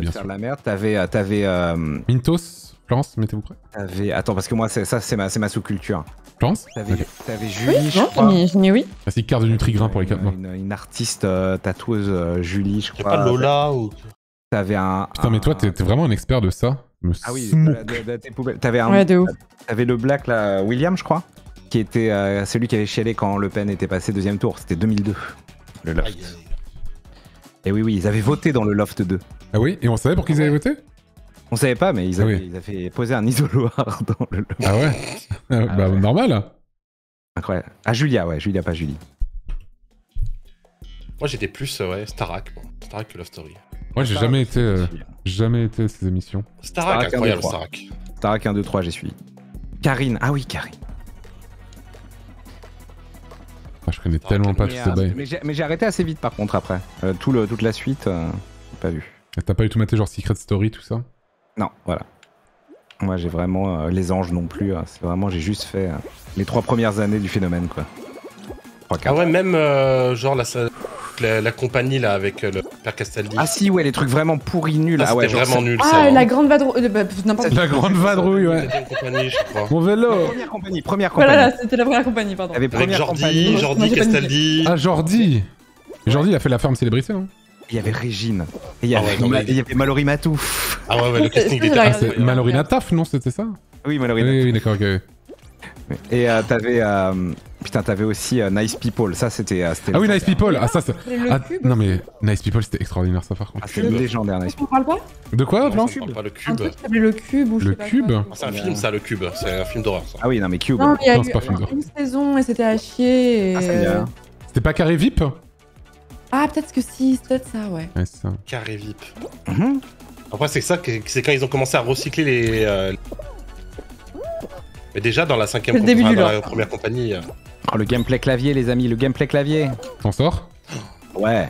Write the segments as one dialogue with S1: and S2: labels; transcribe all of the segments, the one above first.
S1: bien
S2: faire
S1: sûr.
S2: la merde. T'avais, euh, t'avais, euh,
S1: Mintos, Florence, mettez-vous prêt
S2: t'avais- attends parce que moi c'est ça c'est ma, c'est ma sous-culture.
S1: Florence?
S2: T'avais,
S1: Ok.
S2: t'avais
S3: Oui,
S2: Julie, je
S3: non,
S2: crois.
S3: mis- oui.
S1: Carte de Nutrigrain pour les
S2: une,
S1: 4 mois.
S2: une, une artiste euh, tatoueuse euh, Julie, je crois.
S4: pas Lola ou.
S2: T'avais un.
S1: Putain, mais toi, t'es vraiment un expert de ça. Me
S2: Ah oui. T'avais un.
S3: Ouais, de ouf.
S2: T'avais le black là, William, je crois, qui était euh, celui qui avait chialé quand Le Pen était passé deuxième tour. C'était 2002. Le loft. Et oui, oui, ils avaient voté dans le loft 2.
S1: Ah oui Et on savait pour qui ils avaient voté?
S2: On savait pas, mais ils
S1: Ah
S2: avaient,
S1: oui.
S2: ils avaient posé un isoloir dans le loft.
S1: Ah ouais? Ah, Bah,
S2: ouais.
S1: normal.
S2: Incroyable. Ah, Julia, ouais, Julia, pas Julie.
S4: Moi j'étais plus euh, ouais, Starak. Bon. Starak que Love Story.
S1: Moi, j'ai jamais été, euh, jamais été à ces émissions.
S4: Starak,
S2: Starak, un,
S4: incroyable
S2: deux, trois.
S4: Starak.
S2: Starak 1, 2, 3, j'ai suivi. Karine, ah oui, Karine.
S1: Je connais
S4: Ah,
S1: tellement pas
S2: Mais,
S1: ces bails.
S2: mais j'ai arrêté assez vite par contre après. Euh, tout le, toute la suite, euh, j'ai pas vu.
S1: T'as pas eu tout maté genre Secret Story, tout ça?
S2: Non, voilà. Moi, j'ai vraiment euh, les anges non plus. hein. C'est vraiment, j'ai juste fait euh, les trois premières années du phénomène, quoi.
S4: Ah ouais, même euh, genre la, la, la compagnie là avec euh, le père Castaldi.
S2: Ah si, ouais, les trucs vraiment pourris nuls.
S4: Ah,
S2: Ah, ouais, genre,
S4: vraiment nul ça.
S3: Ah,
S4: hein.
S3: la grande vadrouille. euh, bah,
S1: La grande vadrouille, ouais.
S4: Compagnie, je crois.
S1: Mon vélo
S2: Première compagnie, première compagnie.
S3: Voilà, là, c'était la première compagnie, pardon.
S4: Avec
S2: première
S4: Jordi,
S2: compagnie.
S4: Jordi
S3: pas
S4: Castaldi.
S1: Ah, Jordi Jordi, il a fait la ferme célébrité, non
S2: Il y avait Régine. Et il y
S4: Ah
S2: avait,
S4: ouais, non,
S2: Ma-
S4: mais-
S2: il y avait Mallory Matouf.
S4: Ah ouais, ouais, le casting était
S1: Ah,
S3: regardé
S1: c'est Malorina Taf, non C'était ça
S2: Oui, Mallory
S1: Oui,
S2: Matouf.
S1: oui, d'accord, ok.
S2: Et euh, t'avais... euh, Putain, t'avais aussi euh, Nice People. Ça, c'était... euh,
S1: Ah oui, Nice People Ah, ça, c'est. Ah, non, mais Nice People, c'était extraordinaire, ça, par contre.
S2: Ah, c'était légendaire, Nice
S3: On parle pas
S1: De quoi,
S4: me parle pas, le
S3: Un
S4: cube.
S3: truc qui s'appelait le cube ou je
S1: Le
S3: sais pas
S1: cube
S3: quoi.
S4: Ah, C'est un film ça, le cube. C'est un film d'horreur ça.
S2: Ah oui, non, mais Cube.
S3: Non, mais il y a
S1: Non,
S3: eu
S1: c'est pas film d'horreur.
S3: une saison et c'était à chier. Et...
S2: Ah, ça me dit rien.
S1: C'était pas carré VIP
S3: Ah, peut-être que si, c'est peut-être ça, ouais.
S1: Ouais, c'est ça.
S4: Carré VIP.
S2: Mhm.
S4: Après, c'est ça, que- c'est quand ils ont commencé à recycler les. euh, Mais déjà dans la cinquième
S3: le début
S4: enfin,
S3: du
S4: dans
S3: lore.
S4: la première compagnie. euh,
S2: Oh, le gameplay clavier, les amis, le gameplay clavier.
S1: T'en sors
S2: Ouais.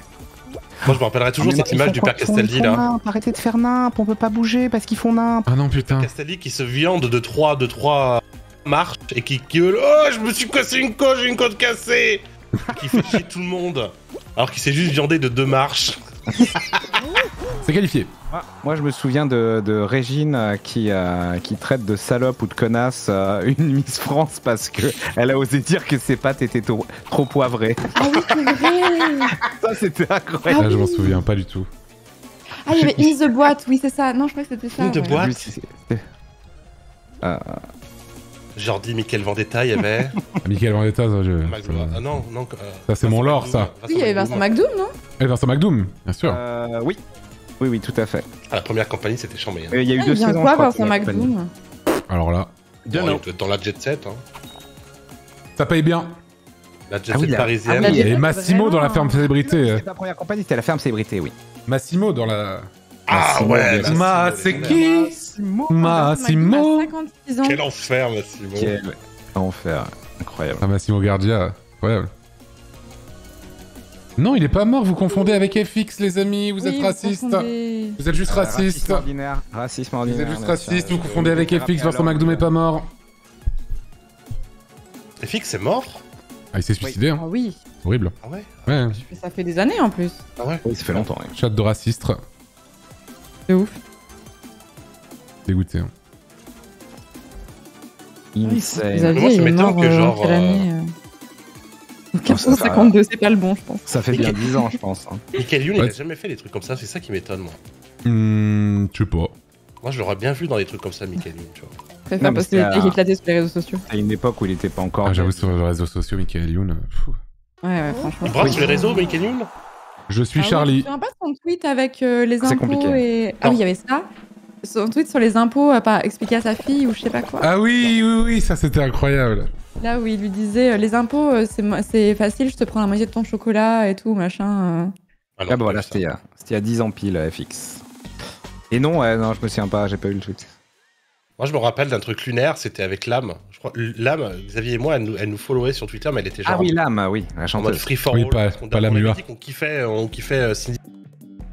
S4: Moi, je me rappellerai toujours
S2: Mais
S4: cette image du père Castaldi là.
S2: nimp, Arrêtez de faire nimp, on peut pas bouger parce qu'ils font nimp.
S1: Ah non, putain.
S4: Castaldi qui se viande de trois, de trois marches et qui gueule Oh, je me suis cassé une côte, j'ai une côte cassée Qui fait chier tout le monde. Alors qu'il s'est juste viandé de deux marches.
S1: C'est qualifié.
S2: Moi, moi, je me souviens de, de Régine euh, qui, euh, qui traite de salope ou de connasse euh, une Miss France parce que elle a osé dire que ses pâtes étaient trop, trop poivrées.
S3: Ah oui, c'est vrai
S2: Ça, c'était incroyable.
S1: Là, je m'en souviens pas du tout.
S3: Ah, il y avait In the Boîte, oui, c'est ça. Non, je crois que c'était ça.
S4: In the
S3: ouais.
S4: Boîte.
S2: Euh,
S4: Jordi, Michael Vendetta, il y avait.
S1: Ah, Michael Vendetta, ça, je.
S4: Ah non, non. euh,
S1: Ça, c'est mon lore, ça.
S3: Oui, il y avait Vincent McDoom, non?
S1: Eh, Vincent McDoom, bien sûr.
S2: euh, oui. Oui, oui, tout à fait.
S4: Ah, la première compagnie, c'était chambé. Hein.
S2: Euh, Il y a eu
S3: Ah,
S2: deux saisons.
S3: quoi, Vincent. McDoom
S1: Alors là,
S4: Bon, dans la Jet Set. Hein.
S1: ça paye bien.
S4: La Jet
S2: Ah oui,
S4: Set
S2: la-
S4: parisienne.
S2: ah oui,
S1: Et Massimo dans la ferme célébrité. euh.
S2: C'était la première compagnie, c'était la ferme célébrité, oui.
S1: Massimo dans la.
S4: Ah
S2: Massimo,
S4: ouais,
S2: Massimo,
S1: Ma,
S4: Massimo,
S1: c'est qui Massimo
S3: 56 ans.
S4: Quel enfer, Massimo.
S2: Quel enfer. Incroyable.
S1: Ah, Massimo Gardia, incroyable. Non, il est pas mort, vous confondez avec FX, les amis, vous êtes
S3: Oui,
S1: racistes.
S3: confondez.
S1: Vous êtes juste
S2: Euh,
S1: racistes.
S2: Racisme ordinaire. Racisme
S1: Vous êtes juste racistes, vous confondez avec FX, Vincent McDoom est pas mort.
S4: FX, c'est mort
S1: Ah, il s'est suicidé, hein.
S3: Ah oui,
S1: Horrible.
S4: Ah ouais
S1: Ouais,
S3: ça fait des années en plus.
S4: Ah ouais
S2: Oui, ça fait longtemps.
S1: chat de raciste.
S3: De ouf.
S1: Dégoûté. hein.
S4: Moi,
S3: il est
S4: m'étonne
S3: mort
S4: que
S3: euh,
S4: genre, euh,
S3: année euh
S2: Oh, ça, ça-
S3: 452, c'est pas le bon, je pense.
S2: Ça fait bien 10 ans, je pense. hein.
S4: Michael Youn, il
S1: Ouais.
S4: a jamais fait des trucs comme ça, c'est ça qui m'étonne, moi.
S1: Hmm, je sais pas.
S4: Moi, je l'aurais bien vu dans des trucs comme ça, Michael Youn, tu vois.
S3: Je
S2: Non, mais
S3: parce qu'il
S2: un-
S3: éclaté sur les réseaux sociaux.
S2: À une époque où il était pas encore.
S1: Ah, j'avoue, sur les réseaux sociaux, Michael Youn. euh.
S3: Ouais, ouais, franchement.
S4: Tu brasses sur les réseaux, Michael Youn?
S1: Je suis
S3: Ah oui,
S1: Charlie.
S3: Tu te souviens pas son tweet avec euh, les
S2: C'est
S3: impôts et... Ah
S4: Non.
S3: oui, il y avait ça? Son tweet sur les impôts, à pas expliquer à sa fille ou je sais pas quoi.
S1: Ah oui, oui, oui, ça c'était incroyable.
S3: Là où il lui disait euh, les impôts, euh, c'est facile, je te prends la moitié de ton chocolat et tout, machin. euh.
S4: Ah, non,
S2: Ah bah voilà, c'était il y a- c'était il y a 10 ans pile, FX. Et non, ouais, non, je me souviens pas, j'ai pas eu le tweet.
S4: Moi, je me rappelle d'un truc lunaire, c'était avec l'âme. Je crois, l'âme, Xavier et moi, elle nous, elle nous followait sur Twitter, mais elle était genre
S2: Ah oui, l'âme, oui, la
S4: en mode
S2: chanteuse.
S4: free for
S1: Oui,
S4: all.
S1: pas- pas la
S4: on avait
S1: mua.
S4: dit qu'on kiffait, on kiffait euh, Cindy.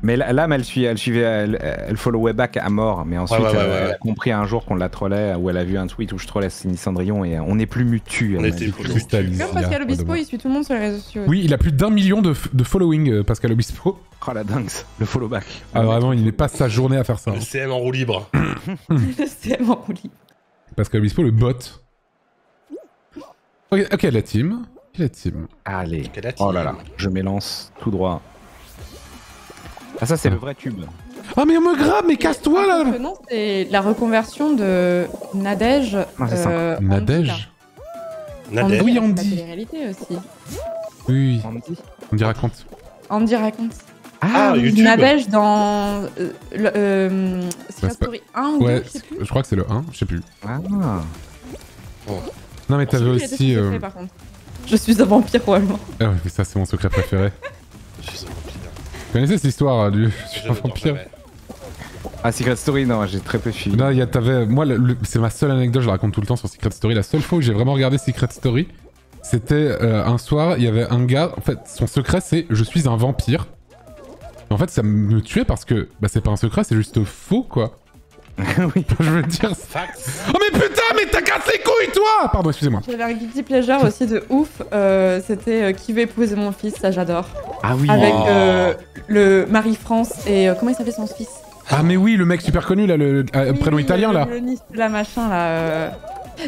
S2: Mais la- l'âme, elle, suit, elle suivait, elle, elle followait back à mort. Mais ensuite,
S4: ouais, ouais, ouais.
S2: elle a compris un jour qu'on la trollait, ou elle a vu un tweet où je trollais Cindy Cendrillon et on n'est plus mutu.
S4: On était plus
S1: Cristallise.
S3: Comme Pascal Obispo, il suit tout le monde sur les réseaux sociaux.
S1: Oui, il a plus d'un million de, de following, euh, Pascal Obispo.
S2: Oh la dingue, le follow back.
S1: Ah, vraiment, il n'est pas sa journée à faire ça. hein.
S4: Le CM en roue libre.
S3: C'est vraiment rouli.
S1: Pascal Obispo, le bot. Ok, ok, la team. Ok, La team.
S2: Allez.
S4: Quelle
S2: Oh là là, je m'élance tout droit. Ah ça c'est le vrai tube.
S1: Ah, mais on me grabe, mais casse-toi là
S3: Non, c'est la reconversion de Nadège.
S2: Ah,
S3: euh.
S1: Nadège
S4: Nadège.
S1: Oui, Andy.
S3: Aussi.
S1: Oui,
S2: Andy.
S1: on dit raconte.
S3: Andy raconte.
S4: Ah, YouTube.
S3: Nadège dans euh, le, euh,
S1: Bah, pas-
S3: Story 1 ou 2,
S1: Ouais,
S3: je sais plus.
S1: je crois que c'est le 1, je sais plus.
S2: Ah.
S1: Non, mais t'avais aussi. euh,
S3: secret, par contre. Je suis un vampire probablement.
S1: Ah ouais, mais ça, c'est mon secret préféré.
S4: Je suis un vampire.
S1: Vous connaissez cette histoire euh, du. Vampire.
S2: Ah Secret Story non, j'ai très peu suivi.
S1: Là, il y a-. Moi, le- le- c'est ma seule anecdote, je la raconte tout le temps sur Secret Story. La seule fois où j'ai vraiment regardé Secret Story, c'était euh, un soir, il y avait un gars. En fait, son secret, c'est je suis un vampire. En fait, ça me tuait parce que bah, c'est pas un secret, c'est juste faux, quoi.
S2: oui.
S1: je veux dire.
S4: Fax.
S1: Oh, mais putain, mais t'as cassé les couilles, toi Pardon, excusez-moi.
S3: J'avais un guilty pleasure aussi de ouf. euh, C'était euh, Qui veut épouser mon fils, ça j'adore.
S2: Ah oui.
S3: Avec
S4: Oh.
S3: euh, le Marie-France et euh, comment il s'appelait son fils?
S1: Ah, mais oui, le mec super connu, là, le, euh,
S3: Oui,
S1: prénom italien,
S3: le
S1: là.
S3: violoniste, là, machin, là.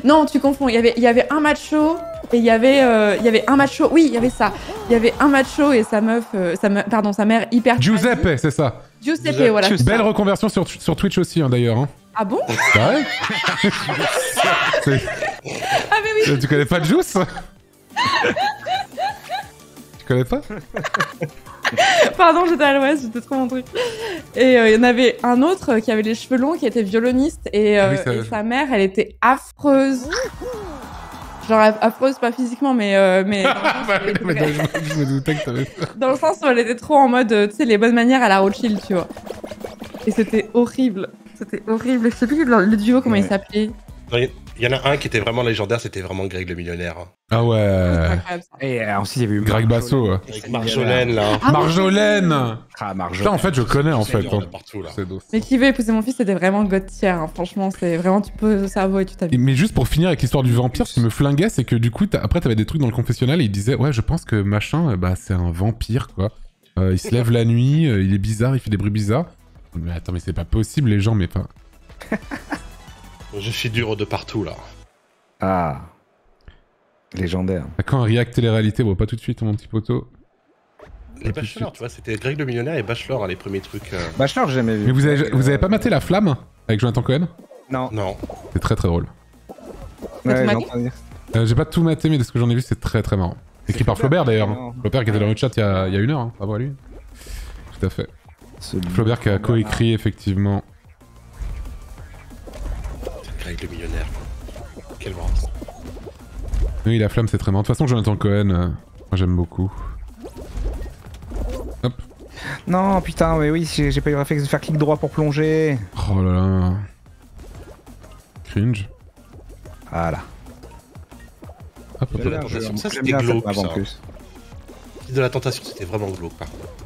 S3: Non, tu confonds. Il y avait, il y avait un macho et il y avait, euh, il y avait un macho. Oui, il y avait ça. Il y avait un macho et sa meuf, euh, sa me- pardon, sa mère hyper.
S1: Giuseppe, c'est ça.
S3: Giuseppe,
S4: Giuseppe.
S3: voilà. c'est ça.
S1: Belle reconversion sur, sur Twitch aussi, hein, d'ailleurs. Hein.
S3: Ah bon?
S1: Bah ouais.
S3: Ah mais oui.
S1: tu connais pas Juice? Tu connais pas?
S3: Pardon, j'étais à l'ouest, j'étais trop mon truc. Et euh, il y en avait un autre qui avait les cheveux longs, qui était violoniste et, euh,
S1: Ah oui, ça-
S3: et sa mère, elle était affreuse. Genre affreuse, pas physiquement, mais euh, mais dans le sens où elle était-
S1: Mais non, je, je me doutais que t'avais ça.
S3: dans le sens où elle était trop en mode, tu sais, les bonnes manières à la Rothschild, tu vois. Et c'était horrible. C'était horrible. Je sais plus le, le duo comment il
S2: Ouais.
S3: s'appelait.
S4: Il y en a un qui était vraiment légendaire, c'était vraiment Greg le millionnaire. hein.
S1: Ah ouais.
S3: ça.
S2: Et euh, ensuite il y avait eu
S1: Greg Basso. ouais.
S4: Avec Marjolaine là.
S3: Ah,
S1: Marjolaine
S2: Ah Marjolaine.
S1: Putain, en fait, je connais, en fait. Hein.
S4: partout là.
S3: Mais qui veut épouser mon fils, c'était vraiment god tier. hein. Franchement, c'est vraiment tu poses le cerveau et tu t'habilles.
S1: Mais juste pour finir avec l'histoire du vampire, ce qui me flinguait, c'est que du coup, t'as- après, t'avais des trucs dans le confessionnal et il disait Ouais, je pense que machin, euh, bah, c'est un vampire, quoi. Euh, il se lève la nuit, euh, il est bizarre, il fait des bruits bizarres. Mais attends, mais c'est pas possible, les gens, mais pas.
S4: Je suis dur de partout là.
S2: Ah. Légendaire.
S1: Quand un react télé-réalité, bon, pas tout de suite, mon petit poteau.
S4: Les
S1: Pas
S4: Bachelor, tu vois, c'était Greg le millionnaire et Bachelor, hein, les premiers trucs. euh,
S2: Bachelor j'ai jamais vu.
S1: Mais vous avez, vous avez pas maté La Flamme avec Jonathan Cohen?
S2: Non.
S4: Non.
S1: C'est très très drôle.
S2: Ouais, j'ai.
S1: Euh, J'ai pas tout maté, mais de ce que j'en ai vu, c'est très très marrant. Écrit par Flaubert d'ailleurs. hein. Flaubert qui était dans le chat il y a, il y a une heure, hein. bravo à lui. Tout à fait. Flaubert qui a coécrit effectivement.
S4: Le millionnaire. Quel ventre.
S1: Oui, La Flamme c'est très marrant. De toute façon, Jonathan Cohen, euh, moi j'aime beaucoup. Hop.
S2: Non putain mais oui j'ai pas eu le réflexe de faire clic droit pour plonger.
S1: Oh là là. Cringe.
S2: Voilà.
S1: Hop, hop,
S4: de la
S1: hop.
S4: tentation. C'était glauque, ça.
S2: plus.
S4: De la tentation, c'était vraiment glauque par contre.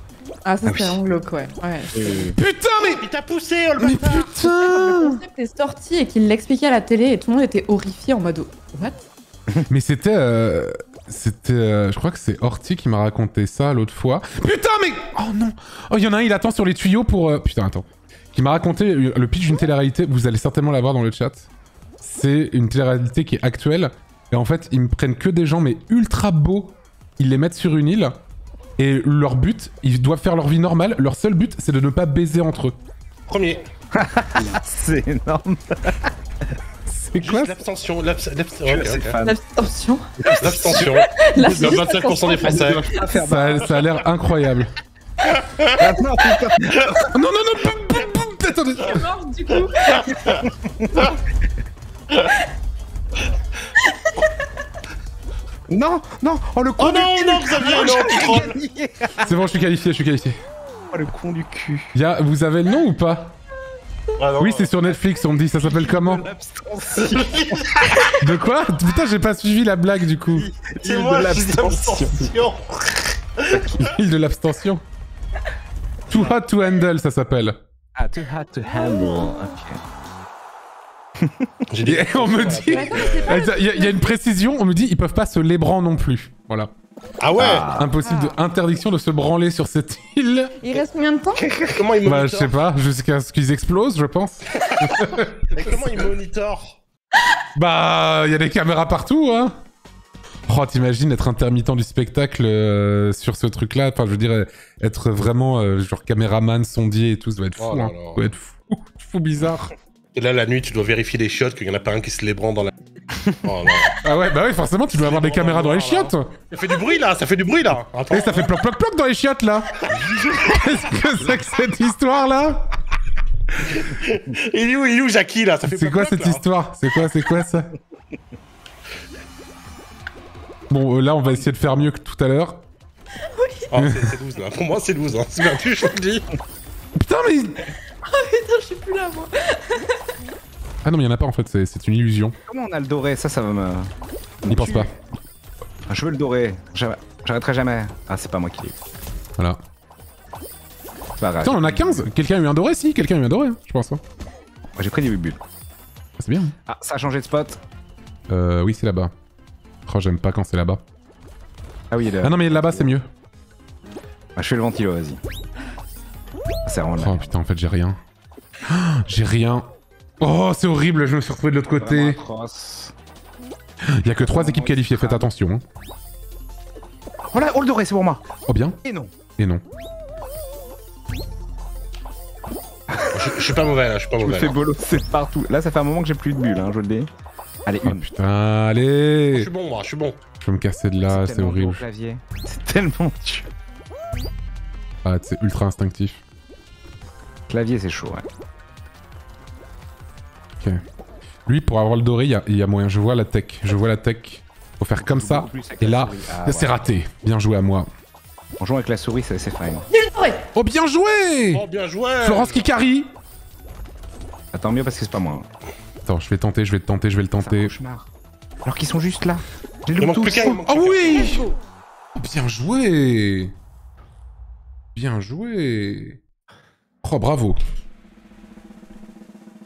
S3: Ah, ça,
S2: Ah
S3: c'est
S2: oui.
S3: vraiment glauque, ouais. ouais.
S1: Putain, mais.
S4: Il t'a poussé, oh le
S1: Mais
S4: bâtard
S3: Le
S1: putain
S3: concept est sorti et qu'il l'expliquait à la télé et tout le monde était horrifié en mode What?
S1: Mais c'était. euh, C'était. euh, je crois que c'est Horty qui m'a raconté ça l'autre fois. Putain, mais. Oh non Oh, il y en a un, il attend sur les tuyaux pour. euh, Putain, attends. Qui m'a raconté euh, le pitch d'une télé-réalité. Vous allez certainement la voir dans le chat. C'est une télé-réalité qui est actuelle. Et en fait, ils me prennent que des gens, mais ultra beaux. Ils les mettent sur une île. Et leur but, ils doivent faire leur vie normale. Leur seul but, c'est de ne pas baiser entre eux.
S4: Premier.
S2: C'est énorme.
S1: C'est quoi
S4: l'abstention.
S2: Je suis.
S3: L'abstention.
S4: L'abstention.
S3: La-
S4: Le 25% des Français.
S1: Ça, a- ça a l'air incroyable.
S2: Non,
S1: non, non, non boum, boum, boum, Attendez
S3: est mort, du coup.
S2: Non, non, oh le con
S4: Oh
S2: du
S4: non,
S2: cul
S4: non, Xavier, non, tu trolles.
S2: gagné.
S1: C'est bon, je suis qualifié, je suis qualifié.
S2: Oh le con du cul.
S1: Vous avez le nom ou pas
S4: Ah non.
S1: Oui, c'est sur Netflix, on me dit, ça s'appelle comment
S2: L'abstention.
S1: De quoi Putain, j'ai pas suivi la blague du coup.
S4: C'est moi,
S2: l'abstention.
S1: L'île de l'abstention. Too hot to handle, ça s'appelle.
S2: Ah, too hot to handle. Ok.
S4: J'ai dit.
S1: Et on me dit- Il y, a- il y a une précision, on me dit ils peuvent pas se lébran non plus. Voilà.
S4: Ah ouais
S1: Impossible de interdiction de se branler sur cette île.
S3: Il reste combien de temps
S4: Comment il
S1: Bah, je sais pas, jusqu'à ce qu'ils explosent, je pense.
S4: Mais comment il monitor
S1: Bah, il y a des caméras partout, hein. Oh, t'imagines être intermittent du spectacle euh, sur ce truc-là Enfin, je veux dire, être vraiment euh, genre caméraman, sondier et tout, ça doit être fou,
S4: Oh là
S1: hein. Ça doit être fou, fou bizarre.
S4: Et là, la nuit, tu dois vérifier les chiottes, qu'il y en a pas un qui se les branle dans la. Oh là.
S1: Ah ouais, bah oui, forcément, tu dois avoir des caméras dans les chiottes.
S4: Ça fait du bruit là, ça fait du bruit là. Attends.
S1: Et ça fait ploc ploc ploc dans les chiottes, là. Qu'est-ce que c'est que cette histoire-là
S4: Il est où, il est où Jackie là? Ça fait
S1: C'est quoi cette
S4: là.
S1: histoire? C'est quoi, c'est quoi ça? Bon, euh, là, on va essayer de faire mieux que tout à l'heure.
S4: Oh, c'est c'est 12 là. Pour moi, c'est 12. Hein. C'est bien plus, je vous le dis.
S1: Putain, mais...
S3: Putain, je suis plus là, moi.
S1: Ah non, mais il y en a pas, en fait, c'est- une illusion.
S2: Comment on a le doré? Ça, ça va me.
S1: Il pense pas.
S2: Ah, Je veux le doré. J'arr- J'arrêterai jamais. Ah, c'est pas moi qui l'ai. eu.
S1: Voilà.
S2: Pas grave.
S1: Putain, on en a 15 Quelqu'un a eu un doré? Si, quelqu'un a eu un doré, hein, je pense. hein.
S2: Moi, J'ai pris des bulles.
S1: C'est bien.
S2: Ah, ça a changé de spot.
S1: Euh, oui, c'est là-bas. Oh, j'aime pas quand c'est là-bas.
S2: Ah oui, le...
S1: Ah non, mais là-bas, c'est mieux.
S2: Ah, je fais le ventilo, vas-y. Ah,
S1: Oh putain, en fait, j'ai rien. Ah, J'ai rien. Oh, c'est horrible, je me suis retrouvé de l'autre côté. Il y a que 3 équipes qualifiées, faites attention. hein.
S2: Voilà, oh le doré, c'est pour moi.
S1: Oh bien.
S2: Et non.
S1: Et non.
S4: Je, je suis pas mauvais là, je suis pas
S2: Je me
S4: mauvais.
S2: fais
S4: là.
S2: bolosser partout. Là, ça fait un moment que j'ai plus de bulles, hein, je le dis. Allez,
S1: Oh
S2: une.
S1: putain,
S4: Je
S1: allez
S4: suis bon, moi, je suis bon.
S1: Je vais me casser de là, c'est horrible.
S2: C'est tellement dur.
S1: Ah, c'est ultra instinctif.
S2: Clavier, c'est chaud, ouais.
S1: Lui, pour avoir le doré, il y a- il y, a moyen. Je vois la tech. Je vois la tech. Faut faire comme ça. Et là,
S2: Ah,
S1: c'est raté. Bien joué à moi.
S2: En jouant avec la souris, c'est fine.
S3: Doré.
S1: Oh, bien joué
S4: Oh, bien joué
S1: Florence qui carry
S2: Attends, mieux parce que c'est pas moi.
S1: Attends, je vais tenter, je vais le tenter, je vais le tenter.
S2: Alors qu'ils sont juste là. J'ai
S4: Il manque plus qu'un. manque
S1: Oh oui. Oh, Bien joué Bien joué Oh, bravo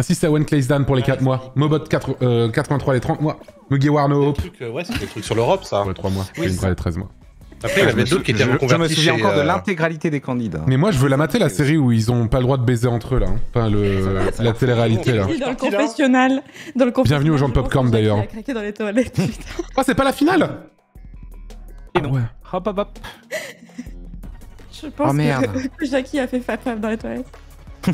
S1: c'est à One Dan pour les 4 mois. Mobot 4, euh, 83 les 30 mois. Mugiwar no
S4: Des
S1: Hope.
S4: trucs, euh, ouais, c'est des trucs sur l'Europe ça.
S1: Ouais, 3 mois.
S2: Oui,
S1: J'ai une les 13 mois.
S4: Après, il y avait d'autres qui étaient
S2: je- Je me
S4: reconvertis
S2: souviens encore de
S4: euh,
S2: l'intégralité des candidats.
S1: Mais moi, je veux la mater, la série où ils ont pas le droit de baiser entre eux, là. hein. Enfin, le, la télé-réalité, là.
S3: Dans le confessionnal. Dans le confessionnal.
S1: Bienvenue aux gens de Popcorn, d'ailleurs.
S3: a craqué dans les toilettes. putain.
S1: Oh, c'est pas la finale
S2: Et non.
S1: Ah ouais.
S2: Hop, hop, hop.
S3: Je pense
S2: Oh, merde.
S3: que Jackie a fait fap fap dans les toilettes.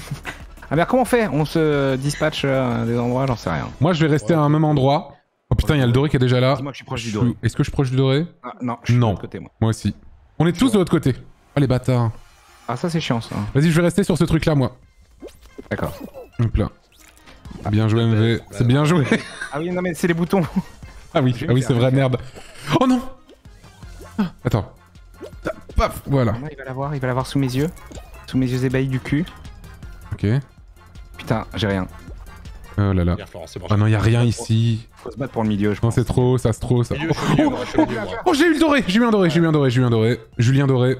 S2: Ah, mais comment on fait? On se dispatche euh, des endroits? J'en sais rien.
S1: Moi, je vais rester à un même endroit. Oh putain, il y a le doré qui est déjà là.
S2: Dis-moi que je suis proche
S1: Je
S2: du
S1: suis-
S2: doré.
S1: Est-ce que je suis proche du doré?
S2: Ah, non, je suis
S1: Non.
S2: de l'autre côté, moi.
S1: Moi aussi. On est tous de l'autre côté. Oh, les bâtards.
S2: Ah, ça, c'est chiant, ça.
S1: Vas-y, je vais rester sur ce truc-là, moi.
S2: D'accord.
S1: Hop là. Bien joué, MV. C'est bien joué.
S2: Ah oui, non, mais c'est les boutons.
S1: Ah oui,
S2: vais
S1: ah oui, c'est vrai, merde. Oh non Ah, Attends. Paf, voilà.
S2: Il va l'avoir, il va l'avoir sous mes yeux. Sous mes yeux ébahis du cul.
S1: Ok.
S2: Putain, j'ai rien.
S1: Oh là là. Ah non, y a rien ici.
S2: Faut se battre pour le milieu, je
S1: Non,
S2: pense.
S1: c'est trop, ça se trop, ça.
S4: Milieu.
S1: Oh, j'ai eu le doré, j'ai eu un doré, j'ai eu un doré, j'ai eu un doré. Julien Doré.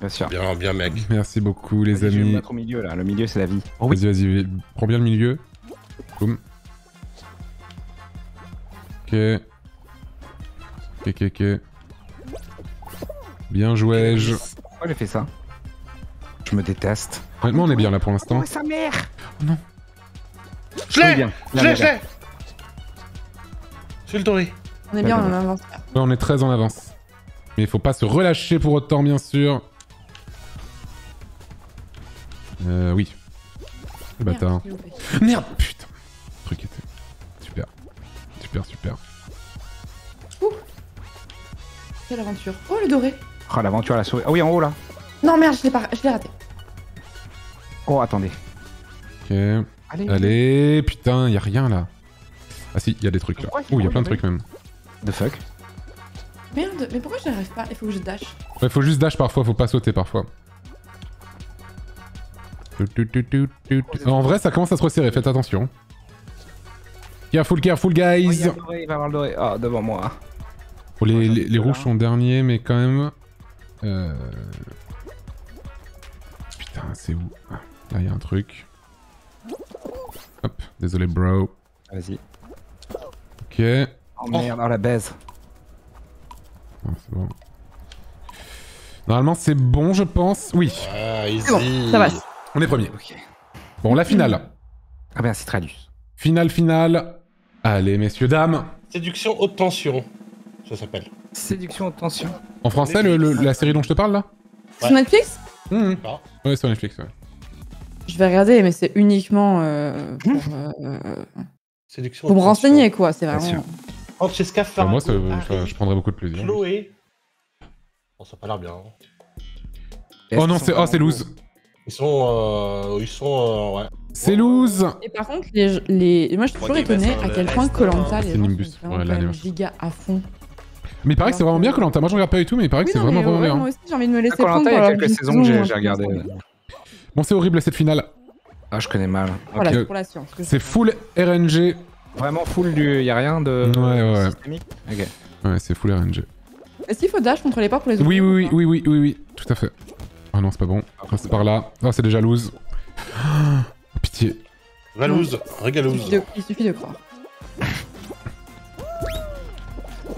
S2: Bien sûr.
S4: Bien, bien, mec.
S1: Merci beaucoup, les
S2: Vas-y, Je vais me
S1: amis.
S2: mettre au milieu, là. Le milieu, c'est la vie. Oh oui.
S1: Vas-y, vas-y, prends bien le milieu. Boum. Ok. Ok, ok, ok. Bien joué. je-
S2: Pourquoi j'ai fait ça Je me déteste.
S1: Honnêtement, on est bien là pour l'instant.
S2: Oh, sa mère
S4: Je
S2: Oui,
S4: l'ai
S2: bien.
S4: Je l'ai,
S2: bien,
S4: je l'ai J'ai le doré.
S3: On est bien, on en avance.
S1: Ouais, on est très en avance. Mais il faut pas se relâcher pour autant, bien sûr. Euh, oui. Le bâtard.
S3: Merde,
S1: putain. Le truc était. Super. Super, super.
S3: Quelle aventure. Oh, le doré.
S2: Oh, l'aventure à la souris. Ah oui, en haut, là.
S3: Non, merde, je l'ai pas... je l'ai raté.
S2: Oh, attendez.
S1: Ok.
S2: Allez.
S1: Allez, putain, y a rien là. Ah si, y a des trucs là. Oh, y a plein de trucs même.
S2: The fuck
S3: Merde, mais pourquoi j'y arrive pas? Il faut que je dash.
S1: Ouais, faut juste dash parfois, faut pas sauter parfois. Tu. En vrai, ça commence à se resserrer, faites attention. Careful, careful,
S2: Oh, il,
S1: guys
S2: doré, il va avoir le doré. Ah, devant moi.
S1: Bon, les, rouges sont derniers, mais quand même... Euh... Putain, c'est où Ah, Là, il y a un truc. Hop, désolé, bro.
S2: Vas-y.
S1: Ok.
S2: Oh merde, oh la baise.
S1: Non, c'est bon. Normalement, c'est bon, je pense. Oui,
S4: Ah, easy.
S3: C'est bon, ça passe.
S1: on est premier. Bon, la finale.
S2: Ah ben, Citralus.
S1: Finale, finale. Allez, messieurs, dames.
S4: Séduction haute tension, ça s'appelle.
S2: Séduction haute tension.
S1: En français, le- le- la série dont je te parle, là
S3: Sur Netflix
S1: Mhm.
S4: Ah.
S1: Ouais, sur Netflix, ouais.
S3: Je vais regarder, mais c'est uniquement euh, pour, euh,
S4: Séduction
S3: pour me renseigner, quoi. C'est vraiment.
S4: Francesca
S1: Enfin,
S4: Farago,
S1: moi, ça- ça-
S4: Harry,
S1: je prendrais beaucoup de plaisir.
S4: Chloé. Oh, ça a pas l'air bien.
S1: Oh non, c'est oh, c'est loose.
S4: Ils sont. Euh, ils sont. Euh, ouais.
S1: C'est loose.
S3: Et par contre, les, les... moi je suis toujours
S4: bah, ça,
S3: à quel point
S4: reste,
S3: Colanta,
S4: hein.
S3: les
S1: C'est
S3: gens
S1: Nimbus,
S3: sont
S1: ouais,
S3: giga à fond.
S1: Mais il paraît que c'est vraiment bien Colanta. Moi, je regarde pas du tout, mais il paraît que c'est vraiment vraiment bien.
S3: Moi aussi, j'ai envie de me laisser
S2: Colanta,
S3: prendre
S2: il y a quelques saisons que j'ai regardé.
S1: Bon, c'est horrible cette finale.
S2: Ah, je connais mal.
S3: Voilà, c'est pour la science.
S1: C'est full RNG.
S2: Vraiment full du. Y a rien de.
S1: Ouais, ouais,
S2: systémique Ok.
S1: Ouais, c'est full RNG.
S3: Est-ce qu'il faut dash contre les portes pour les
S1: Oui,
S3: ouvrir
S1: oui, oui, oui, oui, oui, oui, tout à fait. Ah non, c'est pas bon. Reste par là. Oh, c'est déjà loose. Oh, pitié.
S4: Valouse,
S3: il
S4: régalouse.
S3: il suffit de croire.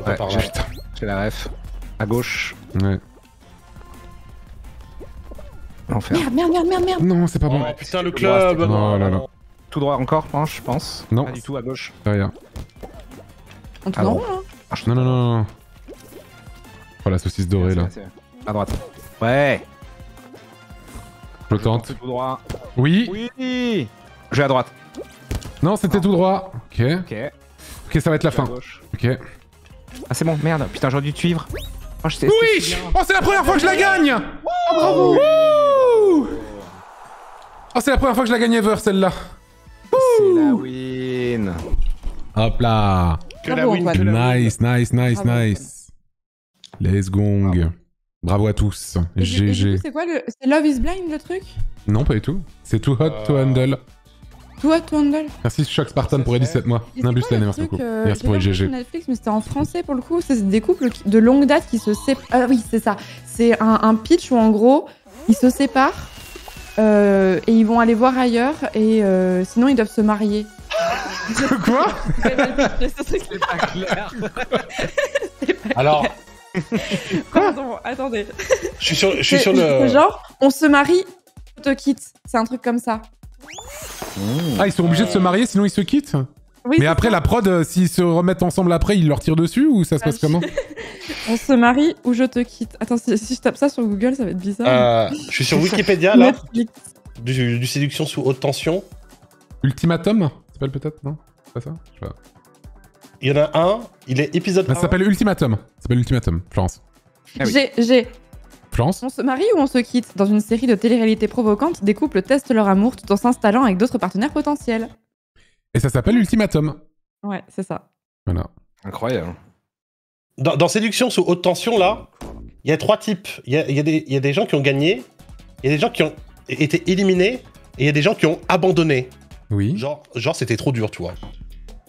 S2: Ouais.
S1: Putain.
S2: J'ai la ref. À gauche.
S1: Ouais.
S2: L'enfer.
S3: Merde, merde, merde, merde, merde.
S1: Non, c'est pas bon.
S4: Oh putain, le club
S1: droit. Là là.
S2: Tout droit encore, je pense.
S1: Non.
S2: Pas du tout à gauche.
S1: Derrière.
S3: On tourne en rond, hein.
S1: Non, non, non, non. Oh, la saucisse dorée, là.
S2: À droite. Ouais.
S1: Je tente.
S2: Tout droit.
S1: Oui.
S2: Oui. Je vais à droite.
S1: Non, c'était tout droit. Ok.
S2: Ok.
S1: Ok, ça va être la fin. Ok.
S2: Ah c'est bon, merde. Putain, j'aurais dû te suivre. Oh, je sais-
S1: Oui. Oh, c'est la première fois que je la gagne
S3: bravo.
S1: Wouh Oh, c'est la première fois que je la gagne ever, celle-là.
S2: C'est la win.
S1: Hop là.
S4: Que la
S3: Bravo,
S4: win, que la.
S1: Nice, nice, nice,
S3: Bravo.
S1: nice. Les gong. Bravo à tous. GG.
S3: C'est quoi le. C'est Love is Blind le truc?
S1: Non, pas du tout. C'est too hot to
S4: Euh,
S1: handle.
S3: Toi,
S1: Merci Shock Spartan pour les 17 mois. Nimbus l'année, merci beaucoup.
S3: euh,
S1: Merci pour les GG.
S3: sur Netflix, mais c'était en français pour le coup. C'est des couples de longue date qui se séparent. Ah oui, c'est ça. C'est un, un pitch où en gros, ils se séparent euh, et ils vont aller voir ailleurs et euh, sinon ils doivent se marier.
S1: Quoi?
S2: C'est pas clair.
S4: Alors,
S3: Pardon, attendez.
S4: je suis sur, je suis
S3: C'est-
S4: sur
S3: c'est
S4: le.
S3: genre, on se marie, on te quitte. C'est un truc comme ça.
S1: Ah, ils sont obligés de se marier sinon ils se quittent
S3: Oui,
S1: Mais après,
S3: ça.
S1: la prod, euh, s'ils se remettent ensemble après, ils leur tirent dessus ou ça se passe
S3: Ah,
S1: comment
S3: On se marie ou je te quitte. Attends, si, si je tape ça sur Google, ça va être bizarre.
S4: Euh, je suis sur Wikipédia là, du, du séduction sous haute tension.
S1: Ultimatum Ça s'appelle peut-être Non C'est pas ça Je sais pas.
S4: Il y en a un, il est épisode
S1: Ça
S4: 1.
S1: s'appelle Ultimatum. Ça s'appelle Ultimatum. Florence.
S2: Ah oui.
S3: J'ai, On se marie ou on se quitte Dans une série de télé-réalité provocante, des couples testent leur amour tout en s'installant avec d'autres partenaires potentiels.
S1: Et ça s'appelle Ultimatum.
S3: Ouais, c'est ça.
S1: Voilà.
S2: Incroyable.
S4: Dans, dans séduction sous haute tension là, il y a trois types. Il y a, il y a des- il y a des gens qui ont gagné, il y a des gens qui ont été éliminés, et il y a des gens qui ont abandonné.
S1: Oui.
S4: Genre, genre c'était trop dur, tu vois.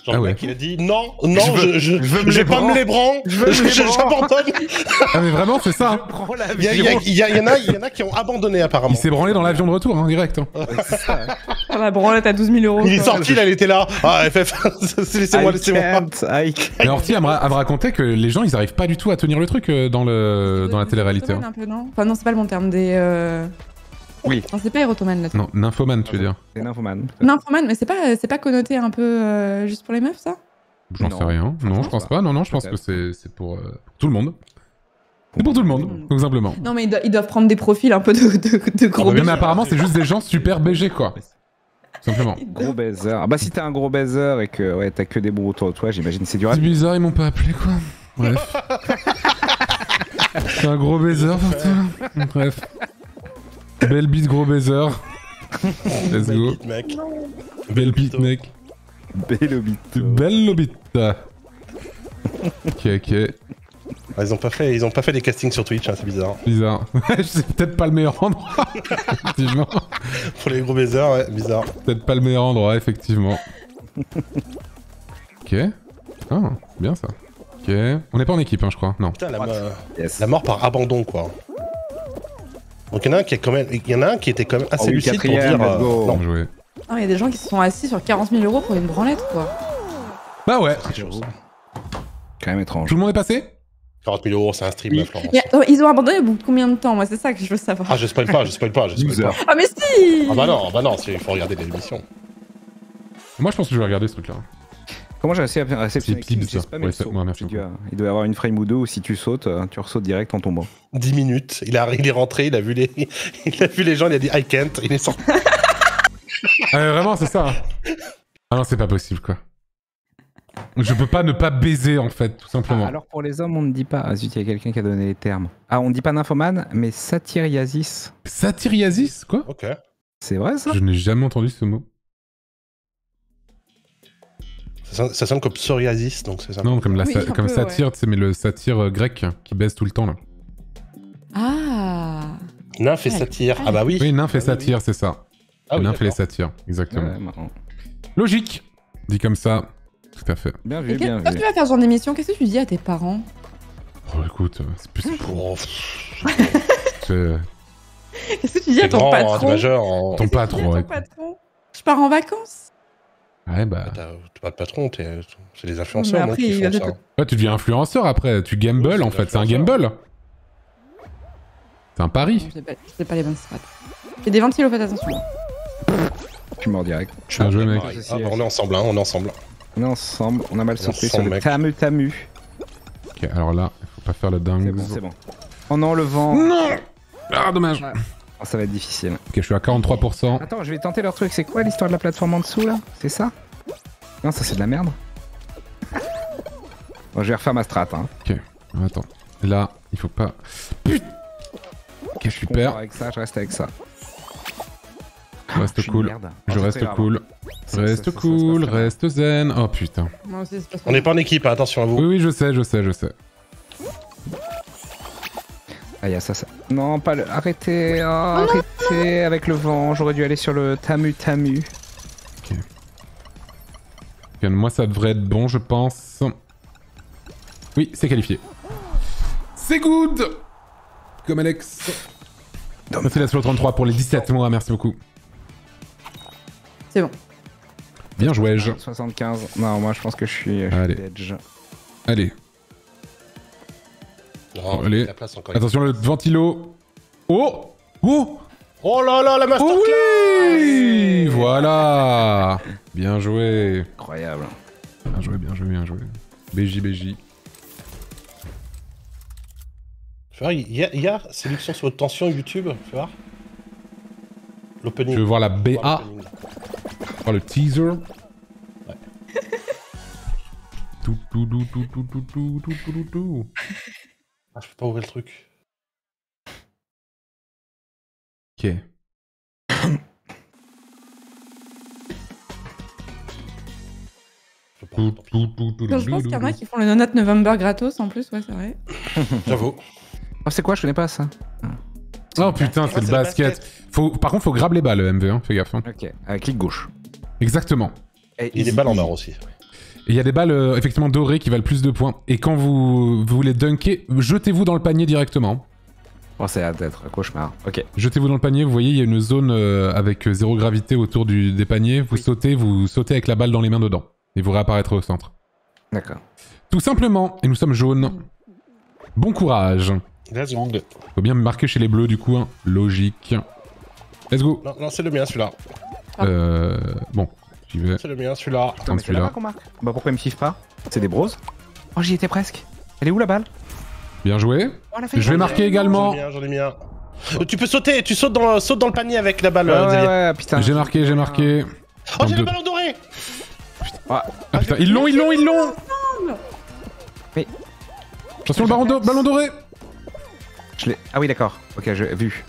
S4: Genre,
S1: Ah
S4: le
S1: ouais.
S4: mec, il a dit non, non,
S2: Je
S4: je, je, pas me lébran,
S2: Je veux me
S4: je- je-
S2: lébran.
S4: j'abandonne.
S1: Ah, mais vraiment, c'est ça. hein.
S4: Il y, en a, il y en a qui ont abandonné apparemment.
S1: Il s'est branlé dans l'avion de retour, hein, direct. hein.
S3: Ah, la branlette à 12 000 euros.
S4: Il est sorti, là, il était là. Ah, FF, laissez-moi, laissez-moi.
S1: Mais Orti, elle me ra- elle me racontait que les gens, ils arrivent pas du tout à tenir le truc euh, dans, le... dans la télé-réalité. hein.
S3: un peu, non? Enfin, non, c'est pas le bon terme. Des.
S2: Oui.
S3: Non, c'est pas érotomane là.
S1: Non, nymphomane, tu veux dire.
S2: C'est nymphomane.
S3: Nymphomane, mais c'est pas, c'est pas connoté un peu euh, juste pour les meufs, ça?
S1: J'en
S2: Non.
S1: sais rien. Non, je pense pas. Non, non, je pense que c'est c'est pour, euh, pour tout le monde. C'est pour tout le monde, tout simplement.
S3: Non, mais ils, do- ils doivent prendre des profils un peu de, de, de gros.
S1: Mais,
S3: bijoux.
S1: apparemment, c'est juste des gens super BG, quoi. Tout simplement.
S2: Gros baiser. Ah bah si t'es un gros baiser et que ouais, t'as que des bouts autour de toi, j'imagine c'est dur à
S1: C'est bizarre, ils m'ont pas appelé, quoi. Bref. c'est un gros baiser pour toi. Bref. Belle bite, gros baiser. Let's go.
S4: Vite, mec.
S1: Belle bite, mec.
S2: Belle bite.
S1: Belle bite. Ok, ok.
S4: Ah, ils ont pas fait, ils ont pas fait des castings sur Twitch, hein, c'est bizarre.
S1: Bizarre. c'est peut-être pas le meilleur endroit. effectivement.
S4: Pour les gros baisers, ouais, bizarre.
S1: Peut-être pas le meilleur endroit, effectivement. Ok. Ah, bien ça. Ok. On n'est pas en équipe, hein, je crois. Non.
S4: Putain, la, mo-
S2: Yes.
S4: la mort par abandon, quoi. Donc il y en a un qui est quand même, il y en a un qui était quand même assez
S2: Oh oui,
S4: lucide pour dire. euh, non.
S3: Non, il y a des gens qui se sont assis sur 40 000 euros pour une branlette, quoi.
S1: Bah ouais.
S2: Quand même étrange.
S1: Tout le monde est passé?
S4: 40 000 euros, c'est un stream,
S2: Oui.
S4: Florence.
S3: Mais attends, ils ont abandonné au bout de combien de temps? Moi, c'est ça que je veux savoir.
S4: Ah, je spoil pas, je spoil pas, je spoil
S2: 12
S4: pas.
S2: heures.
S3: Ah, mais si
S4: Ah bah non, ah bah non, il faut regarder l'émission.
S1: Moi, je pense que je vais regarder ce truc-là.
S2: Comment j'ai réussi à réceptionner
S1: C'est Ouais, ça- ouais, merci
S2: Tu dis, euh, Il doit y avoir une frame ou deux où si tu sautes, euh, tu ressautes direct en tombant.
S4: 10 minutes, il, a, il est rentré, il a, vu les, il a vu les gens, il a dit I can't, il est sorti.
S1: Euh, vraiment, c'est ça. hein. Ah non, c'est pas possible, quoi. Je peux pas ne pas baiser, en fait, tout simplement.
S2: Ah, alors pour les hommes, on ne dit pas. Ah zut, il y a quelqu'un qui a donné les termes. Ah, on ne dit pas nymphomane, mais satyriasis.
S1: Satyriasis, quoi?
S4: Ok.
S2: C'est vrai ça?
S1: Je n'ai jamais entendu ce mot.
S4: Ça, sonne- ça sonne comme psoriasis, donc c'est ça.
S1: Non, comme, la
S3: Oui,
S1: sa-
S3: un
S1: comme
S3: peu,
S1: satire, tu sais, mais le satire euh, grec qui baisse tout le temps, là.
S3: Ah
S4: Nymphe et
S3: Ouais.
S4: satire. Ah bah oui.
S1: Oui, nymphe et
S4: Ah oui,
S1: satire, c'est ça.
S4: Ah oui,
S1: nymphe et satires, exactement.
S2: Ouais.
S1: Logique Dit comme ça, tout à fait.
S2: Bien vu, bien
S3: Quand
S2: vu.
S3: tu vas faire ce genre d'émission, qu'est-ce que tu dis à tes parents?
S1: Oh, écoute, euh, c'est plus...
S4: Oh, pff,
S1: c'est-
S3: Qu'est-ce que tu dis à ton
S4: grand, hein, t'es
S3: patron
S4: majeur. hein.
S1: Ton patron, ouais.
S3: ton patron? Je pars en vacances.
S1: Ouais, bah...
S4: T'as t'es pas de patron, t'es- c'est les influenceurs non,
S3: après,
S4: qui font ça.
S1: Ouais, tu deviens influenceur après, tu gambles
S4: Oui,
S1: en fait, c'est un gamble. C'est un pari.
S3: je n'ai pas, je les bonnes y a des ventilos, faites attention.
S2: Tu mords direct.
S1: Bien joué, mec.
S4: Ah, bah, on est ensemble, hein, on est ensemble.
S2: On est ensemble, on a mal sauté sur le
S4: mec.
S2: tamu tamu.
S1: Ok, alors là, il faut pas faire le
S2: C'est
S1: dingue.
S2: bon, c'est bon. Oh non, le vent.
S1: Non Ah, dommage.
S2: Oh, ça va être difficile.
S1: Ok, je suis à 43%.
S2: Attends, je vais tenter leur truc. C'est quoi l'histoire de la plateforme en dessous là? C'est ça? Non, ça c'est de la merde. Bon, je vais refaire ma strat. Hein.
S1: Attends, là, il faut pas... Putain Ok,
S2: Je
S1: super,
S2: avec ça, je reste avec ça.
S1: je reste
S2: Je
S1: cool. Je
S2: Oh,
S1: reste cool.
S2: Ça-
S1: Reste cool,
S2: ça-
S1: reste zen. Oh putain.
S4: On n'est pas en équipe, hein, attention à vous.
S1: Oui, oui, je sais, je sais, je sais.
S2: Ah, y a ça, ça. Non, pas le. Arrêtez, oh, arrêtez avec le vent. J'aurais dû aller sur le tamu tamu.
S1: Ok, moi, ça devrait être bon, je pense. Oui, c'est qualifié. C'est good Comme Alex. Merci la 33 pour les 17 mois, merci beaucoup.
S3: C'est bon.
S1: Bien joué, je.
S2: 75. Non, moi je pense que je suis.
S1: Allez. Allez,
S4: Non,
S1: Allez.
S4: il y a la place encore.
S1: attention le ventilo. Oh Oh
S4: Oh là là, la
S1: Oh
S4: masterclass
S1: oui Voilà Bien joué.
S2: Incroyable.
S1: Bien joué, bien joué, bien joué. BJ, BJ.
S4: Tu vois, il y a, il y a sélection sur haute tension YouTube, tu vois L'opening.
S1: Je veux voir la BA, voir le teaser. Tout, tout, tout, tout, tout, tout, tout, tout, tout, tout, tout.
S4: Ah, je peux pas ouvrir le truc.
S1: Ok.
S4: Je
S3: Donc, pense qu'il y en a qui font le Nonat November gratos en plus, ouais, c'est vrai.
S4: J'avoue.
S2: Oh, c'est quoi? Je connais pas ça.
S1: Oh putain, c'est le basket. Faut, par contre, faut grab les balles, le MV, hein, fais gaffe. hein.
S2: Ok, euh, clic gauche.
S1: Exactement.
S2: Et
S4: Il y a des balles en or aussi.
S1: Il y a des balles euh, effectivement dorées qui valent plus de points. Et quand vous, vous voulez dunker, jetez-vous dans le panier directement.
S2: Oh, c'est d'être un cauchemar. Ok.
S1: Jetez-vous dans le panier, vous voyez, il y a une zone euh, avec euh, zéro gravité autour du, des paniers. Vous
S2: Oui.
S1: sautez, vous sautez avec la balle dans les mains dedans. Et vous réapparaîtrez au centre.
S2: D'accord.
S1: Tout simplement, et nous sommes jaunes. Bon courage.
S4: Let's go.
S1: Faut bien me marquer chez les bleus du coup, hein. logique. Let's go.
S4: Non, non, c'est le mien celui-là.
S3: Ah.
S1: Euh, bon,
S4: C'est le mien celui-là.
S2: Putain, mais c'est
S1: celui-là.
S2: là-bas qu'on marque. Bah pourquoi il me kiffe pas C'est des bros Oh, j'y étais presque. Elle est où la balle?
S1: Bien joué.
S2: Oh,
S1: Je vais marquer également.
S4: J'en ai mis un, j'en ai mis un. Euh, Tu peux sauter, tu sautes dans, sautes dans le panier avec la balle,
S2: Ouais,
S4: euh,
S2: ouais,
S4: Xavier.
S2: ouais, putain.
S1: J'ai marqué, j'ai marqué.
S4: Oh, j'ai le ballon doré
S1: Ah putain, ils l'ont, ils l'ont, ils l'ont
S2: Mais-
S1: Attention le ballon, do- ballon doré
S2: Je l'ai- Ah oui, d'accord. Ok, j'ai vu.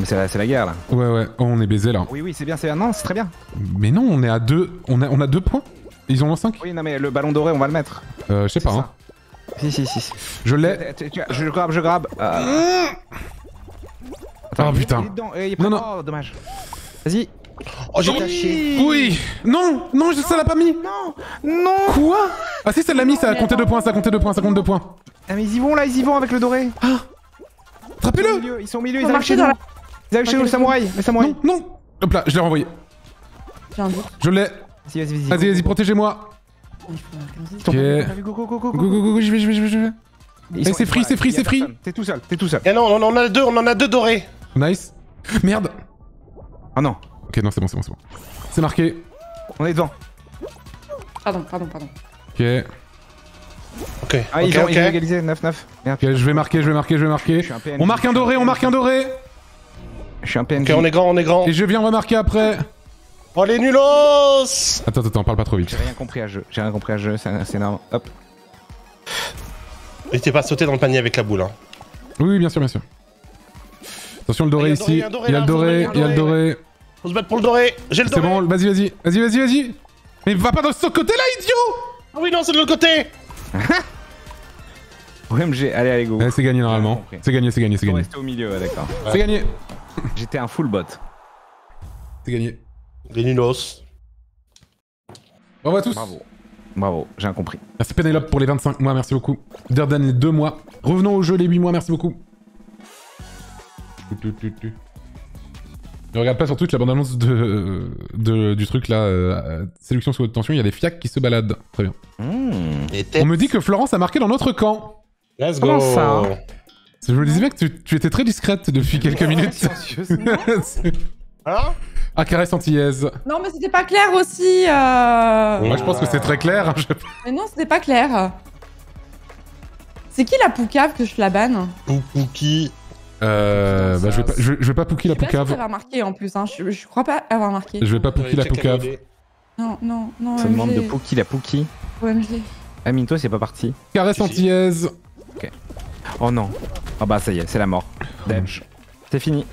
S2: Mais c'est la, guerre là.
S1: Ouais, ouais, oh, on est baisé là.
S2: Oui, oui, c'est bien, c'est bien. Non, c'est très bien.
S1: Mais non, on est à deux. On a, on a deux points. Ils en ont cinq
S2: Oui, non, mais le ballon doré, on va le mettre.
S1: euh, Je sais pas, hein.
S2: Si, si, si. si.
S1: Je l'ai.
S2: Je grabe, je grabe. Euh,
S1: Oh putain.
S2: il est dedans, euh, il est
S1: Non, non.
S2: Oh, dommage. Vas-y.
S4: Oh, j'ai
S2: Attaché.
S1: Oui Non Non, ça l'a pas mis
S2: Non Non
S1: Quoi? Ah si, ça l'a mis, ça a compté deux points, ça a compté deux points, ça compte deux points.
S2: Ah, mais ils y vont là, ils y vont avec le doré.
S1: Attrapez-le
S2: milieu, Ils sont au milieu, ils arrivent
S3: marcher
S2: chez
S3: dans la-
S2: Ils arrivent chez nous, le samouraï, le samouraï.
S1: Non, non Hop là, je l'ai renvoyé.
S3: J'ai un doute.
S1: Je l'ai.
S2: Vas-y, vas-y,
S1: Vas-y, vas-y, protégez-moi.
S2: Ils sont
S1: Ok.
S2: Go, go, go, go,
S1: Go, go, go, go, j'y vais, j'y vais, j'y vais, j'y vais. Eh, c'est free, c'est free, c'est free.
S2: T'es tout seul, t'es tout seul.
S4: Eh non, on en a deux, on en a deux dorés.
S1: Nice. Merde.
S2: Oh non,
S1: Ok, non, c'est bon, c'est bon, c'est bon. C'est marqué.
S2: on est devant.
S3: Pardon, pardon, pardon.
S1: Ok.
S4: Ok,
S2: Ah, ils ont égalisé 9-9. Merde,
S1: Ok, je vais marquer, je vais marquer, je vais marquer. On marque un doré, on marque un doré.
S2: Je suis un PNJ.
S4: Ok, on est grand, on est grand.
S1: Et je viens remarquer après.
S4: Oh les nulos
S1: Attends, attends, parle pas trop vite.
S2: J'ai rien compris à jeu. J'ai rien compris à jeu, c'est c'est énorme. Hop.
S4: N'hésitez pas à sauter dans le panier avec la boule. Hein.
S1: Oui, oui, bien sûr, bien sûr. Attention, le doré
S4: Ah,
S1: ici. Il y a le doré, il y a le doré.
S4: Faut se battre pour le doré. J'ai le
S1: C'est
S4: doré.
S1: bon, vas-y, vas-y. Vas-y, vas-y, vas-y. Mais va pas de ce côté-là, idiot
S4: Ah oui, non, c'est de l'autre côté.
S2: OMG, allez, allez, go.
S1: Eh, C'est gagné normalement. C'est gagné, c'est gagné, c'est gagné.
S2: au milieu, ouais, d'accord.
S1: C'est gagné.
S2: J'étais un full bot.
S1: C'est gagné. Au revoir à tous.
S2: Bravo. Bravo, j'ai rien compris.
S1: Merci Pénélope pour les 25 mois, merci beaucoup. Durden les 2 mois. Revenons au jeu les 8 mois, merci beaucoup. Tu, tu, tu. Ne regarde pas sur Twitch la bande-annonce de, de- du truc là, euh, sélection sous haute tension, il y a des fiacs qui se baladent. Très bien.
S2: Hmm.
S1: On me dit que Florence a marqué dans notre camp.
S4: Let's go.
S2: Comment ça, hein?
S1: Je me disais bien que tu, tu étais très discrète depuis quelques minutes.
S4: Hein
S1: ah, caresse antillaise.
S3: Non, mais c'était pas clair aussi. euh.
S1: Moi je pense que c'est très clair. je-
S3: Mais non, c'était pas clair. C'est qui la poucave que je la banne
S4: Pouki.
S1: Euh, bah, je vais pas, je, je vais pas pouki la
S3: Je sais pas si
S1: poucave.
S3: avoir marqué en plus. Hein. Je, je crois pas avoir marqué.
S1: Je vais pas pouki la poucave.
S3: Non, non, non.
S2: Ça demande de. Pookie la Pookie.
S3: OMG.
S2: Ah, Minto, c'est pas parti.
S1: Caresse
S4: Si, si.
S2: Oh non. Oh bah ça y est, c'est la mort. Deb. C'est fini.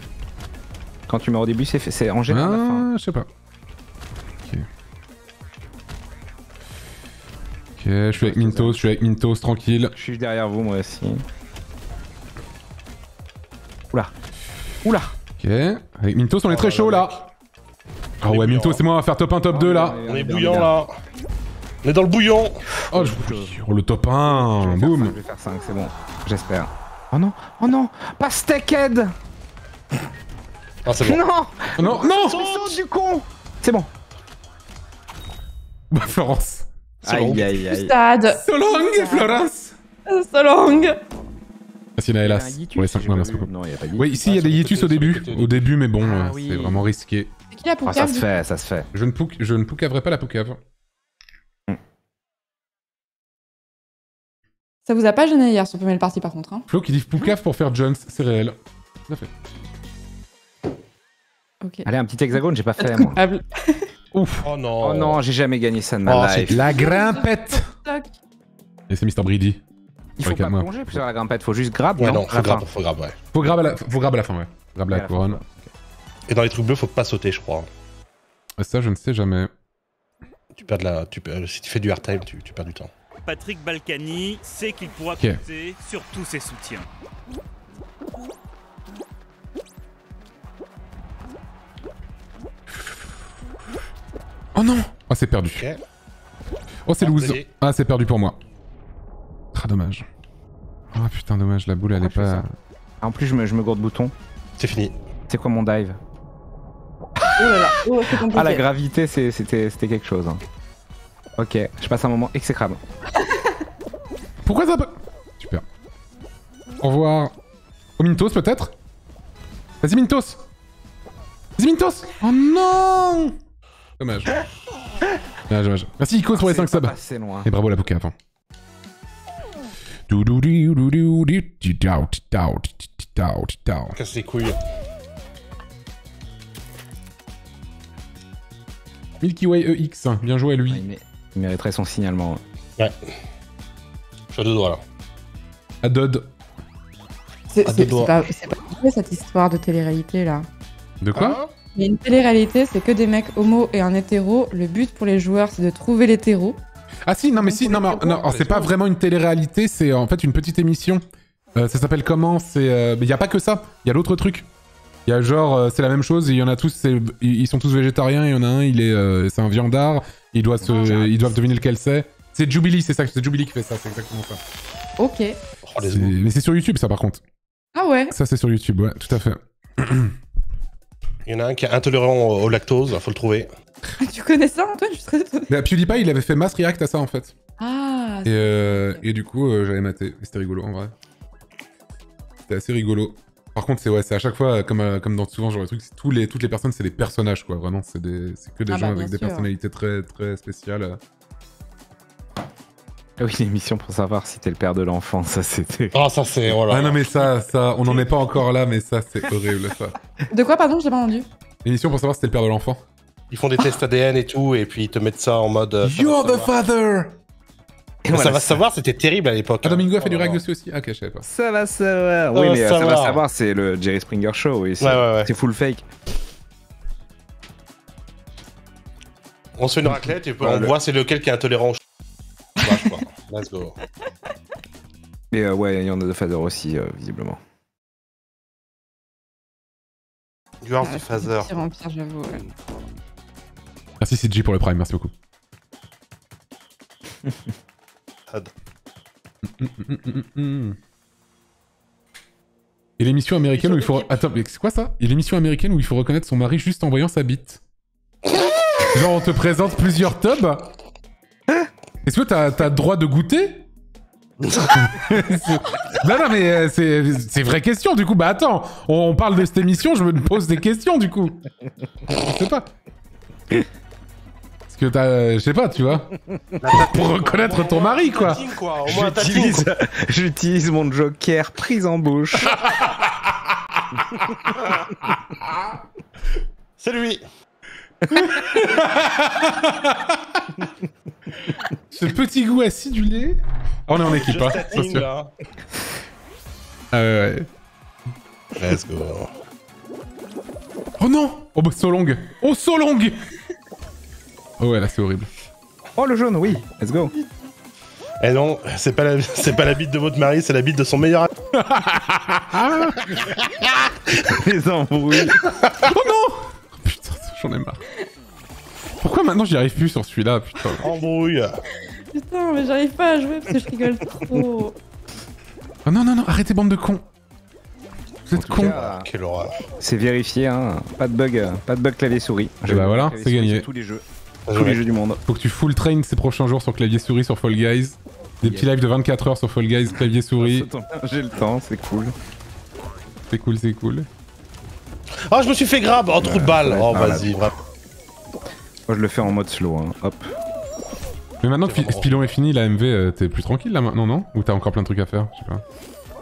S2: Quand tu meurs au début, c'est fait- c'est en général la fin.
S1: Ah, je sais pas. Ok. Ok, je suis avec Mintos, je suis avec Mintos, tranquille.
S2: Je suis derrière vous, moi aussi. Oula. Oula.
S1: Ok. Avec Mintos, on est
S4: Oh
S1: très chaud
S4: là.
S1: Ah ouais, Mintos
S4: hein.
S1: et moi, on va faire top 1, top 2 là.
S4: On est bouillant là. On est dans le bouillon.
S1: Oh, je... oh, le top 1,
S2: Je
S1: boum.
S2: vais faire 5, c'est bon. J'espère. Oh non, oh non, pas Steakhead
S4: Ah, c'est bon.
S2: Non
S1: Oh, non, non
S2: Saute du con C'est bon.
S1: Bah, Florence.
S4: C'est bon.
S2: Aïe aïe aïe.
S3: Stade.
S1: So long, Florence.
S3: So long.
S1: Merci
S2: Il y a un
S1: Naelas
S2: Yitus,
S1: pour les 5
S2: j'ai
S1: mois, merci beaucoup.
S2: Non, il y a pas
S1: Oui, ici il y a
S4: Ah,
S1: des
S4: côté,
S1: au début. Au début, mais bon,
S2: Ah oui.
S1: c'est vraiment risqué.
S3: C'est qui la
S2: Oh, ça
S3: poucave
S2: se fait, ça se fait.
S1: Je ne, pouc... je ne poucavrerai pas la poucave.
S3: Ça vous a pas gêné hier sur Pumel Party par contre hein
S1: Flo qui dit poucave pour faire Jones, c'est réel. Tout à fait.
S3: Ok.
S2: Allez, un petit hexagone, j'ai pas fait
S3: Être
S2: moi.
S1: Ouf.
S4: Oh non.
S2: Oh non, j'ai jamais gagné ça de ma
S4: Oh,
S2: life.
S1: La grimpette. Et c'est Mr. Brady.
S2: Il faut
S1: quatre
S2: pas plonger sur la grimpette, faut juste grab.
S4: Ouais,
S2: non,
S4: non,
S2: à
S4: faut
S2: la
S4: grab,
S2: fin.
S4: faut grab, ouais.
S1: Faut grab à la, faut grab à la fin, ouais. Grab
S2: À
S1: la
S2: la fin,
S1: couronne.
S4: Et dans les trucs bleus, faut pas sauter, je crois.
S1: Ça, je ne sais jamais.
S4: Tu perds de la. Tu perds- Si tu fais du hard time, tu, tu perds du temps.
S5: Patrick Balkany sait qu'il pourra compter sur tous ses soutiens.
S1: Oh non Oh, c'est perdu. Oh, c'est
S4: Ah,
S1: loose. Ah, c'est perdu pour moi. Ah, dommage. Ah, putain, dommage, la boule, elle est pas...
S2: En plus, je me, je me gourde bouton.
S4: C'est fini.
S2: C'est quoi mon dive
S3: Oh là là. Oh.
S2: Ah, la gravité, c'était quelque chose. hein. Ok, je passe un moment exécrable.
S1: Pourquoi ça peut... Super. Au revoir. Au Mintos, peut-être Vas-y, Mintos Vas-y, Mintos Oh non Dommage. Dommage, dommage. Merci, Icos, pour les 5 subs.
S2: C'est loin.
S1: Et bravo la hein. Doudoudoudoudoudou,
S4: Casse les couilles.
S1: Milky Way EX, bien joué
S2: Ouais,
S1: lui.
S2: Il, mé- il mériterait son signalement.
S4: Je suis à deux doigts là.
S1: À
S4: deux doigts.
S3: c'est pas, pas vrai, cette histoire de télé-réalité là.
S1: De quoi
S4: Hein
S3: Il y a une télé-réalité, c'est que des mecs homo et un hétéro. Le but pour les joueurs, c'est de trouver l'hétéro.
S1: Ah si, non mais si, non mais non, alors, c'est pas vraiment une télé-réalité, c'est en fait une petite émission. Euh, ça s'appelle comment C'est, euh, mais il y a pas que ça. Il y a l'autre truc. Il y a genre, euh, c'est la même chose. Il y en a tous, ils sont tous végétariens. Il y en a un, il est, euh, c'est un viandard. Il doit se, ils doivent deviner lequel c'est. C'est Jubilee, c'est ça. C'est Jubilee qui fait ça. C'est exactement ça.
S3: Ok.
S4: Oh,
S1: Mais c'est sur YouTube, ça par contre.
S3: Ah ouais
S1: Ça, c'est sur YouTube, ouais, tout à fait.
S4: Il y en a un qui est intolérant au, lactose, faut le trouver.
S3: Tu connais ça, Antoine? Je suis très étonnée.
S1: Mais PewDiePie, il avait fait mass react à ça, en fait.
S3: Ah,
S1: Et, euh, et du coup, euh, j'avais maté. C'était rigolo, en vrai. C'était assez rigolo. Par contre, c'est ouais, c'est à chaque fois, comme, euh, comme dans souvent genre trucs, c'est tous les, toutes les personnes, c'est des personnages, quoi. Vraiment, c'est des- c'est que des
S3: Ah
S1: gens
S3: bah,
S1: avec des personnalités très, très spéciales.
S2: Ah oui, l'émission pour savoir si t'es le père de l'enfant, ça c'était.
S4: Ah, ça c'est. Voilà.
S1: Ah non, mais ça, ça, on n'en est pas encore là, mais ça, c'est horrible, ça.
S3: De quoi, pardon J'ai pas entendu?
S1: Émission pour savoir si c'était le père de l'enfant.
S4: Ils font des tests ADN et tout, et puis ils te mettent ça en mode. euh,
S1: You're the father!
S4: Ça va savoir, c'était terrible à l'époque.
S1: Ah, Domingo a fait du
S4: Oh
S1: rag dessus aussi? Ah, ok, je savais pas.
S2: Ça va savoir. Oui, mais ça va
S4: savoir.
S2: savoir, c'est le Jerry Springer Show. Oui, c'est
S4: Ouais, ouais, ouais.
S2: c'est full fake.
S4: On se fait une raclette et puis on
S2: le-
S4: voit c'est lequel qui est intolérant au. Let's go.
S2: Mais euh, ouais, il y en a de Father aussi, euh, visiblement.
S4: You are the father.
S3: J'avoue.
S1: Merci CG pour le prime, merci beaucoup. Et l'émission américaine où il faut... Attends, mais c'est quoi ça? Et l'émission américaine où il faut reconnaître son mari juste en voyant sa bite. Genre on te présente plusieurs tubs. Est-ce que t'as as droit de goûter? Non, non, mais euh, c'est c'est vraie question du coup. Bah attends, on, on parle de cette émission, je me pose des questions du coup. Je sais pas. Parce que t'as... Je sais pas, tu vois. Pour reconnaître ton mari, quoi.
S4: Tatine, quoi. Au moins un tatine,
S2: J'utilise,
S4: quoi.
S2: j'utilise mon joker prise en bouche.
S4: C'est lui.
S1: Ce petit goût acidulé. Ah, on est en équipe, hein,
S4: Juste
S1: c'est
S4: tatine,
S1: sûr.
S4: là.
S1: Ah ouais, ouais.
S4: Let's go.
S1: Oh non Oh bah Solong Oh Solong Oh ouais, là c'est horrible.
S2: Oh, le jaune, oui, let's go.
S4: Eh non, c'est pas la, c'est pas la bite de votre mari, c'est la bite de son meilleur ami.
S2: Les embrouilles.
S1: Oh non Putain, j'en ai marre. Pourquoi maintenant j'y arrive plus sur celui-là, putain
S4: Embrouille.
S3: Putain, mais j'arrive pas à jouer parce que je rigole trop.
S1: Oh non, non, non, arrêtez bande de cons Vous êtes
S2: cas,
S4: Quelle horreur.
S2: C'est vérifié, hein. Pas de bug, pas de bug clavier-souris.
S1: Et bah voilà,
S2: Clavier
S1: c'est
S2: souris
S1: gagné.
S2: sur Tous les jeux,
S4: Bien
S2: tous les jeux du monde.
S1: Faut que tu full train ces prochains jours sur clavier souris sur Fall Guys. Des petits lives de 24 heures sur Fall Guys, clavier souris.
S2: Bien, J'ai le temps, c'est cool.
S1: C'est cool, c'est cool.
S4: Ah, je me suis fait grab. Oh, trou de balle. Oh, vas-y.
S2: Moi, je le fais en mode slow, hein. Hop.
S1: Mais maintenant que Spilon est fini, la MV, euh, t'es plus tranquille là maintenant, non? Ou t'as encore plein de trucs à faire? Je sais pas.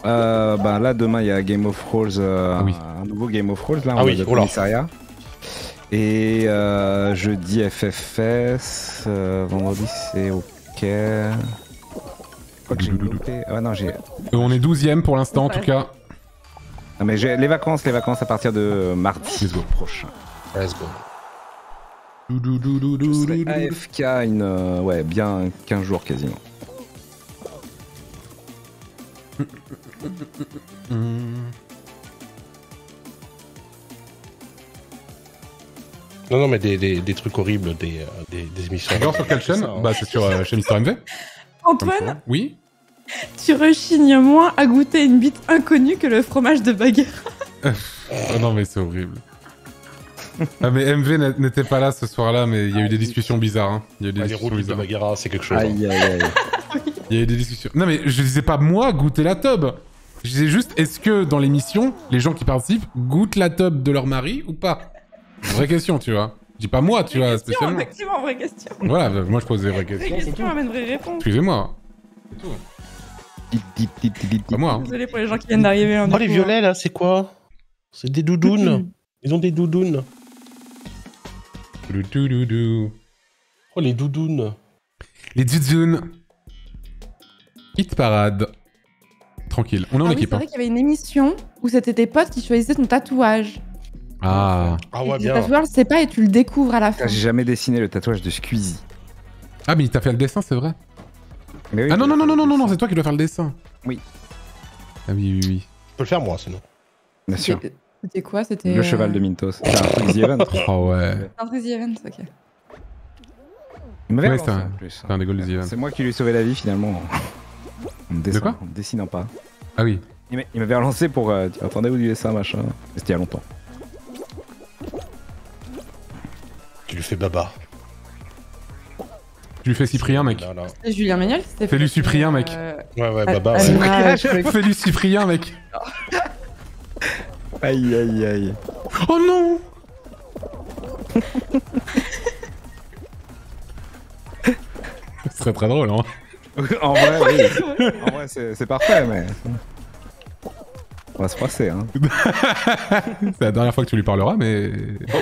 S2: Euh, bah là, demain, il y a Game of Thrones, euh,
S1: Ah oui.
S2: un nouveau Game of Thrones, là,
S4: Ah
S2: en
S4: oui,
S2: commissariat. Et euh, jeudi, FFS. euh, vendredi, c'est OK. Je crois que j'ai loupé. Ah non, j'ai.
S1: Euh, on est 12ème pour l'instant en tout cas.
S2: Non, mais j'ai les vacances, les vacances à partir de mardi
S1: Let's go.
S2: prochain.
S4: Let's go.
S2: Je serai AFK une, euh, ouais, bien 15 jours quasiment.
S4: Non, non, mais des, des, des trucs horribles, des, euh, des, des émissions.
S1: Genre sur quelle chaîne
S4: ça, hein.
S1: Bah c'est sur euh, chez Mister MV.
S3: Antoine,
S1: Oui
S3: tu rechignes moins à goûter une bite inconnue que le fromage de baguette.
S1: Oh non mais c'est horrible. ah mais MV n'était pas là ce soir-là mais il y a eu des discussions bizarres. Hein. Il y a eu des
S4: Ah, les
S1: discussions
S4: de
S1: bizarres.
S4: Bagheera, c'est quelque chose. hein.
S2: Aïe, aïe, aïe.
S1: Il y a eu des discussions. Non mais je disais pas moi goûter la tub. Je disais juste est-ce que dans l'émission les gens qui participent goûtent la tub de leur mari ou pas? Vraie question tu vois. Je dis pas moi tu vois
S3: Question,
S1: spécialement.
S3: effectivement, vraie question.
S1: Voilà bah, moi je pose des vraies
S3: Vraie
S1: questions. c'est
S3: question amène vraie réponse.
S1: Excusez-moi. C'est tout. Pas moi. hein.
S3: Désolé pour les gens qui viennent d'arriver. hein, du
S4: Oh, les
S3: coup,
S4: violets, là, c'est quoi? C'est des doudounes. Ils ont des doudounes.
S1: Doudoudoudou.
S4: Oh, les doudounes.
S1: Les Zuzun. Hit parade. Tranquille, on est en
S3: Ah oui,
S1: équipe.
S3: c'est
S1: hein.
S3: vrai qu'il y avait une émission où c'était tes potes qui choisissaient ton tatouage.
S1: Ah.
S4: Ah, ouais,
S3: le
S4: bien.
S3: sait pas et tu le découvres à la fin.
S2: J'ai jamais dessiné le tatouage de Squeezie.
S1: ah, mais il t'a fait le dessin, c'est vrai.
S2: Mais oui,
S1: ah non, non, non, non, non, non,
S2: dessin.
S1: c'est toi qui dois faire le dessin.
S2: Oui.
S1: Ah oui, oui, oui.
S4: Je peux le faire, moi, sinon.
S2: Bien sûr.
S3: C'était quoi C'était
S2: Le
S3: euh,
S2: cheval de Mintos. C'est un truc The Event.
S1: Oh ouais.
S3: Un truc The Event, ok.
S2: Il m'avait
S1: Ouais,
S2: relancé,
S1: c'est un-. C'est des goals.
S2: C'est moi qui lui ai sauvé la vie finalement. En, dessin-
S1: quoi
S2: en dessinant pas.
S1: Ah oui.
S2: Il m'a- il m'avait relancé pour. euh, Attendez, vous dites ça, machin. C'était il y a longtemps.
S4: Tu lui fais baba.
S1: Tu lui fais Cyprien, mec.
S3: C'est Julien s'était
S1: Fais-lui
S3: fait,
S1: Cyprien, mec.
S3: euh,
S4: Ouais, ouais, baba. ouais.
S3: l'image, truc.
S1: Fais-lui Cyprien, mec.
S2: Aïe, aïe, aïe.
S1: Oh non Ce serait très drôle, hein.
S2: en vrai, oui. En vrai, c'est c'est parfait, mais. On va se passer, hein.
S1: C'est la dernière fois que tu lui parleras, mais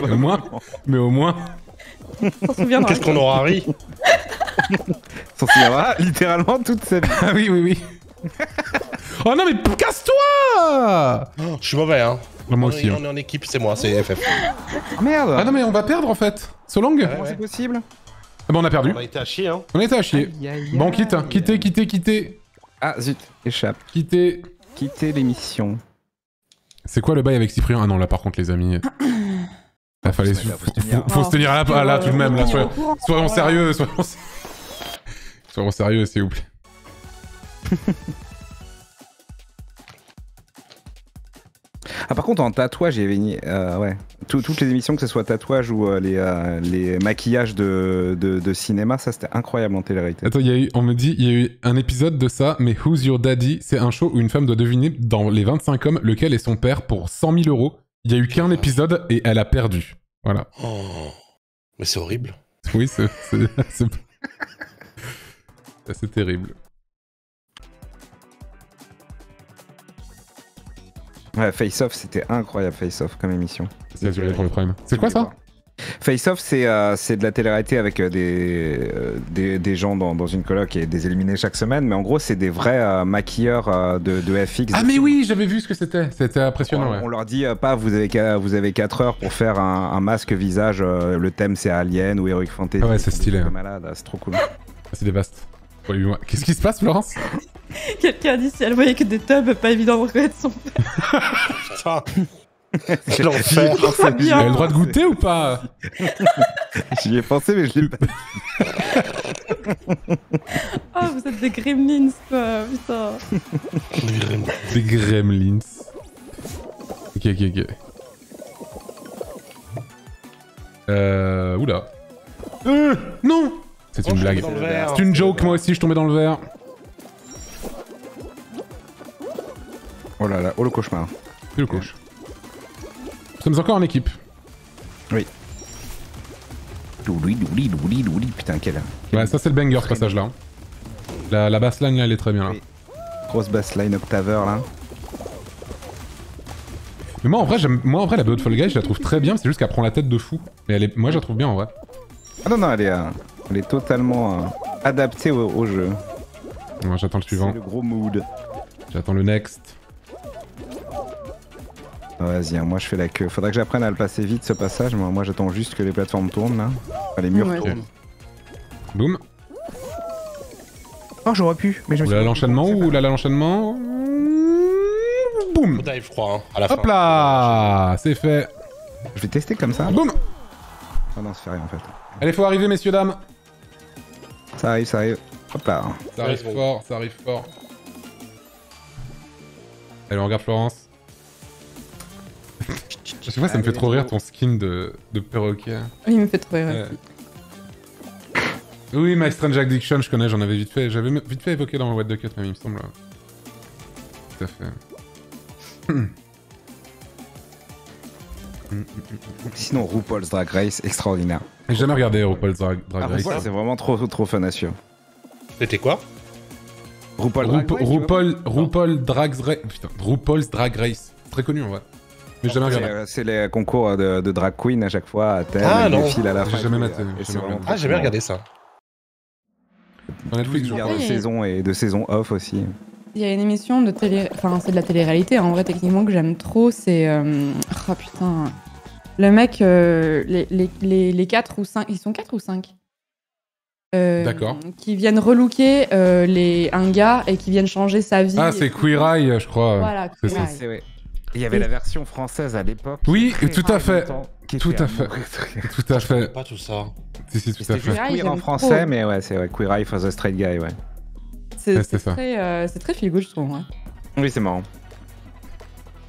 S1: au moins, mais au moins.
S4: Qu'est-ce qu'on aura ri?
S2: S'en souviendra littéralement toute sa vie.
S1: Ah oui, oui, oui. oh non, mais casse-toi
S4: Oh, Je suis mauvais, hein.
S1: Moi
S4: On
S1: aussi.
S4: est,
S1: hein.
S4: on est en équipe, c'est moi, c'est FF.
S2: Merde
S1: Ah non, mais on va perdre en fait. Solong
S4: Ouais,
S2: c'est possible?
S1: Ah bah on a perdu.
S4: On a été à chier, hein.
S1: On était à chier.
S2: Aïe, aïe,
S1: Bon, quitte, quittez, quittez, quittez.
S2: Ah zut, échappe.
S1: Quittez.
S2: Quitter l'émission.
S1: C'est quoi le bail avec Cyprien? Ah non, là par contre, les amis. Il fallait.
S2: Faut se faut
S1: Faut,
S2: tenir.
S1: faut se tenir à la, là tout de même. Là, soyons,
S3: Soyons
S1: soyons sérieux. Soyons, soyons sérieux, s'il vous plaît.
S2: Ah par contre en tatouage, il y avait euh, ouais. Tout- toutes les émissions, que ce soit tatouage ou euh, les, euh, les maquillages de, de, de cinéma, ça c'était incroyable en télé-réalité.
S1: Attends, il y a eu, on me dit, il y a eu un épisode de ça, mais Who's Your Daddy C'est un show où une femme doit deviner dans les 25 hommes lequel est son père pour 100 000 euros. Il y a eu qu'un épisode et elle a perdu. Voilà.
S4: Oh. Mais c'est horrible.
S1: Oui, c'est- c'est terrible.
S2: Ouais, Face Off, c'était incroyable Face Off comme émission.
S1: C'est. C'est quoi ça?
S2: Face Off, c'est euh, c'est de la télé-réalité avec euh, des, euh, des, des gens dans, dans une coloc et des éliminés chaque semaine, mais en gros, c'est des vrais maquilleurs de, de FX.
S1: Ah, mais oui, j'avais vu ce que c'était. C'était impressionnant,
S2: On,
S1: ouais.
S2: on leur dit pas, vous avez, vous avez 4 heures pour faire un, un masque visage, le thème c'est Alien ou Heroic Fantasy.
S1: Ah ouais, c'est stylé,
S2: de
S1: hein.
S2: malade, c'est trop cool.
S1: C'est des vastes. Qu'est-ce qui se passe, Florence?
S3: Quelqu'un a dit si elle voyait que des tubs, pas évident de reconnaître son
S4: Putain. Quel enfer.
S3: Ah,
S1: Il
S3: bien.
S1: a le droit de goûter ou pas?
S2: J'y ai pensé, mais je l'ai pas.
S3: Ah, vous êtes des gremlins, quoi. Putain.
S1: Des gremlins. Ok, ok, ok. Euh. Oula. Euh, non C'est
S4: Oh,
S1: une blague. C'est une joke, moi aussi, je tombé dans le verre.
S2: Oh là là, oh le cauchemar.
S1: C'est le coach. Nous sommes encore en équipe.
S2: Douli, douli, douli, douli, putain, quelle
S1: Ouais, ça c'est le banger ce passage là. La, la bassline là, elle est très bien là.
S2: Oui. grosse bassline octaveur là.
S1: Mais moi en vrai, moi en vrai la Fall Guys, je la trouve très bien, c'est juste qu'elle prend la tête de fou. Mais elle est, moi je la trouve bien en vrai.
S2: Ah non, non, elle est, euh, elle est totalement euh, adaptée au, au jeu.
S1: Moi j'attends le suivant,
S2: le gros mood.
S1: j'attends le next.
S2: Ah, Vas-y, hein, moi je fais la queue. Faudrait que j'apprenne à le passer vite ce passage, mais moi j'attends juste que les plateformes tournent là. Enfin, les murs
S3: Ouais.
S2: tournent.
S1: Boum.
S2: Oh, j'aurais pu, mais je me suis
S1: l'enchaînement, ou là l'enchaînement. Boum.
S4: dive, je crois, hein, à la fin.
S1: Hop là C'est fait.
S2: Je vais tester comme ça.
S1: Boum
S2: Ah non, ça fait rien en fait.
S1: Allez, faut arriver messieurs dames.
S2: Ça arrive, ça arrive. Hop là.
S1: Ça arrive fort, ça arrive fort. Allez, on regarde Florence. Je sais pas, ça me fait trop rire ton skin de, de perroquet.
S3: Oui, il me fait trop rire.
S1: Oui, My Strange Addiction, je connais, j'en avais vite fait. J'avais vite fait évoqué dans le What the Cut, même, il me semble. Tout à fait.
S2: Sinon, RuPaul's Drag Race, extraordinaire.
S1: J'ai jamais regardé RuPaul's Drag, Drag
S2: Ah,
S1: Race.
S2: RuPaul, c'est vraiment trop, trop fun à suivre.
S4: C'était quoi?
S2: RuPaul Drag
S1: Rupa-
S2: Race, tu vois?
S1: RuPaul, RuPaul Drag Race. Putain, RuPaul's Drag Race. C'est très connu en vrai. Mais jamais
S2: C'est,
S1: regardé.
S2: euh, C'est les concours de, de drag queen à chaque fois, à thème,
S4: Ah, non.
S2: fils à la fin.
S1: jamais maté, j'ai jamais
S4: Ah, j'ai bien regardé ça.
S1: Sur Netflix, crois.
S2: de
S3: Oui.
S2: saisons et de saisons off aussi.
S3: Il y a une émission de télé, enfin c'est de la télé-réalité en vrai techniquement que j'aime trop, c'est euh... oh putain, le mec, euh, les, les, les, les 4 ou 5, ils sont 4 ou 5
S1: D'accord.
S3: Qui viennent relooker euh, les, un gars et qui viennent changer sa vie.
S1: Ah, c'est. Queer Eye, je crois.
S3: Voilà,
S1: c'est
S3: Queer
S1: ça.
S3: Eye.
S2: Il y avait la version française à l'époque.
S1: Oui, tout à fait. Tout à fait. Tout à fait.
S4: Pas tout ça.
S1: Si, si, tout à
S2: C'était
S1: fait.
S3: Queer Eye,
S2: queer en français,
S3: trop.
S2: mais ouais, c'est ouais, Queer Eye for the Straight Guy, ouais.
S3: C'est
S1: Ouais, c'est
S3: très, euh, c'est très feel je trouve. ouais.
S2: Oui, c'est marrant.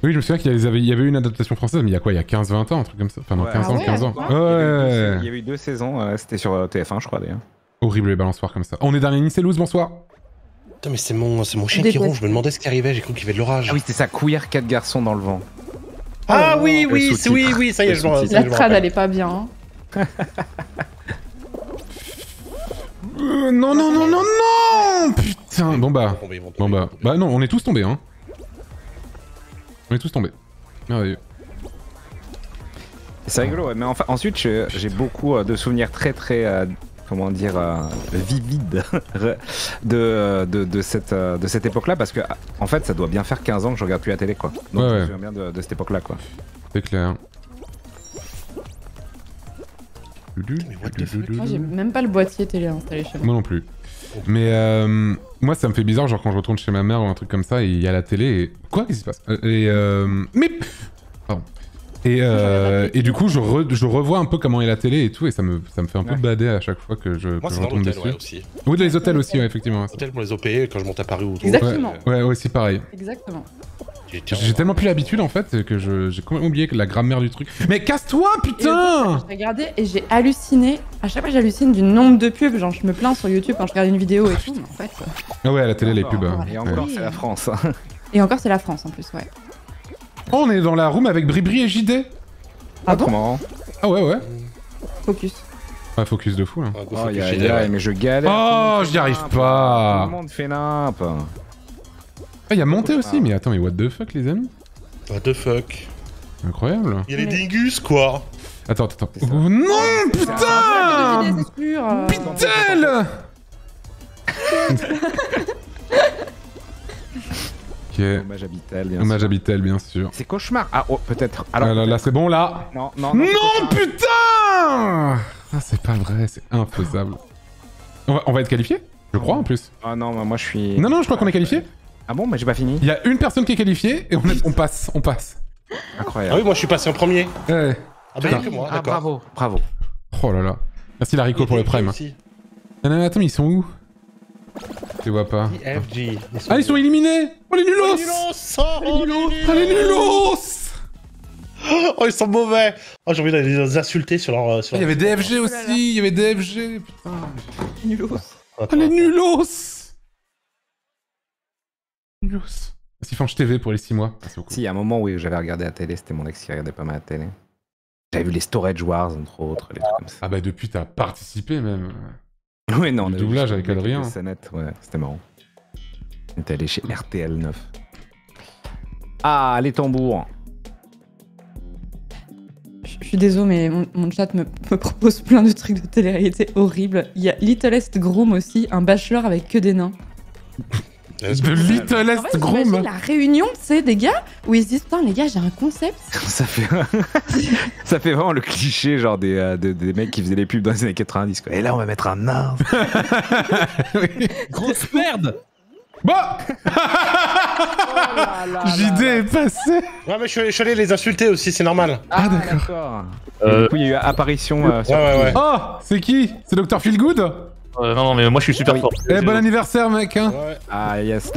S1: Oui, je me souviens qu'il y avait, une adaptation française, mais il y a quoi Il y a 15-20 ans, un truc comme ça. Enfin, non,
S2: Ouais.
S1: 15
S3: Ah
S1: ans,
S3: ouais,
S1: 15 ans.
S3: quoi
S2: Il y avait eu deux-
S1: Ouais.
S2: Il y avait eu deux saisons, euh, c'était sur euh, TF1, je crois d'ailleurs.
S1: Horrible les balançoires comme ça. On est dernier Nice et Loose, bonsoir.
S4: Putain, mais c'est mon, c'est mon chien qui ronfle.
S3: potes.
S4: Je me demandais ce qui arrivait. J'ai cru qu'il y avait de l'orage.
S2: Ah oui, c'était ça, queer, quatre garçons dans le vent.
S4: Ah
S3: Oh,
S4: oui, oui, c'est- oui, oui, ça y est, je est,
S3: La trad, elle est pas bien. hein.
S1: Euh, non, non, non, non, non Putain, bon bah. Bon bah. Bah non, on est tous tombés, hein. On est tous tombés. Merveilleux.
S2: C'est rigolo, ouais, mais enfin, ensuite j'ai beaucoup euh, de souvenirs très très, euh, comment dire, euh, vivides de, de, de cette, euh, de cette époque-là, parce que en fait ça doit bien faire 15 ans que je regarde plus la télé, quoi. Donc
S1: Ouais,
S2: je me souviens bien de, de cette époque-là, quoi.
S1: C'est clair.
S3: Moi, j'ai même pas le boîtier télé installé chez moi.
S1: Moi non plus. Mais euh, moi, ça me fait bizarre, genre quand je retourne chez ma mère ou un truc comme ça, et il y a la télé et... Quoi? Qu'est-ce qui se passe? Euh, Et euh... Mais... Pardon. Et, euh, et du coup, je, re- je revois un peu comment est la télé et tout, et ça me, ça me fait un peu
S2: Ouais.
S1: bader à chaque fois que je, que
S4: Moi,
S1: je
S4: dans
S1: retombe dessus.
S4: ouais, aussi.
S1: Oui, dans les hôtels aussi, ouais, effectivement.
S4: Hôtel pour les OP, quand je monte à Paris ou tout.
S3: Exactement.
S1: Ouais, ouais, aussi pareil.
S3: Exactement.
S4: J'ai
S1: tellement plus l'habitude en fait que je- j'ai complètement oublié que la grammaire du truc. Mais casse-toi, putain
S3: J'ai regardé et j'ai halluciné. À chaque fois, j'hallucine du nombre de pubs. Genre, je me plains sur YouTube quand je regarde une vidéo et tout. Mais en fait. euh,
S1: Ah ouais, à la télé, les pubs.
S3: hein.
S2: Et encore, c'est la France. hein.
S3: Et encore, c'est la France en plus, ouais.
S1: Oh, on est dans la room avec Bribri et JD
S3: Ah bon
S2: marrant.
S1: Ah ouais, ouais.
S3: Focus.
S1: Ouais, focus de fou
S4: gros
S2: Oh,
S4: focus
S2: y a-
S4: ouais.
S2: mais je galère.
S1: Oh, j'y arrive pas.
S2: Tout le monde fait nimp.
S1: Ah, il y a monté aussi, mais attends, mais what the fuck, les amis?
S4: What the fuck?
S1: Incroyable.
S4: Il y a les dingus, quoi
S1: Attends, attends. Oh, non,
S3: Ah,
S1: putain Pitel Ok.
S2: Hommage à Bitel, bien
S1: Hommage
S2: sûr.
S1: à Bitel, bien sûr.
S2: C'est cauchemar. Ah, oh, peut-être. Alors,
S1: Ah là là, c'est bon là
S2: non, non, non.
S1: Non, putain Ah, c'est pas vrai, c'est infaisable. On va, on va être qualifié Je crois en plus.
S2: Ah non, moi, moi je suis.
S1: Non, non, je crois qu'on est qualifié.
S2: Ah bon, mais j'ai pas fini.
S1: Il y a une personne qui est qualifiée et on, est- on passe, on passe.
S4: Ah
S2: Incroyable.
S4: oui, moi je suis passé en premier.
S1: Ouais.
S4: Ah bah, que moi,
S2: Ah,
S4: d'accord.
S2: bravo, bravo.
S1: Oh là là. Merci Larico pour le prime.
S4: aussi.
S1: Non, non, attends, mais ils sont où? Les vois pas.
S4: IFG.
S1: Ah, ils sont éliminés Oh les nulos
S4: Oh, les nulos Oh, les nulos
S1: Ah nulos
S4: Oh, ils sont mauvais Oh, j'ai envie d'aller les insulter sur leur... euh, sur
S1: Ah, Il y avait DFG
S3: Oh
S1: aussi,
S3: là.
S1: il y avait DFG, putain.
S3: Nulos.
S1: Ah les nulos Nulos. Merci Fanch TV pour les 6 mois? Merci beaucoup.
S2: Si, il y a un moment où j'avais regardé la télé, c'était mon ex qui regardait pas mal la télé. J'avais vu les Storage Wars, entre autres, les trucs comme ça.
S1: Ah bah depuis t'as participé même.
S2: Oui, non, on
S1: Le doublage avec Adrien.
S2: ouais, c'était marrant. On était allé chez RTL 9. Ah, les tambours.
S3: Je je suis désolée, mais mon, mon chat me, me propose plein de trucs de télé-réalité horribles. Il y a Littlest Groom aussi, un bachelor avec que des nains.
S1: De Little
S3: En
S1: Est
S3: fait,
S1: Groom.
S3: la réunion, tu sais, des gars où ils se disent Putain, les gars, j'ai un concept.
S2: Ça fait, ça fait vraiment le cliché genre des, euh, des, des mecs qui faisaient les pubs dans les années 90. Quoi. Et là, on va mettre un nain.
S5: Grosse merde
S1: Bah JD est passé
S4: Ouais, mais je suis, allé, je suis allé les insulter aussi, c'est normal.
S2: Ah, d'accord. Et
S5: Euh,
S2: Du coup, il y a eu apparition euh, sur
S4: Ouais, ouais, ouais.
S1: Oh C'est qui? C'est Dr Feelgood?
S5: Euh, non, non, mais moi je suis super
S2: Ah oui.
S5: fort.
S1: Eh bon anniversaire mec hein
S4: Ouais.
S2: Ah, yes.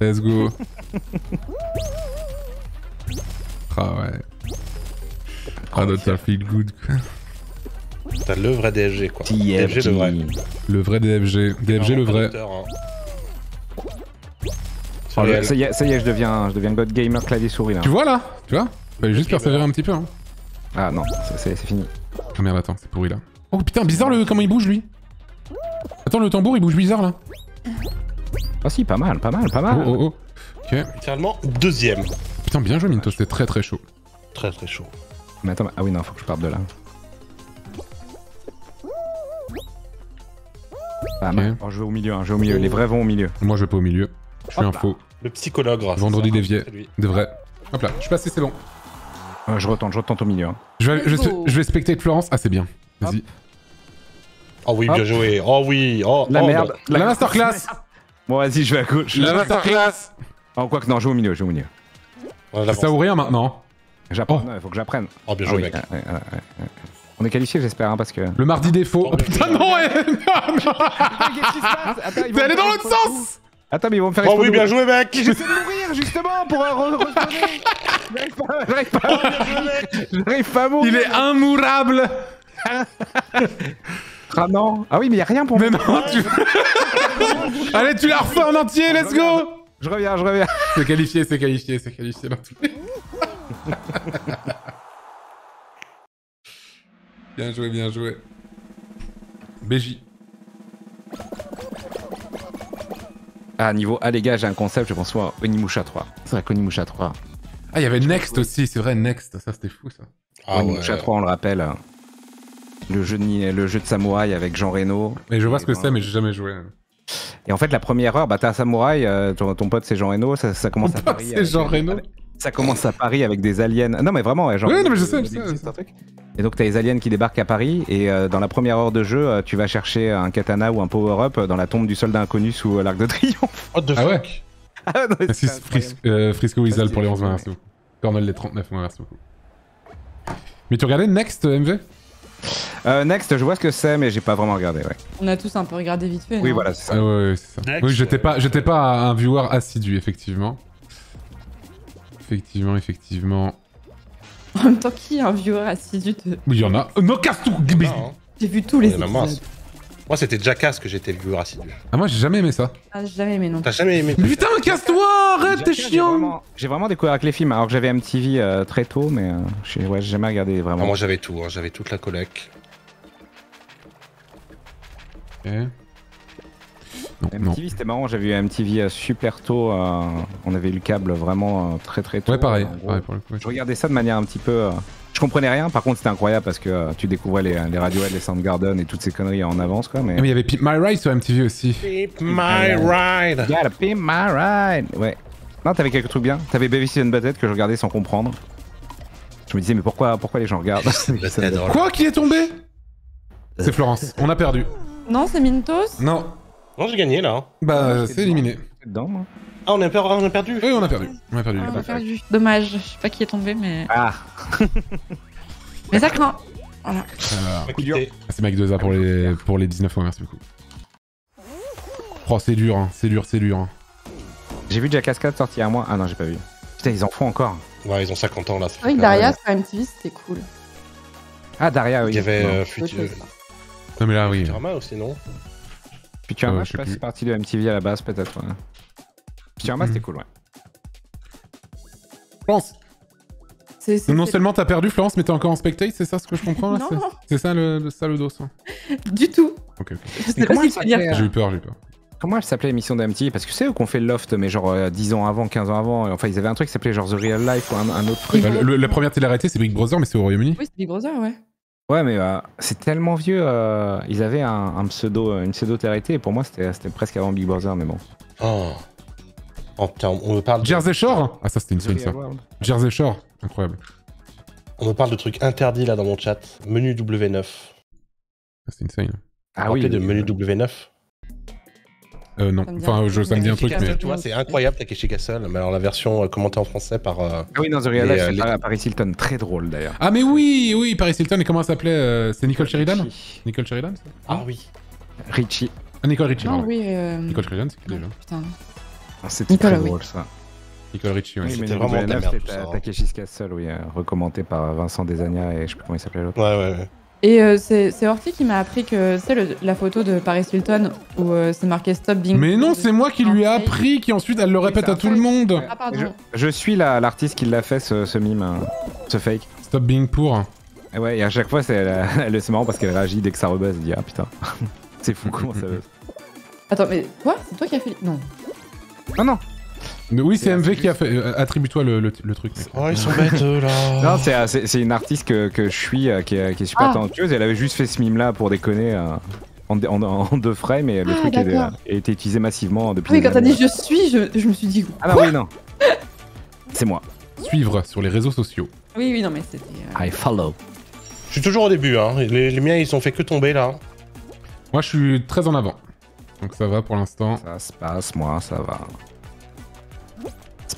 S1: Let's go Ah ouais. Ah Dr Feelgood quoi.
S4: T'as le vrai DFG, quoi. DFG, le vrai.
S1: Le vrai DFG. DFG le vrai.
S4: Hein.
S2: Oh, le- ça, y est, ça y est, je deviens, je deviens God Gamer clavier souris là.
S1: Tu vois là? Tu vois? Fallait juste
S4: Ok,
S1: persévérer un petit peu hein.
S2: Ah non, c'est- fini.
S1: Oh merde attends, c'est pourri là. Oh putain, bizarre le comment il bouge lui. Attends, le tambour il bouge bizarre là.
S2: Ah si, pas mal, pas mal, pas mal.
S1: Oh oh oh. Ok.
S4: Littéralement, deuxième.
S1: Putain, bien joué Minto, c'était très très chaud.
S4: Très très chaud.
S2: Mais attends, mais- ah oui, non, faut que je parte de là. Pas mal. Oh, je vais au milieu, hein, je vais au milieu. Les vrais vont au milieu.
S1: Moi je vais pas au milieu. Je suis
S2: Hop
S1: un faux.
S4: Le psychologue, c'est
S1: Vendredi dévié. De vrai. Hop là, je suis passé, c'est bon.
S2: Euh, je retente, je retente au milieu. hein.
S1: Je vais, je, vais spectate Florence. Ah, c'est bien. Vas-y.
S4: Oh oui, bien joué. Oh oui. Oh,
S2: La
S4: oh,
S2: merde.
S1: La masterclass
S2: Bon, vas-y, je vais à gauche.
S1: La masterclass
S2: Oh, quoi que non, je vais au milieu, je vais au milieu.
S4: bah,
S1: C'est ça ou rien maintenant.
S2: J'apprends,
S1: Oh.
S2: non, il faut que j'apprenne.
S4: Oh, bien
S2: Ah
S4: joué,
S2: oui,
S4: mec.
S2: On est qualifié, j'espère, hein, parce que.
S1: Le mardi défaut.
S4: Oh,
S1: Oh putain, non, non, non. T'es allé dans l'autre sens
S2: Attends, mais ils vont me faire
S4: Oh oui, bien joué, mec
S2: J'essaie de mourir justement pour euh. J'arrive pas, j'arrive pas,
S4: Oh,
S2: j'arrive pas à mourir.
S1: Il est immourable
S2: Ah non. Ah oui, mais y a rien pour
S1: Mais
S2: moi.
S1: non, tu... Allez, tu la refais en entier, let's go
S2: Je reviens, je reviens.
S1: C'est qualifié, c'est qualifié, c'est qualifié dans tous les... bien joué, bien joué. BJ.
S2: Ah, niveau Ah, les gars, j'ai un concept, je pense à Onimusha 3. C'est vrai qu'Onimusha 3.
S1: Ah, il y avait Next aussi, c'est vrai, Next. Ça, c'était fou, ça.
S4: Ah ouais.
S2: Onimusha 3, on le rappelle. Le jeu, de, le jeu de samouraï avec Jean Reno.
S1: Mais je vois ce que
S2: Et
S1: c'est, mais j'ai jamais joué.
S2: Et en fait, la première heure, bah, t'as un samouraï, euh, ton, ton pote c'est Jean Reno, ça, ça commence à Paris.
S1: C'est
S2: avec-
S1: Jean Reno.
S2: Ça commence à Paris avec des aliens. Non, mais vraiment, ouais, genre.
S1: Oui, non, mais je sais, je sais,
S2: c'est
S1: je sais.
S2: un truc. Et donc, t'as les aliens qui débarquent à Paris, et euh, dans la première heure de jeu, euh, tu vas chercher un katana ou un power-up dans la tombe du soldat inconnu sous l'arc de triomphe.
S4: What the
S1: Ah ouais
S4: fuck?
S2: Ah, non.
S1: Fris- euh, Frisco
S2: Vas-y,
S1: pour les
S2: vas-y.
S1: 11 mois, merci beaucoup. Cornel les 39 mois, merci beaucoup. Mais tu regardais Next MV
S2: Euh, next, je vois ce que c'est, mais j'ai pas vraiment regardé, ouais.
S3: On a tous un peu regardé vite fait.
S2: Oui,
S3: non
S2: voilà, c'est ça.
S1: Ouais, ouais, c'est ça.
S4: Next,
S1: Oui, j'étais pas, j'étais pas un viewer assidu, effectivement. Effectivement, effectivement.
S3: En même temps, qui est un viewer assidu de...
S1: Oui, il y en a. Euh, Non, casse tout
S4: hein.
S3: J'ai vu tous les
S4: Il y en a
S3: épisodes.
S4: mince. Moi, c'était Jackass que j'étais le viewer assidu.
S1: Ah, moi, j'ai jamais aimé ça.
S3: Ah, j'ai jamais aimé non.
S4: T'as jamais aimé
S1: putain, casse-toi Arrête, t'es chiant
S2: vraiment, j'ai vraiment découvert avec les films, alors que j'avais MTV euh, très tôt, mais euh, j'ai ouais, j'ai jamais regardé vraiment.
S4: Ah, moi, j'avais tout, hein. j'avais toute la collecte.
S1: Ok. Non.
S2: MTV, c'était marrant, j'avais eu MTV euh, super tôt. euh, on avait eu le câble vraiment euh, très très tôt.
S1: Ouais, pareil. Pareil pour le coup.
S2: Je regardais ça de manière un petit peu. euh, Je comprenais rien, par contre c'était incroyable parce que euh, tu découvrais les, les Radiohead, les Soundgarden et toutes ces conneries en avance quoi. Mais.
S1: Ah, mais il y avait Pimp My Ride sur MTV aussi.
S4: Keep my ride
S2: Gotta pimp my ride Ouais. Non, t'avais quelques trucs bien. T'avais Babysit and Butthead que je regardais sans comprendre. Je me disais, mais pourquoi, pourquoi les gens regardent.
S1: Quoi Qui est tombé? C'est Florence. On a perdu.
S3: Non, c'est Mintos?
S1: Non.
S4: Non, j'ai gagné là. hein.
S1: Bah, c'est éliminé.
S2: dedans, moi.
S4: Ah, on a, per- on a perdu
S1: Oui, on a perdu. On a perdu.
S3: Ah, on a perdu. Dommage, je sais pas qui est tombé, mais.
S2: Ah
S3: Mais ça craint. Voilà.
S1: Alors,
S4: On a
S2: Coup dur.
S4: quitté.
S1: C'est Mike Doza pour les, pour les 19 mois, merci beaucoup. Oh, c'est dur, hein. c'est dur, c'est dur. hein.
S2: J'ai vu Jackass 4 sortir à moi. Ah non, j'ai pas vu. Putain, ils en font encore.
S4: Ouais, ils ont 50 ans là. ça
S3: C'est
S4: fait
S3: vrai que
S4: peur.
S3: Daria sur MTV, c'était cool.
S2: Ah, Daria, oui.
S4: Il y avait euh.
S1: Non, mais là, oui.
S4: Futurama aussi, non?
S2: Futurama,
S1: Euh,
S2: je
S1: je
S2: sais pas si c'est parti de MTV à la base, peut-être. ouais. Futurama,
S1: Mhm.
S2: c'était cool, ouais.
S1: Florence, non seulement t'as perdu, Florence, mais t'es encore en spectate, c'est ça ce que je comprends là
S3: Non.
S1: C'est- ça le, le- ça le dos hein
S3: Du tout.
S1: Ok,
S3: si
S1: J'ai eu peur, j'ai eu peur.
S2: Comment elle s'appelait l'émission de MTV Parce que c'est eux qu'on fait le Loft, mais genre euh, 10 ans avant, 15 ans avant. et Enfin, ils avaient un truc qui s'appelait genre The Real Life ou un, un autre truc.
S1: Bah, le- la première télé-réalité, c'est Big Brother, mais c'est au Royaume-Uni.
S3: Oui, c'est Big Brother, ouais.
S2: Ouais, mais euh, c'est tellement vieux. euh, ils avaient un, un pseudo, une pseudo-télé-réalité, et pour moi, c'était c'était presque avant Big Brother, mais bon.
S4: Oh. Oh putain, on me parle de,
S1: Jersey Shore Ah, ça c'était une scène, ça.
S2: World.
S1: Jersey Shore, incroyable.
S4: on me parle de trucs interdits là dans mon chat. Menu W9.
S1: Ça, C'est insane.
S2: Ah oui.
S4: de
S2: oui,
S4: Menu
S2: oui.
S4: W9
S1: Euh, non.
S3: Ça me dit
S1: Enfin, je, ça me dit un truc, mais.
S4: Tu vois, c'est incroyable Takeshi Castle, mais alors la version euh, commentée en français par. euh,
S2: Ah oui, non, The Real Life,
S4: euh, les-
S2: Paris Hilton. Très drôle d'ailleurs.
S1: Ah, mais oui, oui, Paris Hilton, et comment elle s'appelait C'est Nicole Sheridan Nicole Sheridan ça
S4: Ah oui.
S2: Richie.
S1: Ah, Nicole Richie,
S3: Non, oui. euh,
S1: Nicole Sheridan, c'est qui déjà
S3: Putain.
S2: Ah, C'était très
S3: oui.
S2: drôle ça.
S1: Nicole Richie, ouais.
S2: Oui,
S4: c'était vraiment de la
S2: W9,
S4: merde,
S2: c'était
S4: tout ça, hein.
S2: Takeshi's Castle, oui, euh, recommandé par Vincent Desagna et je sais plus comment il s'appelait l'autre.
S4: Ouais, ouais, ouais.
S3: Et euh, c'est c'est Horty qui m'a appris que c'est le- la photo de Paris Hilton où euh, c'est marqué Stop Being.
S1: Mais non, c'est moi qui lui ai appris, qui ensuite elle le répète à tout le monde.
S3: Ah, pardon.
S2: Je, je suis la- l'artiste qui l'a fait, ce, ce mime, euh, ce fake.
S1: Stop being poor.
S2: Et ouais, et à chaque fois, c'est marrant parce qu'elle réagit dès que ça rebuzz. Elle dit Ah putain, c'est fou comment ça buzz.
S3: Attends, mais quoi? C'est toi qui as fait. Non.
S2: Non, non,
S1: Oui, c'est MV qui a fait. euh, Attribue-toi le, le- le truc. mec.
S4: Oh, ils sont bêtes eux, là.
S2: non c'est, euh, c'est, c'est une artiste que, que je suis euh, qui, est, qui est super
S3: Ah.
S2: talentueuse. Elle avait juste fait ce mime là pour déconner euh, en, en, en deux frames et le
S3: Ah,
S2: truc est, a été utilisé massivement depuis.
S3: Ah oui, quand t'as dit je suis, je, je me suis dit.
S2: Ah non, oui, non. C'est moi.
S1: Suivre sur les réseaux sociaux.
S3: Oui, oui, non, mais c'était. euh,
S2: I follow.
S4: Je suis toujours au début, hein. Les, les miens, ils ont fait que tomber là.
S1: Moi, je suis très en avant. Donc ça va pour l'instant.
S2: Ça se passe, moi, ça va.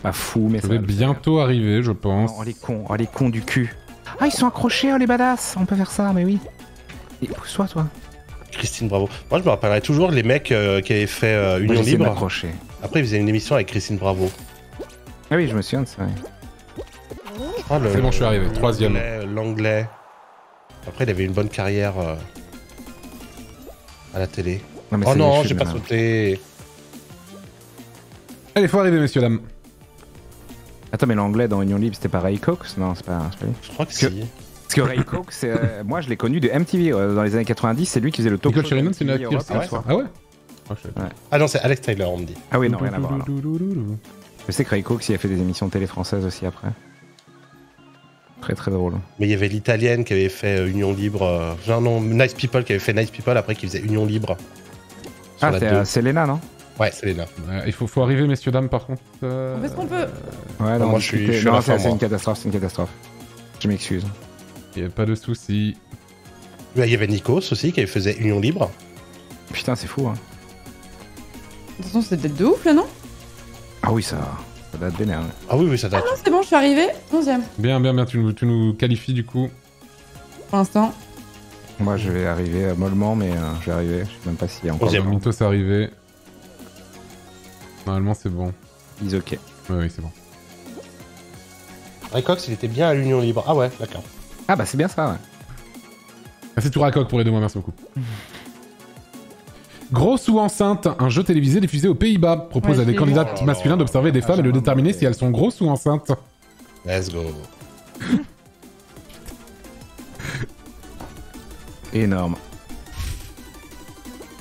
S2: Pas fou, mais
S1: Je
S2: ça
S1: vais
S2: va
S1: bientôt arriver, je pense.
S2: Oh les cons, oh les cons du cul. Ah ils sont accrochés, oh les badass, on peut faire ça, mais oui. Et pousse-toi toi.
S4: Christine, bravo. Moi, je me rappellerai toujours les mecs euh, qui avaient fait euh, Union Libre. Après, il faisait une émission avec Christine Bravo.
S2: Ah oui, je me souviens de ça.
S4: le-
S1: C'est bon, je suis arrivé. Troisième.
S4: l'anglais-. Après, il avait une bonne carrière euh, à la télé.
S2: Non, mais
S4: Oh non, j'ai pas sauté.
S1: Allez, faut arriver, messieurs, dames.
S2: Attends, mais l'anglais dans Union Libre, c'était pas Ray Cox? Non, c'est pas, c'est pas lui.
S4: Je crois que
S2: Que-
S4: si.
S2: Parce que Ray Cox, c'est, euh, moi je l'ai connu de MTV euh, dans les années 90, c'est lui qui faisait le talk
S1: Nicole
S2: show
S1: Sherrinan,
S2: de
S1: c'est une actrice.
S2: Europe,
S4: ouais.
S1: Ah ouais? Ah.
S4: Ah non, c'est Alex Tyler, on me dit.
S2: Ah oui, non, rien à voir. alors. Je sais que Ray Cox, il a fait des émissions de télé françaises aussi après. Très très drôle.
S4: Mais il y avait l'italienne qui avait fait euh, Union Libre. euh, non, non, Nice People qui avait fait Nice People après qui faisait Union Libre.
S2: Ah, c'est euh, Selena, non?
S4: Ouais, c'est Léna.
S1: Ouais, il faut, faut arriver, messieurs, dames, par contre. euh,
S3: On fait ce qu'on peut.
S2: Ouais,
S4: moi,
S2: non,
S4: je suis-
S2: c'était-
S4: je suis
S2: non,
S4: fin,
S2: c'est c'est
S4: moi.
S2: une catastrophe, c'est une catastrophe. Je m'excuse.
S1: Il y a pas de soucis.
S4: Il y avait Nikos aussi qui faisait Union Libre.
S2: Putain, c'est fou, hein.
S3: De toute façon, c'est peut-être de ouf là, non?
S2: Ah oui, ça, ça date d'énerve.
S4: Ah oui, oui, ça date.
S3: Non, c'est bon, je suis arrivée. 11ème
S1: Bien, bien, bien. Tu nous, tu nous qualifies, du coup.
S3: pour l'instant.
S2: Moi, je vais arriver euh, mollement, mais euh, je vais arriver. Je sais même pas s'il y a encore.
S4: Onzième.
S1: Mintos est arrivé. Normalement, c'est bon.
S2: Ils ok.
S1: Oui, oui, c'est bon.
S4: Ray Cox, il était bien à l'Union Libre. Ah ouais, d'accord.
S2: Ah bah c'est bien ça, ouais.
S1: Merci Tour à coq pour les deux mois, merci beaucoup. Grosse ou enceinte, un jeu télévisé diffusé aux Pays-Bas propose
S3: Ouais,
S1: à des candidats.
S4: Oh
S1: masculins d'observer des
S2: Ah,
S1: femmes et de déterminer si elles sont grosses ou enceintes.
S4: Let's go.
S2: Énorme.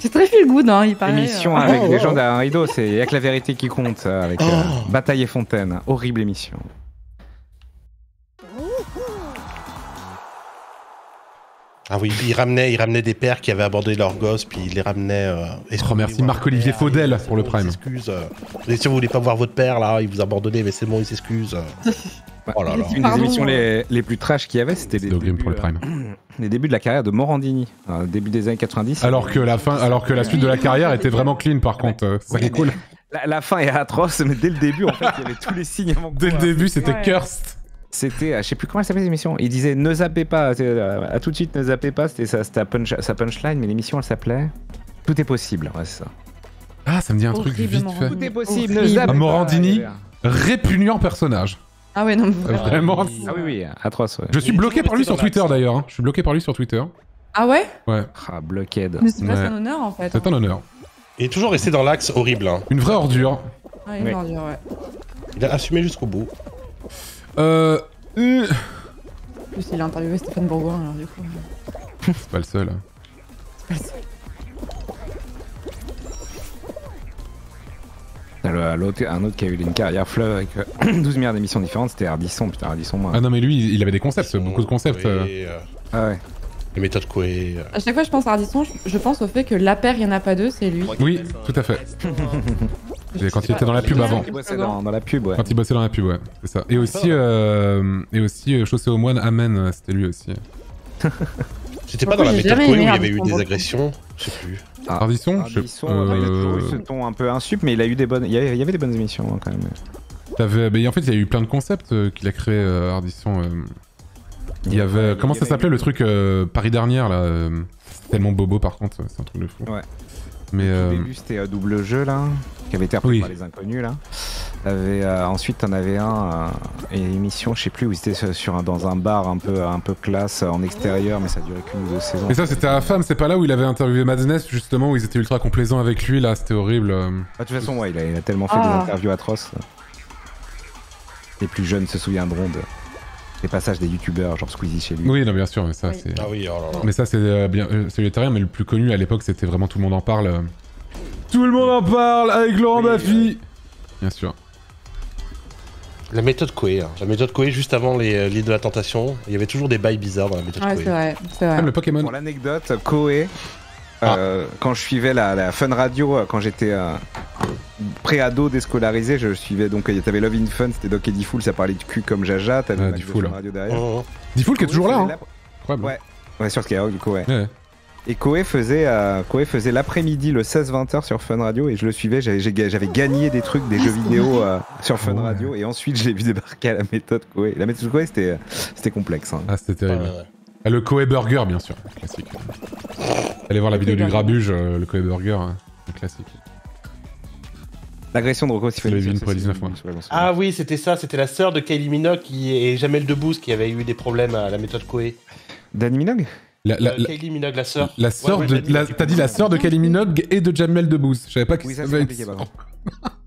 S3: C'est très feel good, hein, il paraît.
S2: Émission
S3: euh.
S2: avec
S4: Oh,
S2: des
S4: oh,
S2: gens
S4: oh.
S2: derrière un rideau, c'est y a que la vérité qui compte, ça, avec euh,
S4: Oh.
S2: Bataille et Fontaine. Horrible émission.
S4: Ah oui, il ramenait, il ramenait des pères qui avaient abandonné leurs gosses, puis il les ramenait. Euh,
S1: Oh, merci Marc-Olivier Faudel pour le prime.
S4: Il s'excuse. euh. Et si vous voulez pas voir votre père là, il vous a abandonné, mais c'est bon, il s'excuse. Oh là là.
S2: Une des émissions les, les plus trash qu'il y avait, c'était les,
S1: C'est Ogrim
S2: débuts,
S1: pour le prime.
S2: euh, les débuts de la carrière de Morandini, début des années 90.
S1: Alors que la fin, alors que la suite de la carrière était vraiment clean par contre. euh, C'est ça qui est cool.
S2: La, la fin est atroce, mais dès le début, en fait, il y avait tous les signes avant
S1: Dès le début, c'était
S3: Ouais.
S1: cursed.
S2: C'était, euh, je sais plus comment elle s'appelait l'émission. Il disait ne zappez pas, euh, à tout de suite ne zappez pas. C'était sa, sa punch- sa punchline, mais l'émission elle s'appelait Tout est possible. Ouais, c'est ça.
S1: Ah, ça me dit un truc vite fait.
S2: Tout est possible, ne zappez
S1: Ah, Morandini.
S2: pas.
S1: Répugnant personnage.
S3: Ah ouais, non, mais
S1: Euh,
S3: vraiment.
S1: Vraiment.
S2: Ah oui, oui, atroce. Ouais.
S1: Je suis bloqué par lui sur Twitter d'ailleurs. hein. Je suis bloqué par lui sur Twitter.
S3: Ah ouais?
S1: Ouais,
S2: Ah, Blockhead.
S3: Mais c'est pas
S1: Ouais.
S3: un honneur en fait.
S1: c'est un honneur.
S4: Il est toujours resté dans l'axe horrible. hein.
S1: Une vraie ordure.
S3: Ah, une
S2: Oui.
S3: ordure, ouais.
S4: Il a assumé jusqu'au bout.
S1: Euh. euh,
S3: En plus, il a interviewé Stéphane Bourgoin, alors du coup.
S1: C'est pas le seul. hein.
S3: c'est pas le seul.
S2: L'autre- un autre qui a eu une carrière fleuve avec euh, 12 milliards d'émissions différentes, c'était Ardisson. Putain, Ardisson, moi.
S1: Ah non, mais lui, il avait des concepts, beaucoup de concepts. euh.
S4: Euh,
S2: Ah ouais.
S4: les méthodes Coué. euh.
S3: À chaque fois que je pense à Ardisson, je, pense au fait que la paire, il n'y en a pas deux, c'est lui.
S1: Oui, tout à fait. Quand il était dans la pub avant.
S2: Il bossait dans, dans la pub, ouais.
S1: Quand il bossait dans la pub, ouais, c'est ça. Et aussi, euh, et aussi euh, Chaussée aux moines, Amen, euh, c'était lui aussi.
S4: C'était pas dans la méthode Coué où il y avait eu des agressions Je sais plus.
S1: Ardisson, je sais-
S2: Ardisson, ouais, il a toujours eu
S1: euh,
S2: ce ton un peu insup, mais il a eu des bonnes. Il y avait, il y avait des bonnes émissions hein, quand même.
S1: T'avais, mais en fait, il y a eu plein de concepts euh, qu'il a créé euh, Ardisson. euh. Il y avait, comment ça s'appelait le truc euh, Paris dernière là euh, C'est tellement bobo par contre, c'est un truc de fou.
S2: Ouais.
S1: Mais
S2: Au
S1: euh,
S2: début, c'était euh, double jeu là, qui avait été repris
S1: Oui.
S2: par les inconnus là. T'avais, euh, ensuite, t'en avais un, euh, une émission, je sais plus où c'était sur, sur un- dans un bar un peu, un peu classe en extérieur, mais ça durait qu'une ou deux saisons.
S1: mais ça c'était à la femme, c'est pas là où il avait interviewé Madness justement où ils étaient ultra complaisants avec lui là, c'était horrible. euh.
S2: Ah, de toute façon, ouais, il a, il a tellement fait
S3: Ah.
S2: des interviews atroces. Les plus jeunes se souviendront de, des passages des youtubeurs, genre Squeezie chez lui.
S1: Oui, non, bien sûr, mais ça
S3: Oui.
S1: c'est.
S4: Ah oui, oh là là.
S1: Mais ça c'est euh, bien, euh, celui était rien, mais le plus connu à l'époque c'était vraiment tout le monde en parle. euh. Tout le monde en parle avec Laurent
S2: Oui,
S1: Baffy. Bien sûr.
S4: La méthode Coué. hein. La méthode Coué, juste avant les euh, l'île de la tentation, il y avait toujours des bails bizarres dans la méthode
S3: Ouais, c'est vrai, c'est vrai.
S1: Comme le Pokémon.
S2: Pour l'anecdote, Koé, euh, quand je suivais la, la Fun Radio, euh, quand j'étais euh, pré-ado déscolarisé, je suivais donc, il y avait Love in Fun, c'était Doc Eddie Fool, ça parlait de cul comme Jaja, t'avais
S1: Ah.
S2: Fun Radio derrière.
S1: Diffoul qui est toujours là. Hein.
S2: la-. Ouais. Ouais, sur Skyrock, du coup, ouais.
S1: Ouais.
S2: Et Koé faisait, euh, Koé faisait l'après-midi le 16-20h sur Fun Radio et je le suivais. J'avais, j'ai ga- j'avais gagné des trucs, des jeux vidéo euh, sur Fun
S1: Ouais.
S2: Radio et ensuite je l'ai vu débarquer à la méthode Koé. La méthode Koé c'était, c'était complexe. hein.
S1: Ah, c'était terrible.
S4: Ouais, ouais.
S1: Ah, le Koei Burger, bien sûr, classique. Allez voir la vidéo
S3: Koei
S1: du grabuge, euh, le Koei Burger, hein, un classique.
S2: L'agression de Rocco Siffredi.
S1: Levine
S2: ça,
S1: pour les
S2: c'est-
S1: 19 mois.
S2: c'est pas bon, ça.
S4: Ah oui, c'était ça, c'était la sœur de Kylie Minogue qui, et Jamel Debbouze qui avaient eu des problèmes à la méthode Koé.
S2: Danny Minogue
S1: La, la,
S4: Euh,
S1: la,
S4: Kylie Minogue, la sœur.
S1: la sœur
S4: Ouais, ouais,
S1: de. T'as dit la sœur de Kylie Minogue et de Jamel Debbouze. Je savais pas que
S2: Oui, ça,
S1: ça
S2: c'est
S1: avait
S2: compliqué, par contre.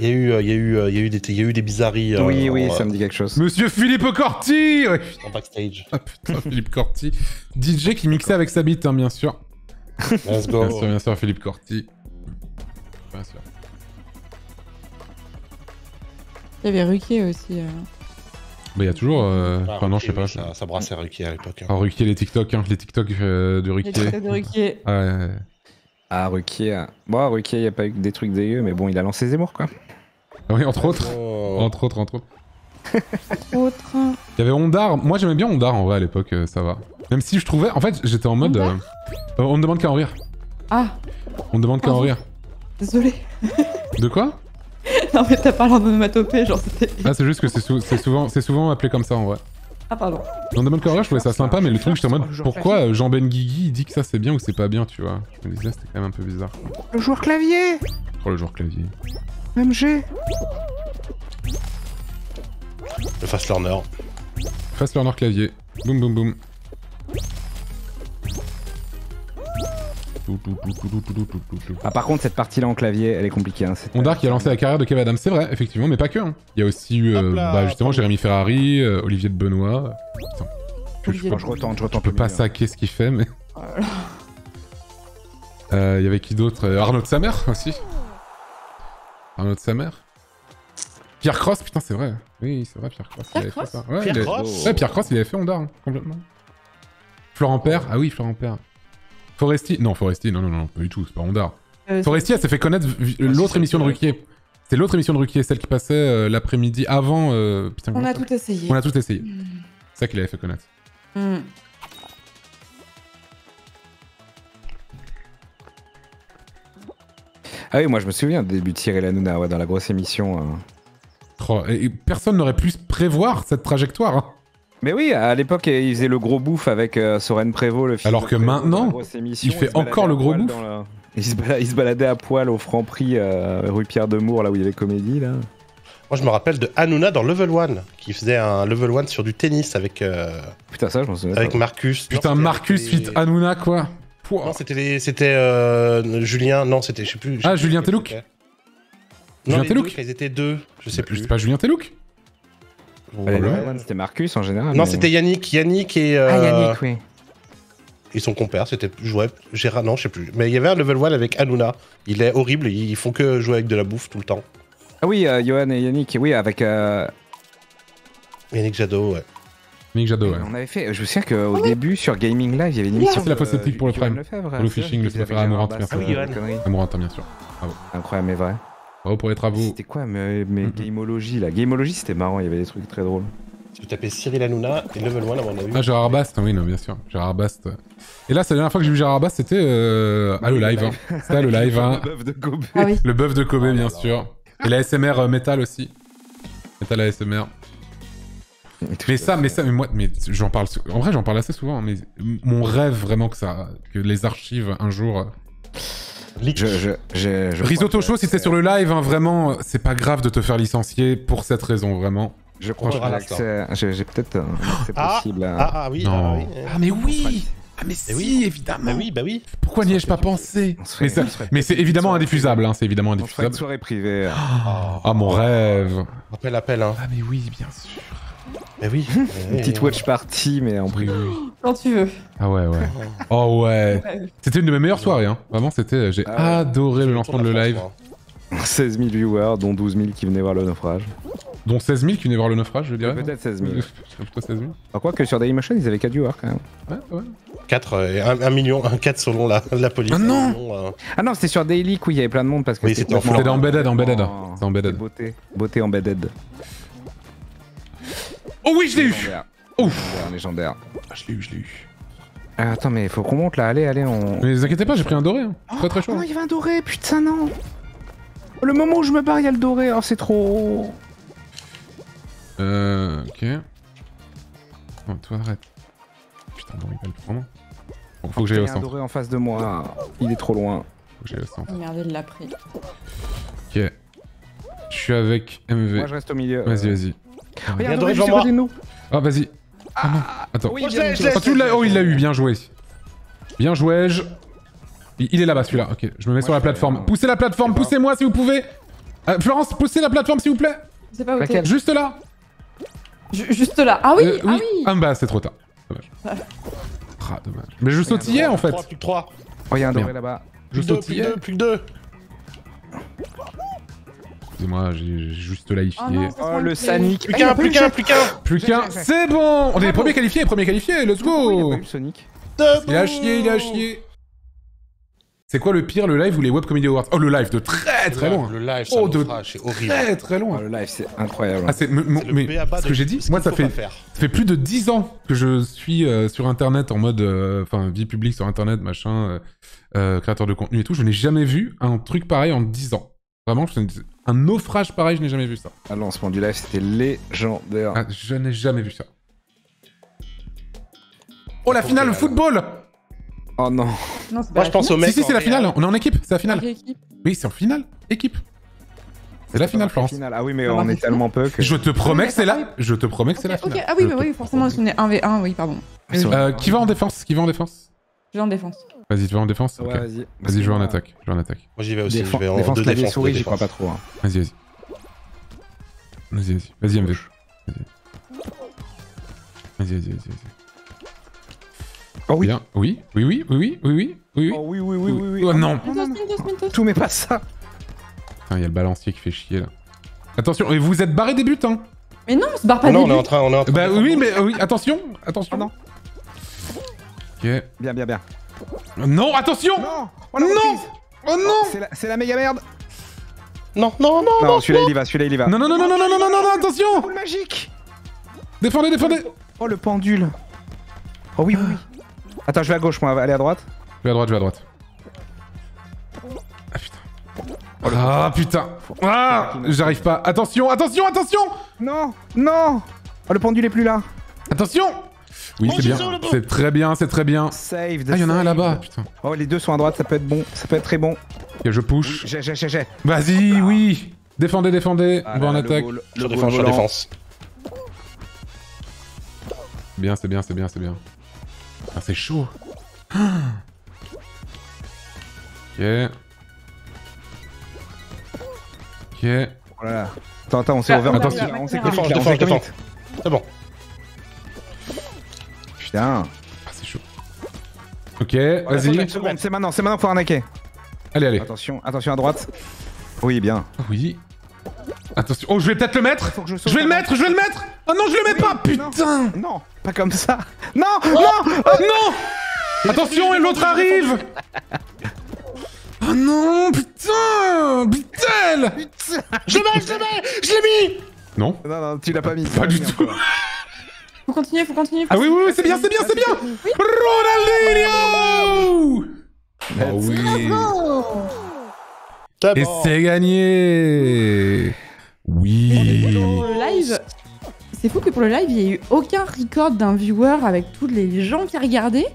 S4: Il y a eu, euh, il y a eu, euh, il y a eu des, il y a eu des bizarreries. euh,
S2: Oui, oui,
S4: en,
S2: ça me dit quelque chose.
S1: Monsieur Philippe Corti ouais.
S4: en backstage.
S1: Ah putain, Philippe Corti. DJ qui mixait avec sa bite, hein, bien sûr.
S4: Let's go.
S1: Bien sûr, bien sûr, Philippe Corti. Bien sûr.
S3: Il y avait Ruquier aussi. euh.
S1: Bah, il y a toujours. euh,
S4: Ah,
S1: Enfin, non, je sais
S4: Ruquier,
S1: pas.
S4: Ça, ça brassait Ruquier à l'époque. hein.
S1: Ah, Ruquier, les TikTok, hein, les TikTok euh, de
S3: Les
S1: Ruquier.
S3: TikTok de Ruquier.
S1: Ah, ouais, ouais.
S2: Ah, Ruquier. Bon, Ruquier, il n'y a pas eu des trucs dégueux, mais bon, il a lancé Zemmour, quoi.
S1: Ah oui, entre autres.
S4: Oh.
S1: Entre autres, entre autres.
S3: Autre.
S1: Il y avait Ondar. Moi, j'aimais bien Ondar en vrai à l'époque, euh, ça va. Même si je trouvais. En fait, j'étais en mode. Euh, euh, on ne demande qu'à en rire.
S3: Ah,
S1: On ne demande qu'à en rire.
S3: désolé.
S1: De quoi?
S3: Non, mais t'as parlé en onomatopée, genre c'était.
S1: Ah, c'est juste que c'est sou- c'est souvent, c'est souvent appelé comme ça en vrai.
S3: Ah, pardon.
S1: Qu'à en rire, je trouvais ça sympa, mais le truc, j'étais en mode. Pourquoi euh, Jean Benguigui il dit que ça c'est bien ou c'est pas bien, tu vois? Je me disais, c'était quand même un peu bizarre.
S2: Le joueur clavier
S1: Oh, le joueur clavier.
S2: MG
S4: Le fast learner.
S1: Fast learner clavier. Boum boum boum.
S2: Ah, par contre, cette partie-là en clavier, elle est compliquée. Hein. c'est-
S1: Ondar qui a lancé la carrière de Kev Adams, c'est vrai, effectivement, mais pas que. hein. Il y a aussi eu, euh, bah, justement. Jérémy Ferrari, euh, Olivier de Benoît. Putain, je,
S3: Olivier
S1: je-
S2: retente, je
S1: peux pas saquer ce qu'il fait, mais.
S3: Oh.
S1: Euh, Il y avait qui d'autre? Arnaud de Samer aussi. Arnaud de Samer. Pierre Cross, putain, c'est vrai. Oui, c'est vrai, Pierre Cross. il
S3: Pierre
S1: avait fait
S3: Cross
S1: ça. Ouais,
S4: Pierre
S1: il avait-
S4: Cross
S1: Ouais, Pierre Cross, il avait fait Ondar, hein, complètement. Florent Père Ah oui, Florent Père. Foresti Non, Foresti, non, non, non, pas du tout, c'est pas Ondar.
S3: Euh,
S1: Foresti, elle s'est fait connaître
S4: Ah,
S1: l'autre émission de Ruquier. C'est l'autre émission de Ruquier, celle qui passait euh, l'après-midi avant. euh, Putain,
S3: On a
S1: ça
S3: tout essayé.
S1: On a tout essayé.
S3: Hmm.
S1: C'est ça qu'il avait fait connaître.
S3: Hmm.
S2: Ah oui, moi je me souviens du début de Cyril Hanouna ouais, dans la grosse émission.
S1: Oh, et, et personne n'aurait pu prévoir cette trajectoire. hein.
S2: Mais oui, à l'époque, il faisait le gros bouffe avec euh, Soren Prévost, le fils
S1: Alors
S2: de
S1: que
S2: Prévost,
S1: maintenant,
S2: émission,
S1: il fait
S2: se baladait
S1: encore
S2: à
S1: le gros
S2: poil
S1: bouffe.
S2: la- Il se, baladait, il se baladait à poil au Franprix euh, rue Pierre de Mour, là où il y avait comédie. Là.
S4: Moi, je me rappelle de Hanouna dans Level 1, qui faisait un Level 1 sur du tennis avec, euh,
S2: Putain, ça, je m'en souviens.
S4: avec
S2: pas.
S4: Marcus.
S1: Putain,
S4: Non, c'était
S1: Marcus fit
S4: les-
S1: Hanouna, quoi. Pouah.
S4: Non, c'était les... c'était euh, Julien. Non, c'était, je sais plus. je sais
S1: Ah,
S4: plus
S1: Julien Telouk
S4: c'était.
S1: Julien Telouk
S4: ils étaient deux. Je sais plus.
S1: C'est pas Julien Telouk
S4: Ouais.
S2: one, C'était Marcus en général.
S4: Non,
S2: mais-
S4: c'était Yannick. Yannick et, euh,
S2: Ah, Yannick, oui.
S4: et son compère. C'était jouait Gérard. Non, je sais plus. Mais il y avait un level 1 avec Hanouna. Il est horrible. Ils font que jouer avec de la bouffe tout le temps.
S2: Ah oui, euh, Johan et Yannick, oui, avec. euh,
S4: Yannick Jadot, ouais.
S1: Nick Jadot, ouais.
S2: On avait fait. Je me souviens qu'au début, sur Gaming Live, il y avait une émission.
S1: C'est la fausse pour le Pour le phishing, le préféré
S2: Bass,
S1: merci.
S4: Ah oui, Johan.
S1: bien sûr.
S2: Incroyable, mais vrai.
S1: Bravo pour les travaux.
S2: C'était quoi, mais, mais
S1: Mhm.
S2: Gameology là Gameology, c'était marrant, il y avait des trucs très drôles.
S4: Si vous tapez Cyril Hanouna et level 1, à mon avis.
S1: Ah, Gérard Bast, oui, non, bien sûr. Gérard Bast. Et là, c'est la dernière fois que j'ai vu Gérard Bast, c'était euh, à le live. hein. C'était à le live, hein.
S2: Le bœuf de Kobe.
S3: Ah oui.
S1: Le bœuf de Kobe,
S4: Oh
S1: bien
S4: là.
S1: sûr. Et la SMR euh, Metal aussi. Metal ASMR. Mais ça, mais ça, mais moi, mais j'en parle. En vrai, j'en parle assez souvent. Mais mon rêve vraiment que ça, que les archives un jour. Euh,
S4: Leak.
S2: Je, je, je, je
S1: Risotto chaud, si t'es
S2: c'est-
S1: sur le live, hein, vraiment, euh, c'est pas grave de te faire licencier pour cette raison, vraiment.
S2: Je crois que j'ai peut-être.
S4: Ah,
S2: possible à.
S4: Ah, ah oui, ah, oui.
S1: Ah, mais oui. Ah, mais si,
S4: oui.
S1: évidemment.
S4: Bah oui, bah oui.
S1: Pourquoi n'y ai-je pas pensé Mais, c'est évidemment indiffusable, hein, c'est évidemment
S2: On se ferait une
S1: indiffusable.
S2: soirée privée.
S1: Ah, mon rêve.
S4: Appel, appel, hein.
S1: Ah, mais oui, bien sûr.
S4: Mais oui.
S2: Une petite watch party, mais en privé.
S3: Quand tu veux.
S1: Ah ouais, ouais. Oh ouais. C'était une de mes meilleures soirées, hein. Vraiment, c'était. J'ai
S2: Ah
S1: adoré le lancement de le live.
S2: 16 000 viewers, dont 12 000 qui venaient voir le naufrage.
S1: Dont 16 000 qui venaient voir le naufrage, je dirais.
S2: Peut-être 16 000.
S1: Je dirais plutôt 16 000.
S2: Alors, quoi que sur Dailymotion, ils avaient 4 viewers quand même.
S1: Ouais, ouais.
S4: 4 et 1 million, 1 4 selon la, la police.
S1: Ah non
S4: million, euh,
S2: Ah non, c'était sur Daily où il y avait plein de monde parce que
S4: Oui, c'était en
S1: C'était embedded, embedded.
S2: Oh,
S1: embedded.
S2: Beauté, beauté embedded.
S1: Oh oui, je l'ai eu. Ouf
S2: Légendaire, légendaire.
S1: Ah, Je l'ai eu, je l'ai eu.
S2: Ah, attends, mais faut qu'on monte là. Allez, allez, on.
S1: Mais ne vous inquiétez pas, j'ai pris un doré. Hein. Très très chaud.
S2: Oh non, il y avait un doré, putain, non. Le moment où je me barre, il y a le doré. Oh, c'est trop.
S1: Euh. Ok. Non, toi arrête. Putain, bon, il va le prendre. Bon, faut que
S2: Il
S1: j'aille
S2: y
S1: au
S2: a un
S1: centre.
S2: doré en face de moi. Il est trop loin.
S1: Faut que j'aille au centre.
S3: Merde, il l'a pris.
S1: Ok. Je suis avec MV.
S2: Moi, je reste au milieu.
S1: Vas-y, vas-y.
S2: Regarde,
S4: Doré, devant moi.
S2: nous.
S1: Ah, vas-y. Ah non, attends.
S2: Oui, bien,
S4: je
S2: bien.
S4: l'ai.
S1: Oh, tu l'as- oh, il l'a eu, bien joué. Bien joué. je- Il est là-bas, celui-là. Ok, je me mets sur la plateforme.
S2: rien.
S1: Poussez la plateforme,
S2: C'est pas-
S1: poussez-moi si vous pouvez. Euh, Florence, poussez la plateforme s'il vous plaît.
S3: Je sais pas où.
S2: Laquelle
S1: Juste là.
S3: Ju- Juste là. Ah oui,
S1: Euh,
S3: ah oui.
S1: Ah bah c'est trop tard. Dommage. Ah dommage. Mais je sautillais en fait.
S4: 3, plus que 3.
S2: Oh, il y a un doré là-bas.
S1: Je
S4: Plus 2, plus que
S1: sautillais.
S4: 2, plus que 2.
S1: Excusez-moi, j'ai juste
S3: Oh
S1: laïfié.
S3: non, ça se
S2: Oh, le. Sonic.
S4: Plus qu'un, plus qu'un, plus qu'un.
S1: Plus qu'un. C'est bon. On est les premiers qualifiés, premiers qualifiés. Let's
S2: Pourquoi il a
S1: go.
S2: pas eu le Sonic
S1: Il a chié, il a chié. C'est quoi le pire, le live ou les Web Comedy Awards? Oh le live de très très loin.
S4: Le live, ça
S1: Oh, de
S4: naufrage, c'est horrible.
S1: Très très
S2: Oh,
S1: loin.
S2: le live, c'est incroyable.
S1: Ah c'est m- m-
S4: C'est le
S1: mais
S4: b.a.-ba
S1: ce
S4: de
S1: que j'ai dit,
S4: ce
S1: moi
S4: qu'il
S1: ça
S4: faut
S1: fait
S4: pas faire.
S1: Ça fait plus de 10 ans que je suis euh, sur internet en mode euh, enfin vie publique sur internet machin euh, euh, créateur de contenu et tout je n'ai jamais vu un truc pareil en 10 ans vraiment je- un naufrage pareil je n'ai jamais vu ça.
S2: Le lancement du live, c'était légendaire.
S1: Ah, je n'ai jamais vu ça. Oh la finale
S4: alors.
S1: football
S2: Oh non.
S3: Non, c'est pas
S4: Moi, je pense au
S1: si
S4: mec.
S1: si
S4: en
S1: c'est la finale. On est en équipe c'est la finale. Oui c'est en finale. Équipe. C'est la finale Florence
S2: Finale. Ah oui, mais on est tellement peu que.
S1: je te promets que c'est
S3: d'accord,
S1: la je te promets que c'est la finale.
S3: Ah oui, mais
S1: te
S3: oui, forcément, on est 1v1, oui, pardon.
S1: Euh, qui va en défense? Qui va en défense?
S3: Je vais en défense.
S1: vas-y tu vas en défense
S2: Ouais, vas-y.
S1: vas-y je vais en attaque je vais en attaque
S4: Moi, j'y vais aussi.
S2: Défense,
S4: je vais en
S2: défense
S4: deux défenses.
S2: souris, j'y crois pas trop. hein.
S1: Vas-y, vas-y. Vas-y, vas-y. Vas-y, MV. Vas-y. Vas-y, vas-y, vas-y.
S2: Oh oui.
S1: Bien. Oui, oui, oui, oui, oui, oui, oui, oui.
S2: Oh oui, oui, oui, oui. oui.
S1: Oh non.
S2: Tout, mais pas ça.
S1: Putain, il y a le balancier qui fait chier là. Attention, et vous êtes barré des buts, hein
S3: Mais non, on se barre pas
S4: Non,
S3: des
S4: on est en
S3: buts.
S4: train, on est en train.
S1: Bah oui, mais euh, oui, attention, attention.
S2: Oh non.
S1: Ok.
S2: Bien, bien, bien.
S1: Non, attention
S2: Non Oh
S1: Non. Oh non
S2: C'est la, méga merde
S4: Non, non, non.
S2: Non, celui-là il y va, celui-là il y va.
S1: Non, non, non, non, non, non, non, non, non, non, attention
S2: Boule magique
S1: Défendez, défendez
S2: Oh le pendule Oh oui, oui, oui. Attends, je vais à gauche, moi, allez à droite.
S1: Je vais à droite, je vais à droite. Ah putain. Ah putain Ah J'arrive pas. Attention, attention, attention
S2: Non Non Oh le pendule est plus là
S1: Attention Oui,
S4: Oh,
S1: c'est bien. C'est très bien, c'est très bien.
S2: Save
S1: Ah, il y en a un là-bas, putain.
S2: Oh, les deux sont à droite, ça peut être bon, ça peut être très bon.
S1: Ok, je push.
S2: J'ai, j'ai, j'ai, j'ai.
S1: Vas-y, oui Défendez, défendez.
S2: Ah
S1: On va
S2: là
S1: en attaque.
S2: Le goal,
S4: Je défends, je défense.
S1: Bien, c'est bien, c'est bien, c'est bien. Ah, c'est chaud. Ok. Ok.
S2: Oh là là. Attends, attends, on s'est
S3: Ah,
S2: ouvert.
S3: on
S1: Attention.
S2: on s'est
S3: défense.
S4: C'est bon.
S2: Putain.
S1: Ah, c'est chaud. Ok,
S2: Vas-y. c'est maintenant, c'est maintenant qu'il faut arnaquer.
S1: Allez, allez.
S2: Attention, attention à droite. Oui, bien.
S1: Ah Oui. Attention. Oh, je vais peut-être le mettre
S2: Faut que je
S1: vais le mettre, je vais le mettre Oh non, je le mets pas
S2: Oui.
S1: Putain
S2: Non, pas comme ça. Non, non
S1: Oh non Attention, et l'autre arrive Oh non Putain Putain
S4: Je le mets, je le mets, je l'ai mis
S1: Non
S2: Non, non, tu l'as pas mis.
S1: Pas du tout
S3: Faut continuer, faut continuer.
S1: Ah oui, oui, oui, c'est bien, c'est bien, c'est bien
S3: Oui.
S1: Ronaldinho Ah oui
S4: C'est
S1: Et c'est gagné Oui
S3: Pour le live, c'est fou que pour le live, il n'y ait eu aucun record d'un viewer avec tous les gens qui regardaient.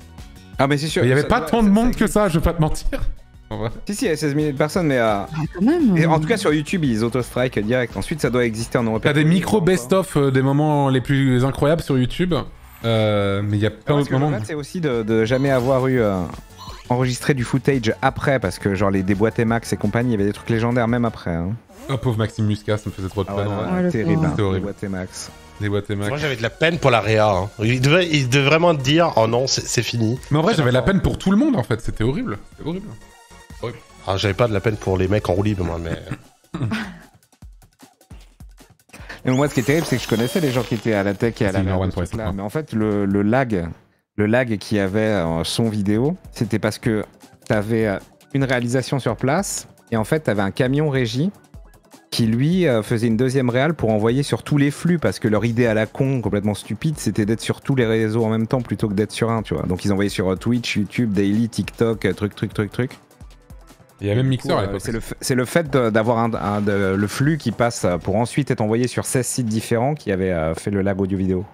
S2: Ah, mais c'est sûr.
S1: Il y avait
S2: ça-
S1: pas
S2: ça-
S1: tant de monde que ça, je vais pas te mentir. En vrai.
S2: Si, si, il y a 16 000 personnes, mais. euh,
S3: Ah, quand même.
S2: et en tout cas, sur YouTube, ils auto-strike direct. Ensuite, ça doit exister en Europe.
S1: T'as des micro best-of euh, des moments les plus incroyables sur YouTube, euh, mais il y a plein d'autres moments.
S2: c'est aussi de, de jamais avoir eu euh, enregistré du footage après, parce que genre les déboîtés max et compagnie, il y avait des trucs légendaires même après. Hein.
S1: Oh pauvre Maxime Muscat, ça me faisait trop de
S2: Ah
S1: peine.
S2: ouais,
S1: en
S2: non,
S1: vrai.
S3: Ouais, le
S2: terrible. hein,
S1: horrible.
S2: max.
S4: Moi, j'avais de la peine pour la réa. hein. Il, devait, il devait vraiment te dire Oh non, c'est fini.
S1: Mais en vrai, j'avais la peine pour tout le monde en fait, c'était horrible. C'était horrible.
S4: Ah, j'avais pas de la peine pour les mecs en roue libre, moi, mais.
S2: Et moi, ce qui est terrible, c'est que je connaissais les gens qui étaient à la tech et à la
S1: les
S2: truc-là.
S1: sapins.
S2: Mais en fait, le, le lag, le lag qu'il y avait en son vidéo, c'était parce que t'avais euh, une réalisation sur place et en fait, t'avais un camion régie qui lui euh, faisait une deuxième réal pour envoyer sur tous les flux parce que leur idée à la con, complètement stupide, c'était d'être sur tous les réseaux en même temps plutôt que d'être sur un, tu vois. Donc ils envoyaient sur euh, Twitch, YouTube, Daily, TikTok, euh, truc, truc, truc, truc.
S1: Il y a même Mixer à
S2: euh,
S1: l'époque.
S2: C'est le, fait d'avoir un, un- de- le flux qui passe euh, pour ensuite être envoyé sur 16 sites différents qui avait euh, fait le lag audio-vidéo.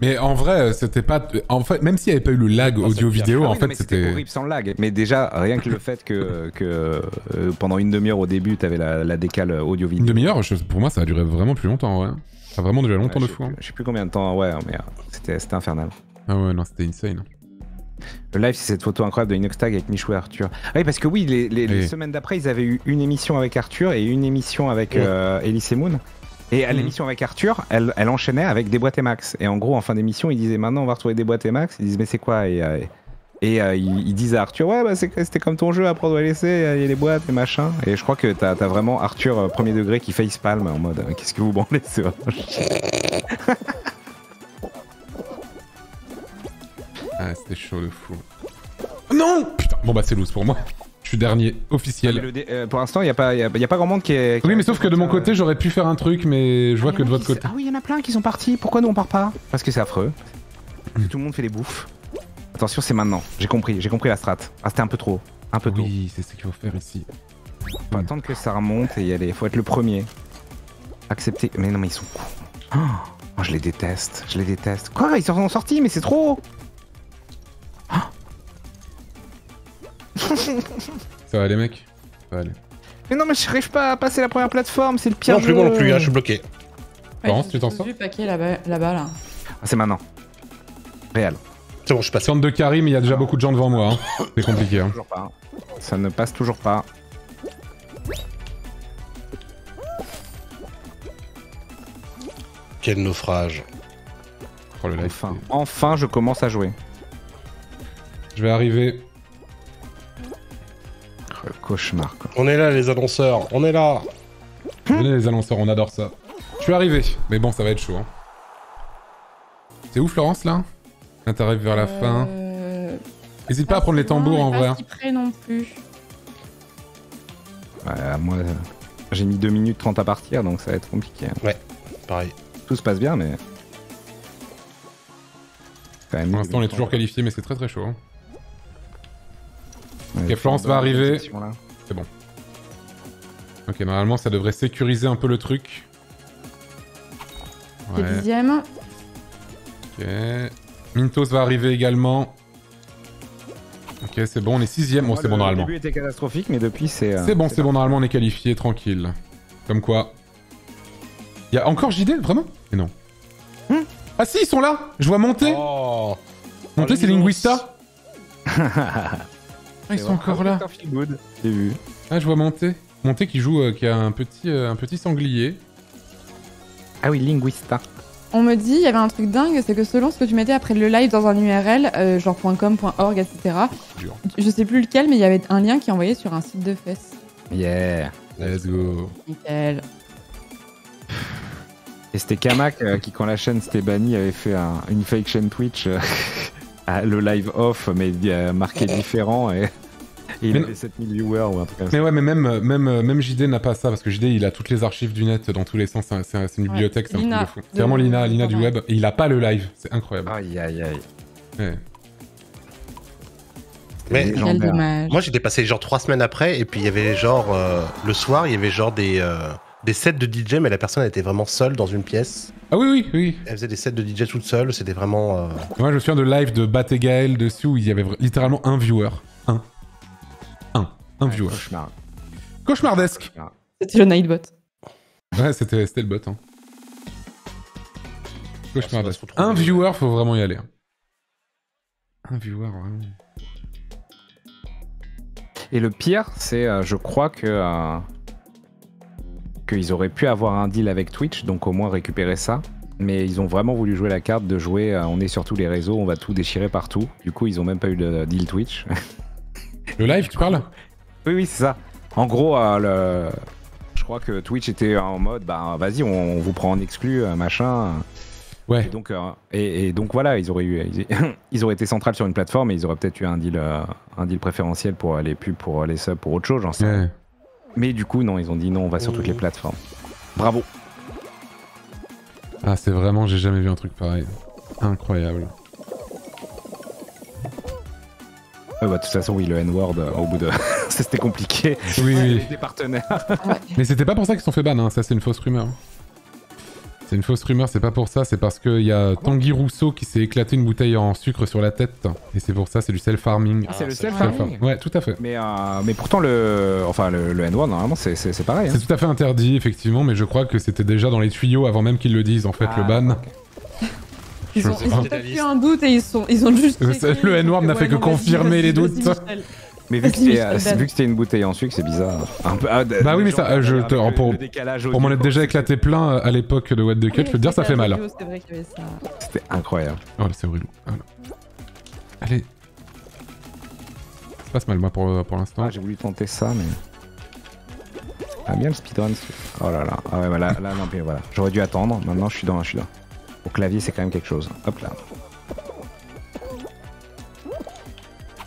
S1: Mais en vrai, c'était pas. En fait, même s'il n'y avait pas eu le lag audio-vidéo, en fait,
S2: c'était horrible sans lag. Mais déjà, rien que le fait que, que euh, pendant une demi-heure au début, t'avais la, la décale audio-vidéo.
S1: Une demi-heure, pour moi, ça a duré vraiment plus longtemps, ouais. Ça a vraiment duré longtemps
S2: Ouais,
S1: de fou. hein.
S2: Je sais plus combien de temps, ouais, mais euh, c'était c'était infernal.
S1: Ah ouais, non, c'était insane.
S2: Le live, c'est cette photo incroyable de Inoxtag avec Michou et Arthur. Ah oui, parce que oui, les, les- les
S1: Oui.
S2: semaines d'après, ils avaient eu une émission avec Arthur et une émission avec
S4: Ouais.
S2: euh, Elise et Moon. Et à
S1: Mhm.
S2: l'émission avec Arthur, elle, elle enchaînait avec des boîtes et max. Et en gros, en fin d'émission, ils disaient maintenant on va retrouver des boîtes et max. Ils disent mais c'est quoi? Et, euh, et euh, ils, ils disent à Arthur ouais, bah, c'était comme ton jeu, apprendre à laisser, il y a les boîtes et machin. Et je crois que t'as as vraiment Arthur premier degré qui facepalm en mode qu'est-ce que vous branlez c'est
S1: Ah, c'était chaud de fou. Non Putain, bon bah c'est loose pour moi. Je suis dernier,
S2: Ah,
S1: officiel.
S2: le dé- euh, pour l'instant, il n'y a, pas- il y a, il y a pas grand monde qui est. qui
S1: Oui, mais sauf que de mon
S2: euh,
S1: côté, j'aurais pu faire un truc, mais je vois
S2: Ah,
S1: que de votre côté.
S2: Ah oui, il y en a plein qui sont partis. Pourquoi nous on part pas? Parce que c'est affreux. Parce que tout le monde fait les bouffes. Attention, c'est maintenant. J'ai compris, j'ai compris la strat. Ah, c'était un peu trop. Un peu tôt.
S1: Oui, c'est ce qu'il faut faire ici.
S2: Faut attendre que ça remonte et y aller. Faut être le premier. Accepter. Mais non, mais ils sont cons. Oh, oh, je les déteste. Je les déteste. Quoi? Ils sont sortis, mais c'est trop
S1: Ça va les mecs Ça va aller.
S2: Mais non, mais je n'arrive pas à passer la première plateforme. C'est le pire.
S4: Non plus,
S2: jeu.
S4: moi non plus, hein, je suis bloqué.
S3: J'ai
S1: tu t'en sors
S3: vu paquet là-bas, là-bas, là.
S2: Ah, c'est maintenant. Réel.
S4: C'est bon, je suis passé.
S1: De Carrie, mais il y a déjà beaucoup de gens devant moi. hein. C'est compliqué. Hein.
S2: Toujours pas. Ça ne passe toujours pas.
S4: Quel naufrage.
S1: Oh, le live.
S2: Enfin, enfin, je commence à jouer.
S1: Je vais arriver.
S2: Le cauchemar, quoi.
S4: On est là, les annonceurs. On est là.
S1: Venez les annonceurs, on adore ça. Je suis arrivé, mais bon, ça va être chaud. hein. C'est où Florence là? Là, t'arrives vers la fin.
S3: Euh,
S1: N'hésite pas à prendre les tambours en vrai.
S3: Pas si près non plus.
S2: Ouais, moi, j'ai mis 2 minutes 30 à partir, donc ça va être compliqué. hein.
S4: Pareil.
S2: Tout se passe bien, mais.
S1: Pour l'instant, on est toujours qualifié, mais c'est très très chaud. hein. Ok, Florence va arriver. Ok, normalement, ça devrait sécuriser un peu le truc. Ouais,
S3: dixième.
S1: ok. Mintos va arriver également. Ok, c'est bon, on est sixième. Bon, c'est bon normalement.
S2: Le début était catastrophique, mais depuis, c'est. euh,
S1: C'est bon, c'est bon, normalement on est qualifié, tranquille. Comme quoi. Il y a encore JD, vraiment? Mais non. ah si, ils sont là Je vois monter
S4: Oh.
S1: Monter,
S4: oh,
S1: c'est. Linguista Ah, ils sont encore là.
S2: Feel good. J'ai vu.
S1: Ah, je vois monter. Monter qui joue, euh, qui a un petit, euh, un petit sanglier.
S2: Ah oui, Linguista.
S3: On me dit, il y avait un truc dingue, c'est que selon ce que tu mettais après le live dans un URL, euh, genre .com, .org, etc.,
S1: Dur.
S3: je sais plus lequel, mais il y avait un lien qui envoyait sur un site de fesses.
S2: Yeah.
S1: Let's go.
S3: Nickel.
S2: Et c'était Kamak euh, qui, quand la chaîne s'était bannie, avait fait un- une fake chaîne Twitch. euh, à le live off, mais marqué différent. Et, et il
S1: Mais-
S2: avait 7000 viewers ou un truc comme ça.
S1: Mais ouais, mais même, euh, même, euh, même JD n'a pas ça, parce que JD, il a toutes les archives du net dans tous les sens. C'est un- c'est un- c'est une
S3: Ouais,
S1: bibliothèque, c'est un truc
S3: Lina
S1: de fou. C'est vraiment Lina, Lina du web. Et il a pas le live. C'est incroyable.
S2: Aïe, aïe, aïe.
S1: Ouais.
S4: Mais-. Moi, j'étais passé genre trois semaines après, et puis il y avait genre euh, le soir, il y avait genre des euh, des sets de DJ, mais la personne elle était vraiment seule dans une pièce.
S1: Ah oui, oui, oui.
S4: Elle faisait des sets de DJ toute seule. C'était vraiment. euh,
S1: Moi, je me souviens de live de Bat et Gaël dessus où il y avait littéralement un viewer. Un. Un. Un
S2: Ouais,
S1: viewer.
S2: cauchemar.
S1: Cauchemardesque.
S2: Cauchemar.
S3: C'était le Nightbot.
S1: Ouais, c'était c'était le bot. Hein. Cauchemardesque. Un viewer, faut vraiment y aller. hein. Un viewer, vraiment.
S2: Et le pire, c'est, euh, je crois que euh, qu'ils auraient pu avoir un deal avec Twitch, donc au moins récupérer ça. Mais ils ont vraiment voulu jouer la carte de jouer. euh, on est sur tous les réseaux, on va tout déchirer partout. Du coup, ils ont même pas eu de deal Twitch.
S1: Le live, tu parles
S2: oui, oui, c'est ça. En gros, euh, le... je crois que Twitch était en mode, bah vas-y, on, on vous prend en exclu, euh, machin.
S1: Ouais.
S2: Et donc, euh, et, et donc voilà, ils auraient eu, ils, ils auraient été centrales sur une plateforme et ils auraient peut-être eu un deal, euh, un deal préférentiel pour les pubs, pour les subs, pour autre chose, j'en sais.
S1: Ouais.
S2: Mais du coup, non, ils ont dit non, on va sur toutes les plateformes. Bravo.
S1: Ah, c'est vraiment, j'ai jamais vu un truc pareil. Incroyable.
S2: Ouais, bah, de toute façon, oui, le N-word, euh, au bout de. C'était compliqué.
S1: Oui, oui.
S2: Des partenaires.
S1: Mais c'était pas pour ça qu'ils se sont fait ban, hein. ça c'est une fausse rumeur. C'est une fausse rumeur, c'est pas pour ça, c'est parce qu'il y a Tanguy Rousseau qui s'est éclaté une bouteille en sucre sur la tête. Et c'est pour ça, c'est du self-farming.
S2: Ah, c'est le
S4: c'est
S2: self-farming.
S1: Ouais, tout à fait.
S2: Mais, euh, mais pourtant, le, enfin, le, le N1, normalement, c'est- pareil. hein.
S1: C'est tout à fait interdit, effectivement, mais je crois que c'était déjà dans les tuyaux avant même qu'ils le disent, en fait, le
S2: Ah,
S1: ban.
S3: Ils ont, ils ont peut-être eu un doute et ils, sont, ils ont juste.
S1: Le- N-word n'a fait que confirmer les doutes.
S2: Mais vu que c'était euh, vu que c'était une bouteille en sucre, c'est bizarre. Un peu, ah,
S1: Bah oui, mais ça, euh, je te- pour-
S2: le décalage
S1: Pour m'en être déjà éclaté plein euh, à l'époque de What the Cut,
S3: Oui,
S1: je peux te dire, ça fait mal.
S3: C'est ça.
S2: C'était incroyable.
S1: Oh là, c'est horrible. Voilà. Allez. Ça se passe mal, moi, pour, pour l'instant.
S2: Ah, j'ai voulu tenter ça, mais. Ah, bien le speedrun. Oh là là. Ah ouais, bah là, là, non, mais voilà. J'aurais dû attendre. Maintenant, je suis dans, je suis là. Au clavier, c'est quand même quelque chose. Hop là.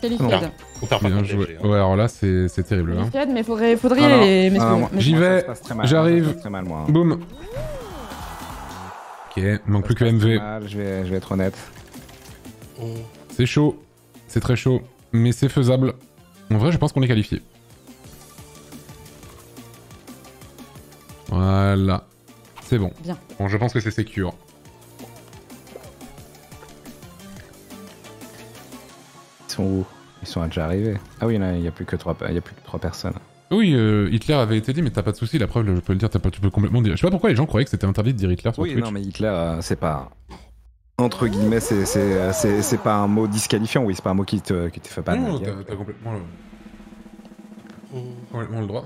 S3: Qualified.
S2: Non.
S1: Bien joué.
S4: hein.
S1: Ouais, alors là, c'est c'est terrible. Hein.
S3: Mais faudrait, faudrait y aller.
S1: J'y vais, j'arrive.
S2: Moi.
S1: Boum. Ok, manque plus que MV.
S2: mal, Je vais, je vais être honnête.
S4: Mm.
S1: C'est chaud. C'est très chaud. Mais c'est faisable. En vrai, je pense qu'on est qualifié. Voilà. C'est bon.
S3: Bien.
S1: Bon, je pense que c'est secure.
S2: Ils sont où? Ils sont déjà arrivés. Ah oui, il n'y a, plus que trois, il y a plus que trois personnes.
S1: Oui, euh, Hitler avait été dit, mais t'as pas de souci. La preuve, je peux le dire, t'as pas, tu peux complètement dire. Je sais pas pourquoi les gens croyaient que c'était interdit de dire Hitler sur
S2: Oui,
S1: Twitch.
S2: non, mais Hitler, euh, c'est pas. Entre guillemets, c'est- c'est euh, c'est- c'est pas un mot disqualifiant, oui, c'est pas un mot qui te, qui te fait pas de
S1: Non, t'as t'as complètement le... Complètement le droit.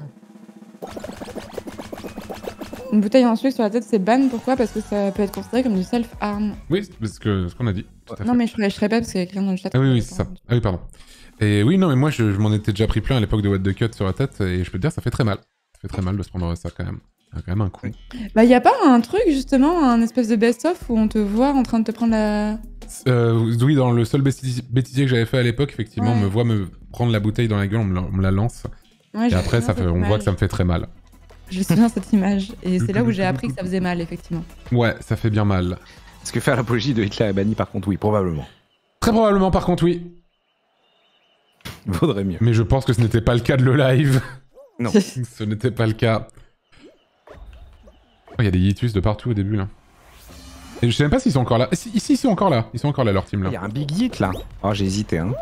S3: Une bouteille en sucre sur la tête, c'est ban. Pourquoi? Parce que ça peut être considéré comme du self-harm.
S1: Oui, c'est ce que- ce qu'on a dit. Tout à fait.
S3: Non, mais je, je répète parce qu'il y a quelqu'un dans le chat.
S1: Ah oui, oui, c'est ça. Ah oui, pardon. Et oui, non, mais moi, je, je m'en étais déjà pris plein à l'époque de What the Cut sur la tête, et je peux te dire, ça fait très mal. Ça fait très mal de se prendre ça quand même. Ça a quand même un coup.
S3: Bah, y a pas un truc, justement, un espèce de best-of où on te voit en train de te prendre la.
S1: Euh, oui, dans le seul bêtisier, bêtisier que j'avais fait à l'époque, effectivement, on me voit me prendre la bouteille dans la gueule, on me la, on me la lance,
S3: Ouais,
S1: et après, ça fait, on voit que ça me
S3: image.
S1: fait très mal.
S3: Je me souviens cette image. Et c'est là où j'ai appris que ça faisait mal, effectivement.
S1: Ouais, ça fait bien mal.
S2: Est-ce que faire l'apologie de Hitler est banni, par contre, oui, probablement.
S1: Très probablement, par contre, oui.
S2: Vaudrait mieux.
S1: Mais je pense que ce n'était pas le cas de le live.
S2: Non.
S1: ce n'était pas le cas. Oh, Il y a des Yitus de partout au début, là. Et je sais même pas s'ils sont encore là. Si, ici, ils sont encore là. Ils sont encore là, leur team, là.
S2: Il y a un big hit là. Oh, j'ai hésité, hein.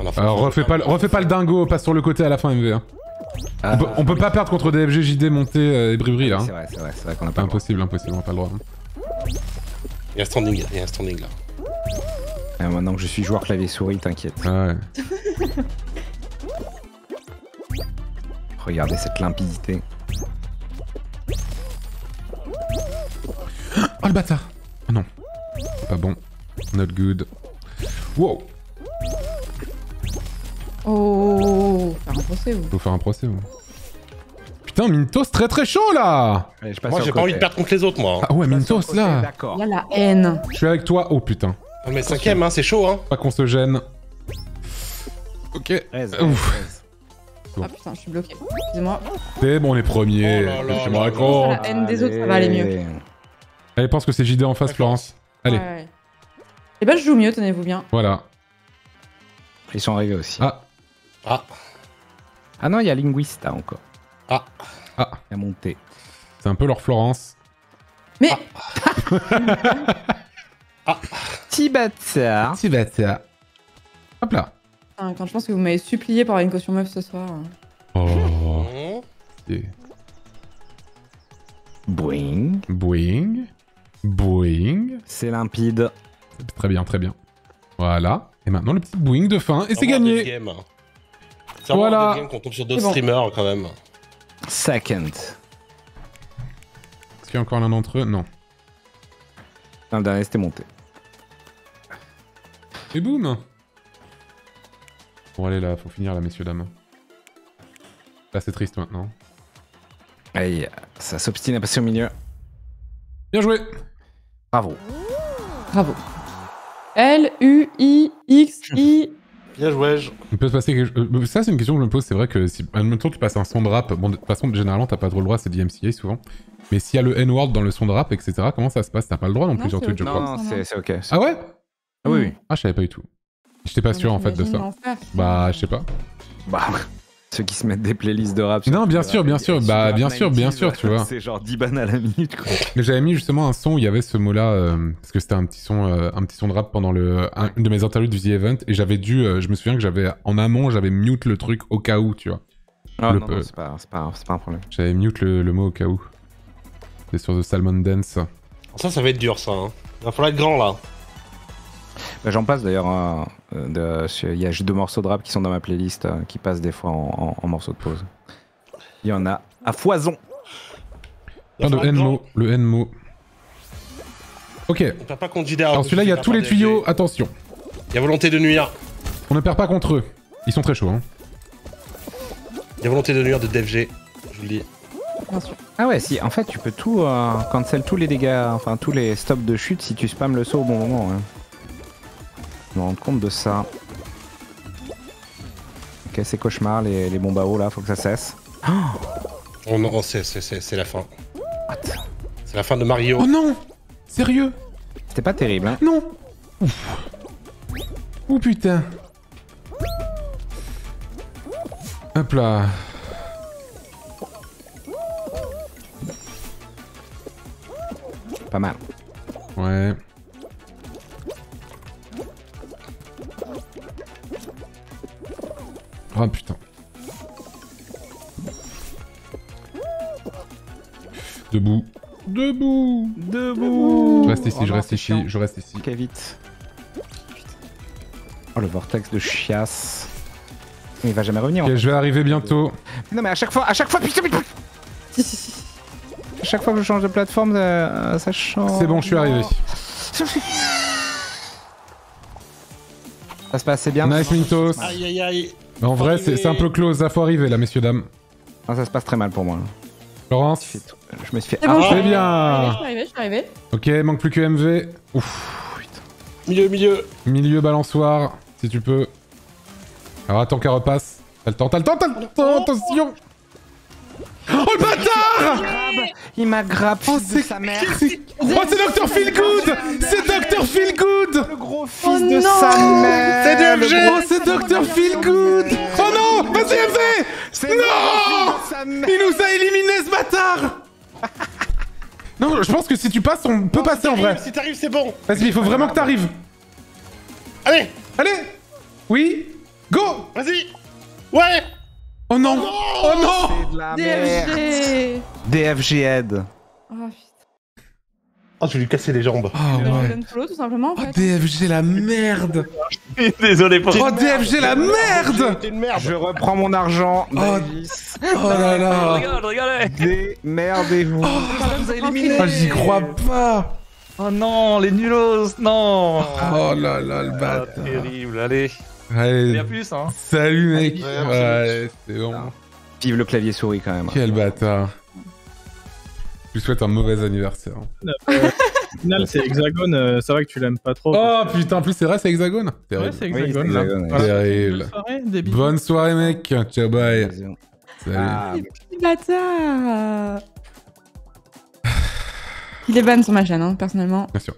S1: Refais pas, le- refais pas le dingo, passe sur le côté à la fin, MV. hein.
S2: Ah,
S1: On, peut, on peut pas perdre contre DFG, JD, Monté euh, et Bribri, là.
S2: C'est
S1: hein.
S2: vrai, c'est vrai, c'est vrai qu'on a pas le droit.
S1: Impossible, impossible, on a pas le droit.
S4: Il y a un standing, il y a un standing là.
S2: Euh, maintenant que je suis joueur clavier souris, t'inquiète.
S1: Ah ouais.
S2: Regardez cette limpidité.
S1: Oh le bâtard Ah non. Pas bon. Not good. Wow
S3: Oh, faire un procès, vous.
S1: Faut faire un procès, vous. Putain, Mintos très très chaud, là
S2: Allez, je passe
S4: Moi j'ai pas envie de perdre contre les autres moi. hein.
S1: Ah ouais, Mintos, là
S2: D'accord.
S3: Il y a la haine.
S1: Je suis avec toi. Oh putain.
S4: Non mais cinquième hein, c'est chaud hein.
S1: Pas qu'on se gêne. Ok.
S2: 13,
S1: Ouf.
S2: 13.
S1: Bon.
S3: Ah putain, je suis bloqué. Excusez-moi.
S1: C'est bon, on est premiers.
S4: Oh là là
S1: je me raconte.
S3: La haine des autres, ça va aller mieux.
S1: Allez, pense que c'est JD en face, Florence. Allez,
S3: Ouais. Eh ben, je joue mieux, tenez-vous bien.
S1: voilà.
S2: Ils sont arrivés aussi.
S1: Ah,
S4: Ah,
S2: Ah non, il y a Linguista encore.
S4: ah.
S1: ah.
S2: Il a monté.
S1: C'est un peu leur Florence.
S3: Mais
S2: Tibata.
S1: Petit bâtard. Hop là.
S3: Quand je pense que vous m'avez supplié pour avoir une caution meuf ce soir.
S1: Oh.
S2: Boing.
S1: Boing. Boing.
S2: C'est limpide.
S1: Très bien, très bien. Voilà. Et maintenant, le petit boing de fin. Et c'est
S4: un
S1: gagné.
S4: game.
S1: Voilà.
S4: un game qu'on tombe sur d'autres
S3: bon.
S4: streamers quand même.
S2: Second.
S1: Est-ce qu'il y a encore l'un d'entre eux? Non.
S2: Non, le dernier c'était monté.
S1: Et boum Bon, allez, là, faut finir, là, messieurs, dames. Là, c'est triste, maintenant.
S2: Aïe, ça s'obstine à passer au milieu.
S1: Bien joué
S2: Bravo.
S3: Bravo. L-U-I-X-I.
S4: Bien joué. je-
S1: Il peut se passer quelque chose... euh, Ça, c'est une question que je me pose. C'est vrai que si, en même temps, tu passes un son de rap... Bon, de toute façon, généralement, t'as pas trop le droit, c'est DMCA, souvent. Mais s'il y a le N-word dans le son de rap, etc., comment ça se passe? T'as pas le droit non plus
S3: Non,
S1: sur Twitch, je crois.
S2: Non, non, c'est c'est ok.
S1: Ah ouais?
S2: Ah oui, oui.
S1: Ah, je savais pas du tout. J'étais pas sûr, en fait, de ça. Bah, je sais pas.
S2: Bah, Ceux qui se mettent des playlists de rap. sur
S1: Non, bien sûr, bien sûr, bah, bien sûr, bien
S2: 90s,
S1: sûr, tu vois.
S2: C'est genre 10 bannes à la minute, quoi.
S1: Mais j'avais mis justement un son où il y avait ce mot-là, euh, parce que c'était un petit son, euh, un petit son de rap pendant le, un, une de mes interludes du The Event, et j'avais dû, euh, je me souviens que j'avais, en amont, j'avais mute le truc au cas où, tu vois.
S2: Ah,
S1: Le
S2: non,
S1: peu.
S2: non, c'est pas, c'est pas, c'est pas un problème.
S1: J'avais mute le, le mot au cas où. C'est sur The Salmon Dance.
S4: Ça, ça va être dur, ça. Hein. Il va falloir être grand, là.
S2: Bah, J'en passe d'ailleurs. hein, euh, de- Il y a juste deux morceaux de rap qui sont dans ma playlist, euh, qui passent des fois en, en- en morceaux de pause. Il y en a à foison.
S4: Grand.
S1: N-mot, le N-mot. Ok.
S4: On peut pas considérer.
S1: Alors celui-là, il y a tous les tuyaux, attention.
S4: Il y a volonté de nuire.
S1: On ne perd pas contre eux. Ils sont très chauds, hein.
S4: Il y a volonté de nuire de DFG. Je vous le dis.
S2: Ah ouais, si, en fait, tu peux tout euh, cancel tous les dégâts, enfin tous les stops de chute si tu spams le saut au bon moment. Hein. Je me rends compte de ça. Ok, c'est cauchemar, les, les bombes à eau là, faut que ça cesse.
S4: Oh non, c'est- c'est c'est- c'est la fin.
S2: What?
S4: C'est la fin de Mario.
S1: Oh non Sérieux?
S2: C'était pas terrible, hein.
S1: Non Ouf. Oh putain Hop là.
S2: Pas mal.
S1: Ouais. Oh putain. Debout. Debout
S2: Debout
S1: Je reste ici,
S2: Oh
S1: je
S2: non,
S1: reste ici,
S2: chiant.
S1: je reste ici.
S2: Ok, vite. Oh, le vortex de chiasse. Il va jamais revenir. en
S1: Ok,
S2: fait.
S1: je vais arriver bientôt.
S2: Non, mais à chaque fois, à chaque fois, putain, putain, à chaque fois que je change de plateforme, euh, ça change.
S1: C'est bon, je suis arrivé.
S2: Ça se passe assez bien.
S1: Nice Mintos.
S4: Aïe aïe aïe.
S1: En vrai, c'est un peu close, là faut arriver là, messieurs, dames.
S2: Non, ça se passe très mal pour moi.
S1: Laurence
S2: Je me suis fait.
S3: C'est bon,
S1: C'est
S3: je suis
S1: bien
S3: je suis.
S1: Ok, manque plus que MV. Ouf.
S4: Milieu, milieu.
S1: Milieu balançoire, si tu peux. Alors attends qu'elle repasse. T'as le temps, t'as le temps, t'as le temps, attention Oh le bâtard
S2: Il m'a grappé
S1: Oh
S2: de
S1: c'est
S2: sa mère.
S1: c'est- Oh c'est Dr Feelgood C'est Dr Feelgood
S2: Le gros fils
S3: Oh
S2: de
S3: non
S2: sa mère.
S4: C'est DFG.
S1: Oh c'est Dr Feelgood Oh non Vas-y MV
S2: C'est
S1: Non. Il nous a éliminé ce bâtard Non, je pense que si tu passes, on peut passer en vrai.
S4: Si t'arrives, c'est bon.
S1: Vas-y, il faut vraiment que t'arrives.
S4: Allez,
S1: Allez Oui Go
S4: vas-y. Ouais.
S1: Oh non Oh non
S2: C'est de la merde.
S3: DFG
S2: DFG Head.
S3: Oh putain.
S4: Oh, je vais lui casser les jambes.
S1: Oh ouais.
S3: follow tout simplement en
S1: Oh
S3: fait.
S1: DFG la merde
S5: Désolé pour
S1: Oh DFG la merde
S4: T'es une merde.
S2: Je reprends mon argent.
S1: Oh. Oh là là
S2: Démerdez-vous.
S5: vous éliminé
S1: Oh j'y crois pas
S5: Oh non, les nulos, non
S1: Oh là là le
S5: Ah,
S1: bâtard
S5: Terrible, allez. Il
S1: Allez,
S5: plus, hein
S1: salut mec
S4: Ouais,
S1: Ouais, c'est bon.
S2: Vive le clavier souris quand même.
S1: Quel bâtard Je lui souhaite un mauvais anniversaire.
S6: Au final, c'est Hexagone, euh, c'est vrai que tu l'aimes pas trop.
S1: Oh putain, en plus c'est vrai, c'est Hexagone
S6: ouais,
S1: Terrible.
S6: c'est
S2: Oui,
S6: Hexagone.
S2: c'est
S6: là.
S2: Hexagone,
S6: Voilà.
S1: Terrible.
S6: Bonne soirée, des bisous.
S1: Bonne soirée mec Ciao bye Salut
S2: Ah,
S3: Petit bâtard Il est ban sur ma chaîne, hein, personnellement.
S1: Bien sûr.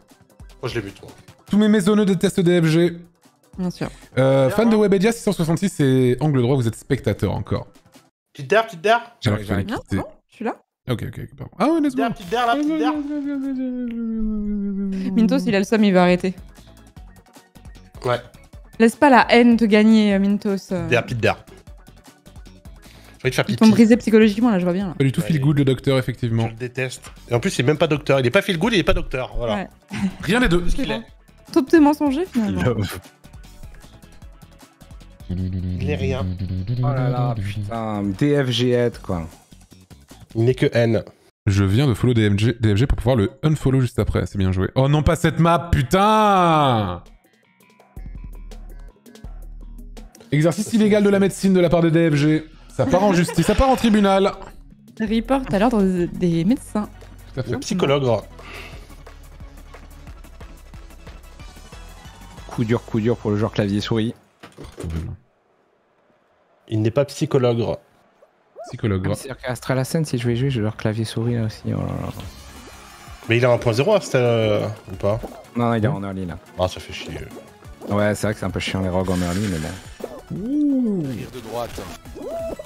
S4: Moi, je l'ai vu, toi.
S1: Tous mes maisonneux détestent DFG.
S3: Bien sûr.
S1: Euh, fan de Webedia 666, c'est angle droit, vous êtes spectateur encore.
S4: Petite der, petite der.
S1: Alors qu'il fallait
S3: Bien,
S1: quitter.
S3: non Je suis là.
S1: Ok, ok, pardon. Ah ouais,
S4: der,
S1: go.
S4: petite der, là, petite der.
S3: Mintos, il a le somme, il veut arrêter.
S4: Ouais,
S3: Laisse pas la haine te gagner, euh, Mintos. euh.
S4: der, petite der. Je vais te faire
S3: Ils
S4: pipi.
S3: t'ont brisé psychologiquement, là, je vois bien. Là.
S1: Pas du tout feel good le docteur,
S4: Je
S1: effectivement.
S4: le déteste. Et en plus, il est même pas docteur. Il est pas feel good, il est pas docteur. Voilà.
S3: Ouais.
S1: Rien des deux.
S4: C'est ce qu'il est.
S3: Top de mensonger, finalement.
S4: Est rien.
S2: Oh là là, putain, DFG Head quoi.
S4: Il n'est que N.
S1: Je viens de follow DMG, DFG pour pouvoir le unfollow juste après, c'est bien joué. Oh non, pas cette map, putain Exercice illégal de la médecine de la part de DFG. Ça part en justice, ça part en tribunal.
S3: Report à l'ordre des- médecins.
S1: Tout à fait.
S4: Le psychologue.
S2: Coup dur, coup dur pour le joueur clavier souris.
S4: Il n'est pas psychologue.
S1: Psychologue.
S2: C'est-à-dire qu'à Astralasen, si je vais jouer, je joueur clavier souris là aussi. Oh là là.
S4: Mais il a un point zéro, c'était. euh, ou pas?
S2: Non, non, il est en early là.
S4: Ah, ça fait chier.
S2: Ouais, c'est vrai que c'est un peu chiant les rogues en early, mais bon.
S5: Rire de droite.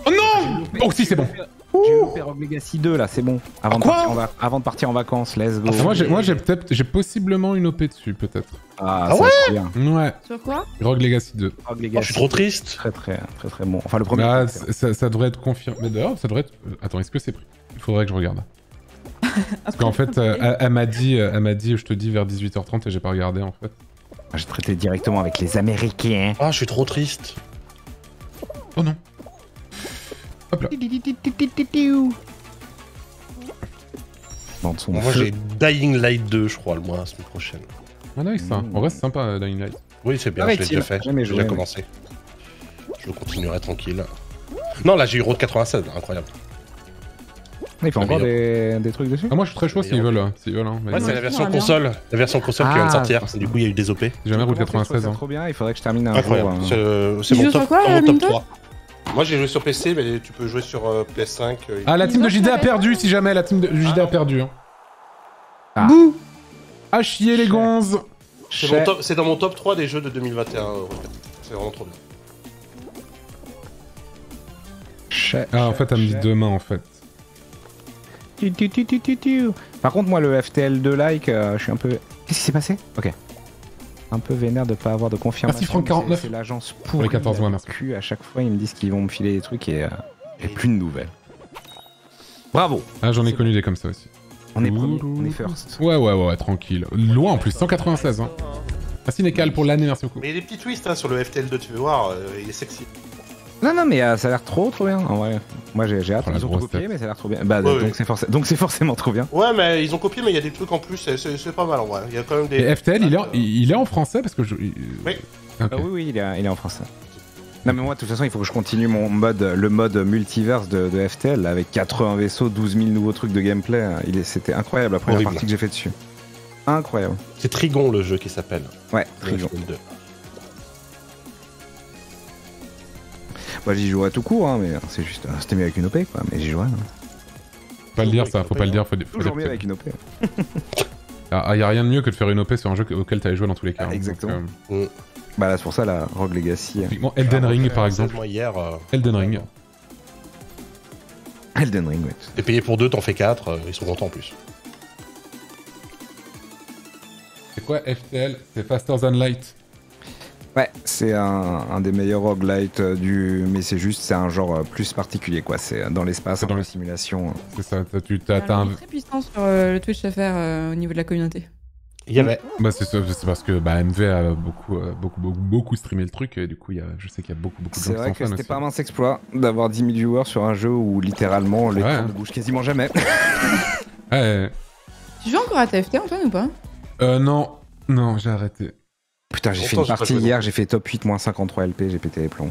S1: Oh non Oh si, c'est bon.
S2: J'ai Rogue Legacy 2 là, c'est bon. Avant, de
S4: Quoi
S2: partir en va- avant de partir en vacances, let's go.
S1: Moi, j'ai moi, j'ai peut-être, j'ai possiblement une OP dessus, peut-être.
S2: Ah,
S4: Ah
S2: ça,
S4: ouais
S2: c'est bien.
S1: Ouais,
S3: Sur quoi
S1: Rogue Legacy 2.
S2: Rogue
S4: Oh, je
S2: Legacy.
S4: suis trop triste.
S2: Très très très très bon. Enfin le premier.
S1: Bah,
S2: c'est-
S1: ça, ça devrait être confirmé. Mais d'ailleurs, ça devrait être. euh, Attends, est-ce que c'est pris? Il faudrait que je regarde. Parce qu'en fait, euh, elle, elle m'a dit, euh, elle m'a dit, je te dis vers 18h30 et j'ai pas regardé en fait.
S2: J'ai traité directement avec les Américains.
S4: Ah, je suis trop triste.
S1: Oh non. Hop là.
S2: Bande son.
S4: Moi, j'ai Dying Light 2, je crois, le mois, la semaine prochaine.
S1: Ah nice ça. En vrai, c'est sympa Dying Light.
S4: Oui, c'est bien,
S2: Ah,
S4: je l'ai déjà fait. J'ai
S2: joué,
S4: déjà
S2: mais-
S4: commencé. Je continuerai tranquille. Non, là, j'ai eu Road 96, là, incroyable.
S2: Il fait
S4: Ah,
S2: encore des, des trucs dessus
S1: Ah, moi, je suis très chaud s'ils veulent. S'ils veulent. Hein,
S4: Ouais, c'est la version
S3: bien.
S4: console. La version console qui vient de
S2: Ah,
S4: sortir. Du coup, il y a eu des OP.
S1: J'ai jamais
S2: trouve
S1: 96.
S2: ça
S1: Hein.
S2: trop bien, il faudrait que je termine un
S4: Incroyable.
S2: hein.
S4: C'est euh, c'est mon top,
S3: sur quoi,
S4: dans mon
S3: euh,
S4: top
S3: Minto
S4: 3. Moi, j'ai joué sur PC, mais tu peux jouer sur euh, PS5. euh,
S1: Ah, la team de JD a perdu si jamais la team de JD a
S4: Ah.
S1: perdu. Hein.
S2: Ah.
S3: Bouh
S1: Ah, chier les gonzes
S4: C'est c'est dans mon top 3 des jeux de 2021. euh, Road 96. C'est vraiment trop bien.
S1: Ah, en fait, elle me dit demain en fait.
S2: Par contre, moi, le FTL2 like, euh, je suis un peu. Qu'est-ce qui s'est passé Ok. Un peu vénère de pas avoir de confirmation.
S1: Merci, Franck
S2: mais
S1: 49.
S2: C'est l'agence
S1: les
S2: pour
S1: 14 mois, merci.
S2: Cul, à chaque fois, ils me disent qu'ils vont me filer des trucs et, euh, et plus de nouvelles. Bravo.
S1: Ah, j'en ai connu des comme ça aussi.
S2: On est premier, on est first.
S1: Ouais, ouais, ouais, tranquille. Loin en plus, 196. Hein. Merci Nekal pour l'année, merci beaucoup.
S4: Mais il y a des petits twists hein, sur le FTL2, tu veux voir, euh, il est sexy.
S2: Non, non, mais euh, ça a l'air trop, trop bien. En vrai, moi j'ai j'ai hâte.
S1: La
S2: Ils ont tout copié,
S1: tête.
S2: mais ça a l'air trop bien. Bah,
S4: Ouais,
S2: donc
S4: ouais.
S2: c'est forcé- donc c'est forcément trop bien.
S4: Ouais, mais ils ont copié, mais il y a des trucs en plus, c'est- c'est c'est pas mal en vrai. Il y a quand même des.
S1: Et FTL, il est, en, il il est en français parce que je. il-
S4: Oui.
S1: Ok.
S2: Ah oui, oui, il est, il est en français. Non, mais moi, de toute façon, il faut que je continue mon mode, le mode multiverse de, de FTL là, avec 80 vaisseaux, 12 000 nouveaux trucs de gameplay. Il est- C'était incroyable la première
S4: Horrible.
S2: partie que j'ai fait dessus. Incroyable.
S4: C'est Trigon le jeu qui s'appelle.
S2: Ouais,
S4: le
S2: Trigon.
S4: FTL2.
S2: Moi, j'y jouerais tout court, hein, mais c'est juste. C'était mieux avec une OP, quoi. Mais j'y jouerais. hein.
S1: Faut pas le dire ça, faut pas le dire. Faut, faut
S2: Toujours mieux avec une OP.
S1: Ah, y a rien de mieux que de faire une OP sur un jeu auquel t'avais joué dans tous les cas.
S2: Ah,
S1: hein.
S2: exactement.
S1: Donc, euh,
S2: Bah là, c'est pour ça, la Rogue Legacy.
S1: typiquement, Elden Ring par exemple.
S4: Hier, euh,
S1: Elden Ring.
S2: Elden Ring, ouais.
S4: t'es payé pour deux, t'en fais quatre, euh, ils sont contents en plus.
S1: C'est quoi FTL C'est Faster Than Light.
S2: Ouais, c'est un, un des meilleurs roguelites euh, du. Mais c'est juste, c'est un genre euh, plus particulier, quoi. C'est euh, dans l'espace,
S1: C'est dans le-
S2: simulation.
S1: C'est ça, tu t'as
S3: un très puissant sur euh, le Twitch à faire euh, au niveau de la communauté.
S4: Il y avait.
S1: Bah, c'est ça, c'est parce que bah, MV a beaucoup, euh, beaucoup, beaucoup, beaucoup streamé le truc et du coup, il y a, je sais qu'il y a beaucoup, beaucoup de gens
S2: C'est
S1: qui
S2: vrai
S1: sont
S2: que c'était pas un mince exploit d'avoir 10 000 viewers sur un jeu où littéralement l'écran
S1: Ouais.
S2: ne bouge quasiment jamais.
S1: Ouais.
S3: Tu joues encore à TFT, Antoine, ou pas?
S1: Euh, non, non, j'ai arrêté.
S2: Putain, j'ai fait une partie hier, j'ai fait top 8 moins 53 LP, j'ai pété les plombs.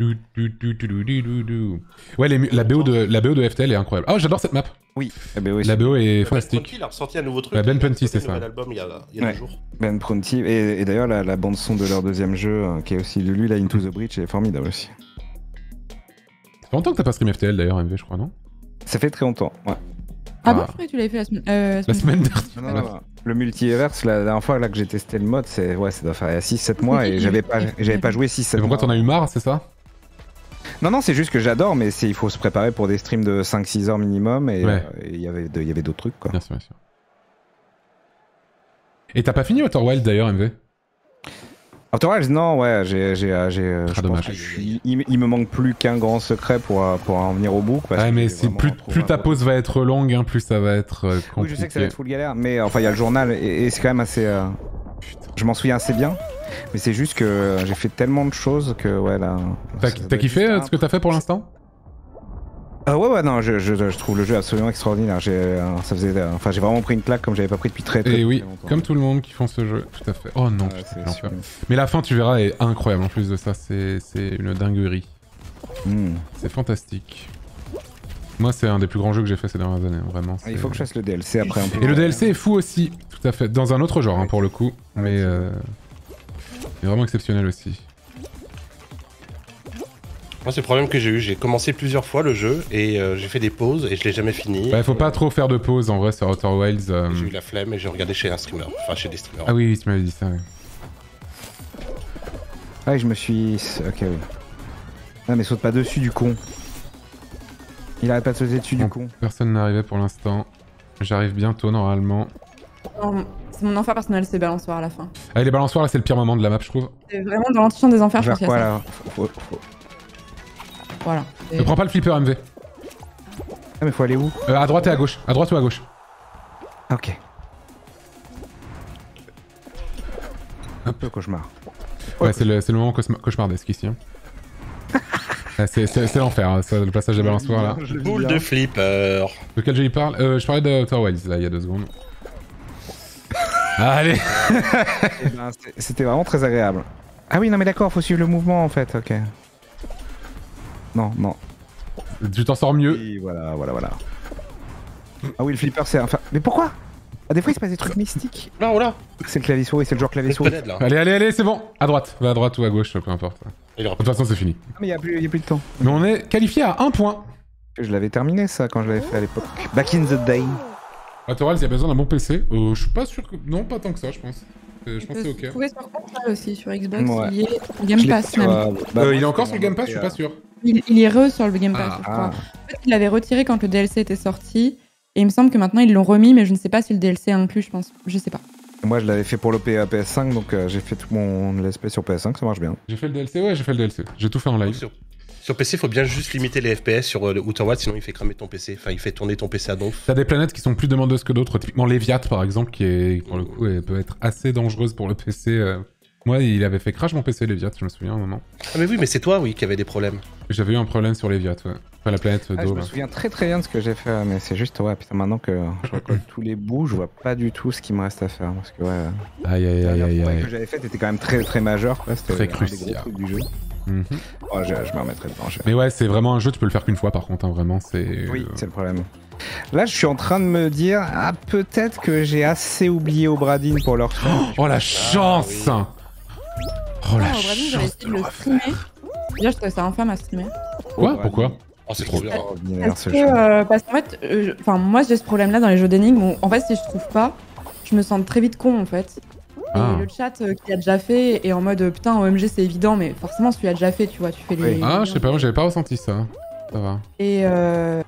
S1: Du, du, du. Ouais, les la, BO de, la BO de FTL est incroyable. Oh, j'adore cette map.
S2: Oui, ben
S1: La BO est
S4: Ben
S1: fantastique.
S4: Prunty, il a ressorti un nouveau truc.
S1: Ouais, Ben Prunty, c'est ça.
S4: album il y a, il y a
S2: Ouais.
S4: deux jours.
S2: Ben Prunty. Et, et d'ailleurs, la, la bande-son de leur deuxième jeu, euh, qui est aussi de lui, là, Into the Breach, est formidable aussi.
S1: Ça fait longtemps que t'as pas stream FTL d'ailleurs, MV, je crois, non?
S2: Ça fait très longtemps, ouais.
S3: Ah bon,
S1: Ah.
S3: je croyais que tu l'avais fait la semaine. Euh,
S1: La semaine dernière.
S2: Non, non, non, non. Le multiverse, la dernière fois là, que j'ai testé le mode, c'est ouais, ça doit faire 6-7 mois et j'avais pas, j'avais pas joué 6-7
S1: Mais
S2: mois.
S1: pourquoi t'en as eu marre, c'est ça?
S2: Non, non, c'est juste que j'adore, mais c'est- il faut se préparer pour des streams de 5-6 heures minimum et
S1: Ouais.
S2: euh, il y avait de- il y avait d'autres trucs quoi.
S1: Bien sûr, bien sûr. Et t'as pas fini Outer Wild d'ailleurs, MV
S2: Outer Wilds, non, ouais, j'ai, j'ai, euh, j'ai, euh, je pense
S1: dommage.
S2: que je suis- il, il me manque plus qu'un grand secret pour, euh, pour en venir au bout. parce
S1: Ouais,
S2: que
S1: mais c'est plus, plus ta pause va être longue, hein, plus ça va être euh,
S2: Oui,
S1: compliqué.
S2: je sais que ça va être full galère, mais enfin, il y a le journal et, et c'est quand même assez. euh, Je m'en souviens assez bien, mais c'est juste que j'ai fait tellement de choses que, ouais, là.
S1: T'as kiffé ce que t'as fait pour l'instant?
S2: Ah ouais, ouais, non, je, je, je trouve le jeu absolument extraordinaire. J'ai, euh, ça faisait, euh, enfin, j'ai vraiment pris une claque comme j'avais pas pris depuis très, très,
S1: Et
S2: très
S1: oui,
S2: longtemps.
S1: comme tout le monde qui font ce jeu, tout à fait. Oh non,
S2: Ouais,
S1: putain,
S2: super.
S1: Mais la fin, tu verras, est incroyable. En plus de ça, c'est une dinguerie.
S2: Hmm.
S1: C'est fantastique. Moi, c'est un des plus grands jeux que j'ai fait ces dernières années, vraiment.
S2: Il
S1: c'est-
S2: faut que je fasse le DLC après. un peu.
S1: Et le DLC est fou aussi, tout à fait. Dans un autre genre, hein, pour le coup. Mais euh... il est vraiment exceptionnel aussi.
S4: Moi, c'est le problème que j'ai eu. J'ai commencé plusieurs fois le jeu et euh, j'ai fait des pauses et je l'ai jamais fini.
S1: Bah, faut pas trop faire de pause en vrai sur Outer Wilds. euh.
S4: J'ai eu la flemme et j'ai regardé chez un streamer. Enfin, chez des streamers.
S1: Ah oui, oui, tu m'avais dit ça. ouais.
S2: Ouais, je me suis. Ok, oui. Ah, mais saute pas dessus, du con. Il arrête pas de sauter dessus, du
S1: Bon.
S2: con.
S1: Personne n'arrivait pour l'instant. J'arrive bientôt normalement.
S3: Non, C'est mon enfer personnel, c'est balançoire à la fin.
S1: Allez, les balançoires là, c'est le pire moment de la map, je trouve.
S3: C'est vraiment dans l'antichamp des enfers, je
S2: Vers
S3: pense qu'il y a
S2: quoi,
S3: ça.
S2: là? Faut- faut- faut-
S3: Voilà.
S1: Ne prends pas le flipper MV.
S2: Ah, mais faut aller où
S1: Euh, à droite et à gauche. À droite ou à gauche.
S2: Ah, Ok. Un peu cauchemar.
S1: Ouais, c'est le, c'est le moment cauchemar- cauchemardesque ici. hein. Ouais, c'est l'enfer, hein, le passage des balançoires là.
S4: Boule de flipper.
S1: De quel jeu il parle? Euh, Je parlais de Outer Wilds là, il y a deux secondes. Allez
S2: Eh ben, c'était- C'était vraiment très agréable. Ah oui, non, mais d'accord, faut suivre le mouvement en fait, ok. Non, non.
S1: Tu t'en sors mieux.
S2: Voilà, voilà, voilà. Ah oui, le flipper, c'est. Enfin, mais pourquoi? Ah, des fois, il se passe des trucs mystiques.
S4: Là, oh là.
S2: C'est le clavier souris, c'est le genre clavier souris.
S4: Là.
S1: Allez, allez, allez, c'est bon À droite, va à droite ou à gauche, peu importe. De toute façon, c'est fini.
S2: Ah, mais il y a, plus- y a plus de temps.
S1: Mais on est qualifié à un point.
S2: Je l'avais terminé ça quand je l'avais fait à l'époque. Back in the day.
S1: Outer Wilds, il y a besoin d'un bon PC. Euh, je suis pas sûr que. Non, pas tant que ça, je pense. Euh, je pense que c'est ok.
S3: trouver sur console aussi, sur Xbox.
S2: Ouais.
S3: Il est sur Game Pass
S2: sur,
S3: même.
S2: euh, bah,
S1: Euh, il est encore sur le Game Pass, je suis pas sûr.
S3: Il, il est re sur le Game Pass,
S1: Ah,
S3: je crois.
S2: Ah,
S3: En fait, il l'avait retiré quand le DLC était sorti. Et il me semble que maintenant ils l'ont remis, mais je ne sais pas si le DLC est inclus, je pense. Je sais pas.
S2: moi je l'avais fait pour le P- PS5, donc euh, j'ai fait tout mon LSP sur PS5, ça marche bien.
S1: J'ai fait le DLC, ouais, j'ai fait le DLC. J'ai tout fait en live.
S4: Sur, sur PC, faut bien juste limiter les FPS sur euh, le Outer Wilds, sinon il fait cramer ton PC. Enfin, il fait tourner ton PC à donf.
S1: T'as des planètes qui sont plus demandeuses que d'autres, typiquement Léviat par exemple, qui est pour le coup elle peut être assez dangereuse pour le PC. euh. Moi, il avait fait crash mon PC Léviat, je me souviens à un moment.
S4: Ah, mais oui, mais c'est toi, oui, qui avait des problèmes.
S1: J'avais eu un problème sur Léviat, ouais. Enfin, la planète
S2: Ah, je
S1: d'eau.
S2: me
S1: là.
S2: souviens très très bien de ce que j'ai fait, mais c'est juste, ouais, putain, maintenant que je récolte tous les bouts, je vois pas du tout ce qui me reste à faire. Parce que, ouais,
S1: Aïe aïe aïe aïe aïe.
S2: que j'avais fait était quand même très très majeur, quoi. C'était
S1: Très
S2: un des gros
S1: crucial.
S2: trucs du jeu.
S1: Mhm.
S2: Oh, je, je me remettrai dedans. je-
S1: Mais ouais, c'est vraiment un jeu, tu peux le faire qu'une fois par contre, hein, vraiment. C'est.
S2: Oui,
S1: euh,
S2: c'est le problème. Là, je suis en train de me dire, ah, peut-être que j'ai assez oublié Obradine pour leur faire.
S1: Oh la chance
S3: Ah, Brésil, j'avais
S1: chance
S3: essayé
S1: de
S3: de
S1: le
S3: streamer. Déjà, je trouvais ça infâme à streamer.
S1: Quoi? Pourquoi?
S4: Oh, c'est trop bien.
S3: Parce
S2: ce
S3: que, euh, parce qu'en fait, euh, moi j'ai ce problème-là dans les jeux d'énigmes. où, En fait, si je trouve pas, je me sens très vite con en fait.
S1: Ah.
S3: Et le chat euh, qui a déjà fait est en mode putain, OMG c'est évident, mais forcément, celui a déjà fait, tu vois, tu fais les.
S1: Ah, je sais pas, moi j'avais pas ressenti ça. Ça va.
S3: Et, euh,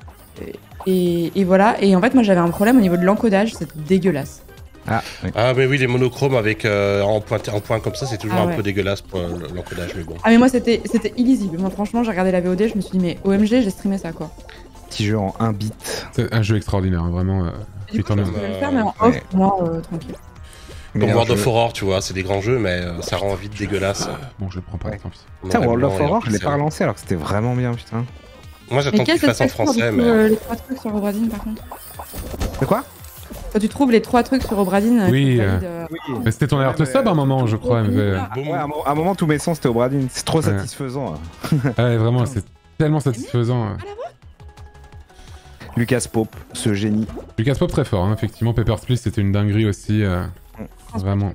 S3: et, et voilà. Et en fait, moi j'avais un problème au niveau de l'encodage, c'était dégueulasse.
S2: Ah, oui.
S4: Ah, mais oui, les monochromes avec euh, en, point, en point comme ça, c'est toujours
S3: Ah
S4: un
S3: ouais.
S4: peu dégueulasse pour euh, l'encodage, mais bon.
S3: Ah, mais moi c'était c'était illisible. Moi, franchement, j'ai regardé la VOD, je me suis dit, mais OMG, j'ai streamé ça quoi.
S2: Petit jeu en 1 bit.
S1: C'est un jeu extraordinaire, vraiment. euh,
S3: du coup, je pouvais le faire, mais en
S2: Ouais.
S3: off, moi, euh, tranquille.
S4: Comme World of Horror, tu vois, c'est des grands jeux, mais euh, ça rend vite dégueulasse.
S1: Bon, je le prends pas,
S2: Ouais.
S1: tant pis.
S2: Putain, World of Horror, je l'ai pas relancé alors que c'était vraiment bien, putain.
S4: Moi, j'attends
S3: Mais
S4: qu'il fasse en français, mais.
S3: les trois trucs sur par contre?
S2: De quoi?
S3: Toi, tu trouves les trois trucs sur Obradine euh,
S1: Oui, euh,
S3: euh,
S2: Oui.
S1: Mais c'était ton alerte
S2: mais,
S1: sub à un moment, je crois.
S3: Ah.
S2: Ouais, à un, moment, tous mes sons c'était Obradine. C'est trop
S1: Ouais.
S2: satisfaisant. hein.
S1: Ouais, vraiment, c'est tellement satisfaisant.
S2: Lucas Pope, ce génie.
S1: Lucas Pop très fort, hein, effectivement. Paper Split, c'était une dinguerie aussi. euh, Vraiment.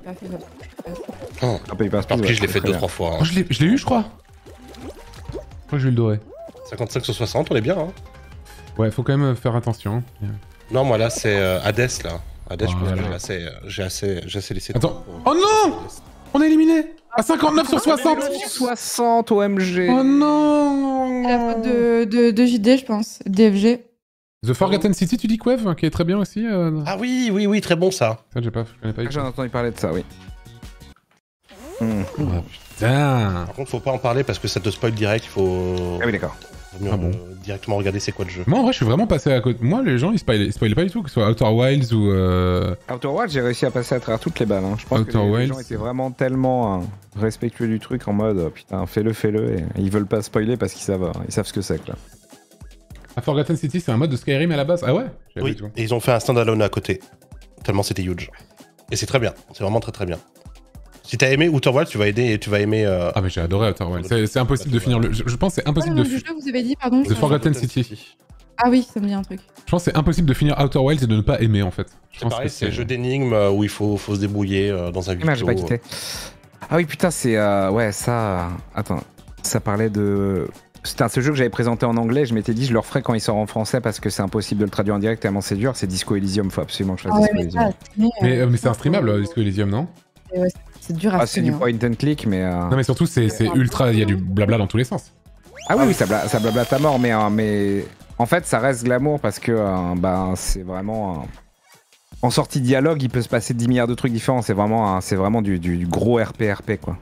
S4: Oh, qui
S2: ouais,
S4: je l'ai fait
S2: très
S4: deux,
S2: bien.
S4: trois fois. Hein.
S1: je l'ai je l'ai eu, je crois. Je crois que j'ai eu le doré.
S4: 55 sur 60, on est bien, hein.
S1: Ouais, faut quand même faire attention. hein.
S4: Non, moi là, c'est euh, Hades, là. Hades, je pense que j'ai assez, euh, j'ai assez, j'ai assez laissé.
S1: Attends.
S4: pour-
S1: Oh non On est éliminé À 59 sur 60
S2: 60 OMG.
S1: Oh non
S3: la faute de, de, de JD, je pense. DFG.
S1: The Forgotten City, tu dis Quev, qui est très bien aussi. euh,
S4: Ah oui, oui, oui, très bon ça.
S1: Ça, j'ai pas, je connais pas.
S2: Ah, J'en ai entendu parler de ça, oui.
S1: Oh, putain
S4: Par contre, faut pas en parler parce que ça te spoil direct. Il faut,
S2: Ah oui, d'accord.
S1: Ah bon.
S4: euh, directement regarder c'est quoi le jeu.
S1: Moi, en vrai, je suis vraiment passé à côté. Moi, les gens, ils spoilent, ils spoilent pas du tout, que ce soit Outer Wilds ou. Euh...
S2: Outer Wilds, j'ai réussi à passer à travers toutes les balles. hein. Je pense
S1: Outer
S2: que les, gens étaient vraiment tellement euh, respectueux du truc en mode euh, putain, fais-le, fais-le. Et ils veulent pas spoiler parce qu'ils savent, ils savent ce que c'est. quoi.
S1: Ah, Forgotten City, c'est un mode de Skyrim à la base? Ah ouais?
S4: Oui, et ils ont fait un standalone à côté. Tellement c'était huge. Et c'est très bien. C'est vraiment très très bien. Si t'as aimé Outer Wilds, tu vas aider et tu vas aimer. euh,
S1: Ah, mais j'ai adoré Outer Wilds. C'est- C'est impossible de finir le. Je, je pense que c'est
S3: le
S1: impossible de.
S3: du
S1: fi-
S3: jeu, vous avez dit, pardon
S1: The Forgotten City.
S3: Ah oui, ça me dit un truc.
S1: Je pense que c'est impossible de finir Outer Wilds et de ne pas aimer en fait. Je
S4: C'est
S1: pense
S4: pareil,
S1: que
S4: c'est un jeu d'énigmes euh, où il faut, faut se débrouiller euh, dans un huis
S2: Ah, j'ai pas
S4: clos.
S2: quitté. Ah oui, putain, c'est. euh, ouais, ça. Attends. Ça parlait de. C'était un ce jeu que j'avais présenté en anglais. Je m'étais dit, je le referai quand il sort en français parce que c'est impossible de le traduire en direct tellement c'est dur. C'est Disco Elysium. Faut absolument que je fasse
S3: Ah ouais,
S2: Disco
S3: mais
S2: Elysium.
S1: Mais,
S3: euh,
S1: mais c'est un streamable, Disco Elysium, non?
S3: C'est c'est dur à
S2: Ah, c'est du point and click, mais. euh,
S1: Non mais surtout c'est ultra, il y a du blabla dans tous les sens.
S2: Ah oui, oui, ça, bla- ça blablate à mort, mais, euh, mais en fait, ça reste glamour parce que euh, bah, c'est vraiment. euh, En sortie dialogue, il peut se passer 10 milliards de trucs différents. C'est vraiment, c'est vraiment du, du- du gros RP-RP, quoi.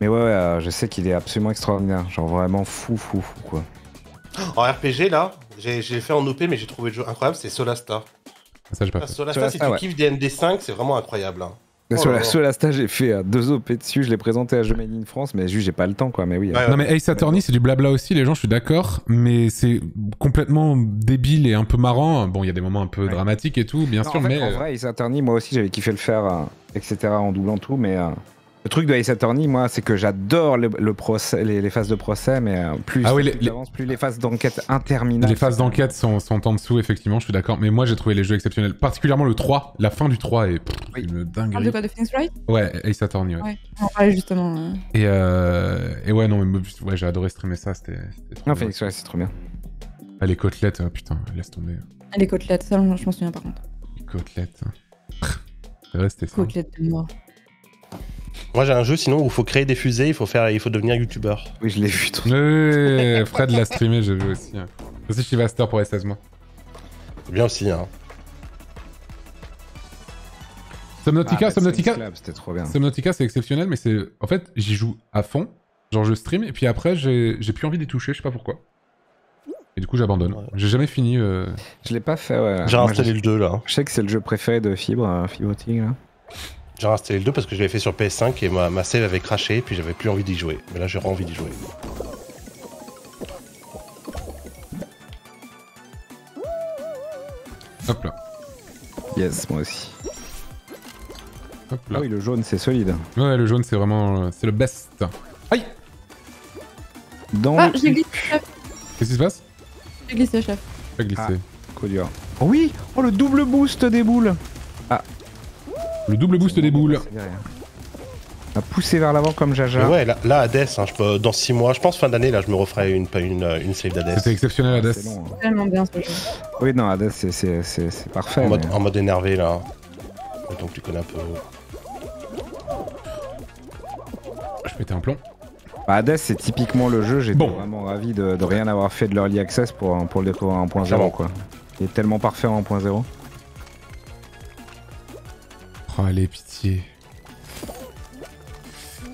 S2: Mais ouais, ouais, euh, je sais qu'il est absolument extraordinaire. Genre vraiment fou, fou, fou, quoi.
S4: En RPG, là, j'ai j'ai fait en OP, mais j'ai trouvé le jeu incroyable, c'est Solasta.
S1: Ça j'ai pas
S4: Ah,
S1: fait.
S4: Solasta, si
S2: Solasta,
S4: tu
S2: ouais.
S4: kiffes des ND5, c'est vraiment incroyable. hein. Oh
S2: sur,
S4: là
S2: la, sur la stage, j'ai fait euh, deux OP dessus. Je l'ai présenté à Jeux Made in France, mais juste, j'ai pas le temps, quoi. Mais oui.
S4: Ouais,
S2: euh,
S1: Non mais Ace Attorney c'est du blabla aussi, les gens je suis d'accord, mais c'est complètement débile et un peu marrant. Bon il y a des moments un peu
S2: Ouais.
S1: dramatiques et tout, bien
S2: Non,
S1: sûr,
S2: en fait,
S1: mais...
S2: en
S1: euh,
S2: vrai, Ace Attorney, moi aussi, j'avais kiffé le faire, euh, etc., en doublant tout, mais euh, le truc de Ace Attorney, moi, c'est que j'adore le, le procès, les, les phases de procès, mais euh, plus,
S1: Ah oui,
S2: plus
S1: les-
S2: t'avances, plus les phases d'enquête interminables.
S1: Les phases d'enquête sont, sont en dessous, effectivement, je suis d'accord. Mais moi, j'ai trouvé les jeux exceptionnels. Particulièrement le 3. La fin du 3 est pff,
S2: Oui.
S1: une
S3: de quoi De Phoenix Wright
S1: Ouais, Ace Attorney, ouais.
S3: Ouais, justement. euh.
S1: Et, euh... et ouais, non, mais ouais, j'ai adoré streamer ça. C'était. c'était trop
S2: Non. Phoenix, ouais, c'est trop bien.
S1: Ah, les côtelettes, euh, putain, laisse tomber.
S3: Ah, Les côtelettes, ça, je m'en souviens par contre.
S1: Les côtelettes. C'est vrai, c'était ça.
S3: Côtelettes de mort.
S4: Moi, j'ai un jeu sinon où il faut créer des fusées, il faut, faire, il faut devenir youtubeur.
S2: Oui, je l'ai vu. ton-
S1: Fred l'a streamé, j'ai vu aussi. hein. Aussi Shivaster pour les 16 mois.
S4: C'est bien aussi, hein.
S1: Subnautica,
S2: Ah, C'était trop bien.
S1: Subnautica, c'est exceptionnel, mais c'est. En fait, j'y joue à fond. Genre, je stream, et puis après, j'ai j'ai plus envie d'y toucher, je sais pas pourquoi. Et du coup, j'abandonne.
S4: Ouais.
S1: J'ai jamais fini. euh,
S2: Je l'ai pas fait, ouais.
S4: J'ai installé
S2: je-
S4: le 2 là.
S2: Je sais que c'est le jeu préféré de Fibre, euh, Fibre Tigre, là.
S4: J'ai installé le 2 parce que je l'avais fait sur PS5 et ma, ma save avait craché, puis j'avais plus envie d'y jouer. Mais là, j'ai envie d'y jouer.
S1: Hop là.
S2: Yes, moi aussi.
S1: Hop
S2: Ah
S1: là.
S2: oui, le jaune, c'est solide.
S1: Ouais, le jaune, c'est vraiment. euh, C'est le best. Aïe
S2: Dans
S3: Ah,
S2: le
S3: j'ai glissé, chef.
S1: Qu'est-ce qui se passe?
S3: J'ai glissé, chef.
S1: Pas glissé.
S2: Ah. coup dur. Oui Oh, le double boost des boules
S1: Le double boost des boules.
S2: À pousser vers l'avant comme
S4: Mais
S2: Jaja.
S4: ouais, là, là Hades, hein, je peux, dans 6 mois, je pense fin d'année, là, je me referai une, une, une save d'Hades.
S1: C'était exceptionnel, Hades.
S2: C'est hein.
S3: Tellement bien ce jeu.
S2: Oui, non, Hades, c'est- c'est c'est- c'est parfait.
S4: En mode,
S2: mais-
S4: en mode énervé, là. Donc tu connais un peu.
S1: Je pétais un plomb.
S2: Bah, Hades, c'est typiquement le jeu. J'étais
S1: Bon.
S2: vraiment ravi de, de rien avoir fait de l'early access pour, pour le découvrir en 1.0,
S4: Clairement.
S2: quoi. Il est tellement parfait en 1.0.
S1: Oh, allez, pitié.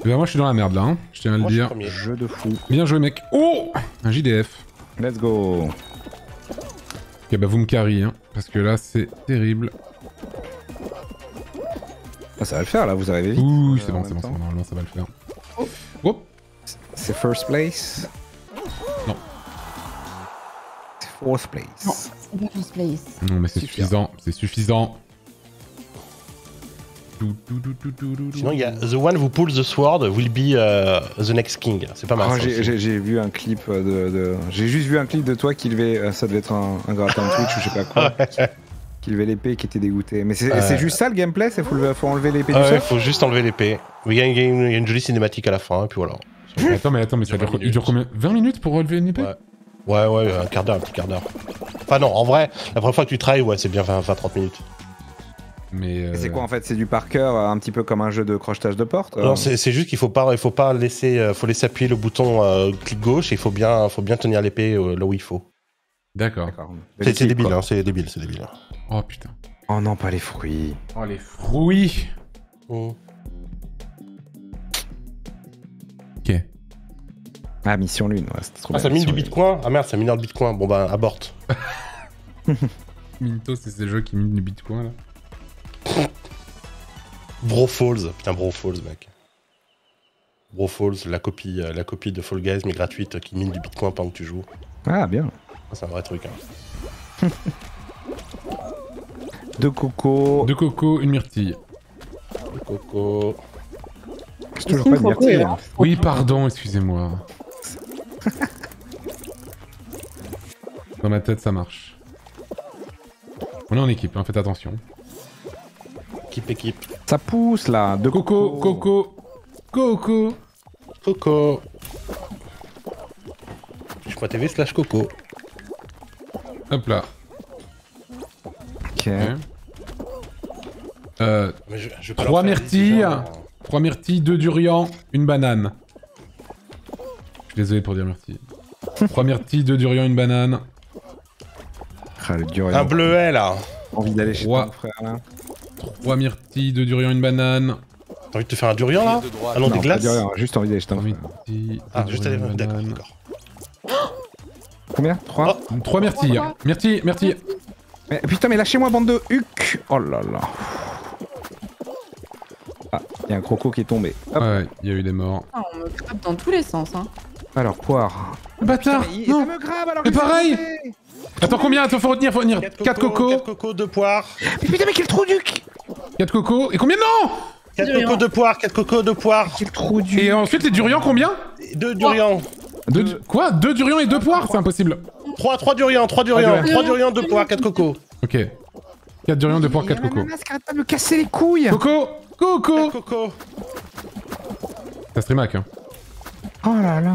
S1: Eh ben, moi, je suis dans la merde là, hein. je tiens à le dire.
S4: premier.
S2: Jeu de fou.
S1: Bien joué, mec. Oh Un JDF.
S2: Let's go.
S1: Ok, bah vous me carry, hein. Parce que là, c'est terrible.
S2: Ah, ça va le faire, là, vous arrivez vite.
S1: Ouh,
S2: Euh,
S1: c'est
S2: en
S1: bon, c'est bon, bon. Normalement, ça va le faire. Oh
S2: C'est first place?
S1: Non.
S2: C'est fourth place.
S3: Non, c'est pas First Place.
S1: Non, mais c'est suffisant. C'est suffisant.
S4: Sinon, il y a The one who pulls the sword will be uh, the next king. C'est pas mal.
S2: Ah, j'ai- vu un clip de. J'ai juste vu un clip de toi qui levait. euh, Ça devait être un, un gratin Twitch ou je sais pas quoi. qui levait l'épée qui était dégoûté. Mais c'est
S4: Ouais.
S2: juste ça le gameplay C'est faut, le- faut enlever l'épée
S4: Ah
S2: du
S4: ouais,
S2: sol
S4: faut juste enlever l'épée. Il y, a une- il il jolie cinématique à la fin, et puis voilà.
S1: Attends, mais attends, mais ça
S4: 20
S1: dure, il combien 20 minutes pour relever une épée
S4: Ouais. Ouais, ouais, un quart d'heure, un petit quart d'heure. Enfin, non, en vrai, la première fois que tu travailles, ouais, c'est bien 20-30 minutes.
S1: Mais. euh,
S2: C'est quoi en fait? C'est du par cœur, un petit peu comme un jeu de crochetage de porte euh?
S4: Non, c'est c'est juste qu'il faut pas, il faut pas laisser, euh, faut laisser appuyer le bouton euh, clic gauche et il faut bien, faut bien tenir l'épée euh, là où il faut.
S1: D'accord.
S4: C'est débile, hein, c'est débile, c'est débile.
S1: Oh putain.
S2: Oh non, pas les fruits.
S1: Oh les fruits
S4: Mm.
S1: Ok.
S2: Ah, Mission Lune, ouais, c'était trop
S4: Ah,
S2: bien.
S4: ça mine du bitcoin? Ah merde, ça mineur de bitcoin. Bon bah, aborte.
S1: Minto, c'est ces jeux qui minent du bitcoin là.
S4: Bro Falls, putain, Bro Falls, mec. Bro Falls, la copie, euh, la copie de Fall Guys, mais gratuite, qui mine du bitcoin pendant que tu joues.
S2: Ah, bien.
S4: Ça, C'est un vrai truc. Hein.
S2: De coco.
S1: Deux cocos, une myrtille.
S4: Coco.
S2: C'est toujours
S3: Est-ce
S2: pas
S3: coco est
S2: myrtille.
S3: là
S1: Oui, pardon, excusez-moi. Dans ma tête, ça marche. On est en équipe, hein, faites attention.
S4: Équipe, équipe.
S2: Ça pousse là. De
S1: Coco, coco, coco.
S4: Coco. Twitch.tv slash Coco.
S1: Hop là.
S2: Ok.
S1: Ok. Euh,
S4: Mais je, je vais pas
S1: Trois
S4: leur faire
S1: myrtilles.
S4: des gens.
S1: 3 myrtilles, 2 durians, une banane. Je suis désolé pour dire myrtille. 3 myrtilles, 2 durians, une banane.
S2: Ah, le dur.
S4: Un bleuet là.
S2: Envie d'aller chez
S1: Trois.
S2: ton frère là.
S1: 3 myrtilles, 2 durians, une banane.
S4: T'as envie de te faire un durian là Ah non, des glaces
S2: juste envie d'aller chez ton
S1: 3
S2: frère.
S1: myrtilles,
S4: Ah, juste
S1: durians,
S4: aller. D'accord, d'accord.
S2: Combien 3
S1: 3 myrtilles.
S3: Pourquoi
S1: Myrtille, myrtille.
S2: mais, Putain, mais lâchez-moi, bande de huc Oh là là. Ah, il y a un croco qui est tombé. Hop.
S1: Ouais, il y a eu des morts.
S3: Ah, on me crabe dans tous les sens. Hein.
S2: Alors, poire.
S1: Bâtard
S2: Mais il-
S1: Non
S2: ça me alors
S1: Mais pareil. Attends, combien Attends, faut retenir, faut retenir. 4 cocos,
S4: 4 cocos, 2 poires.
S2: Mais putain, mais quel trou du cul
S1: 4 cocos. Et combien Non
S4: 4
S3: Durian.
S4: cocos, 2 poires, 4 cocos, 2 poires.
S2: Quel trou du
S1: Et ensuite, les durians, combien
S4: 2 durians.
S1: Deux- Quoi 2 durians et 2 poires C'est impossible.
S4: 3, 3 durians, 3 durians.
S1: durians.
S4: 3 durians, 2 poires, 4 cocos.
S1: Ok. 4 durians, 2 poires,
S2: Il y a
S1: 4
S2: la
S1: cocos.
S2: arrête pas de me casser les couilles
S1: Coco Coco
S4: 4 cocos.
S1: Ça streamac, hein.
S2: Oh là là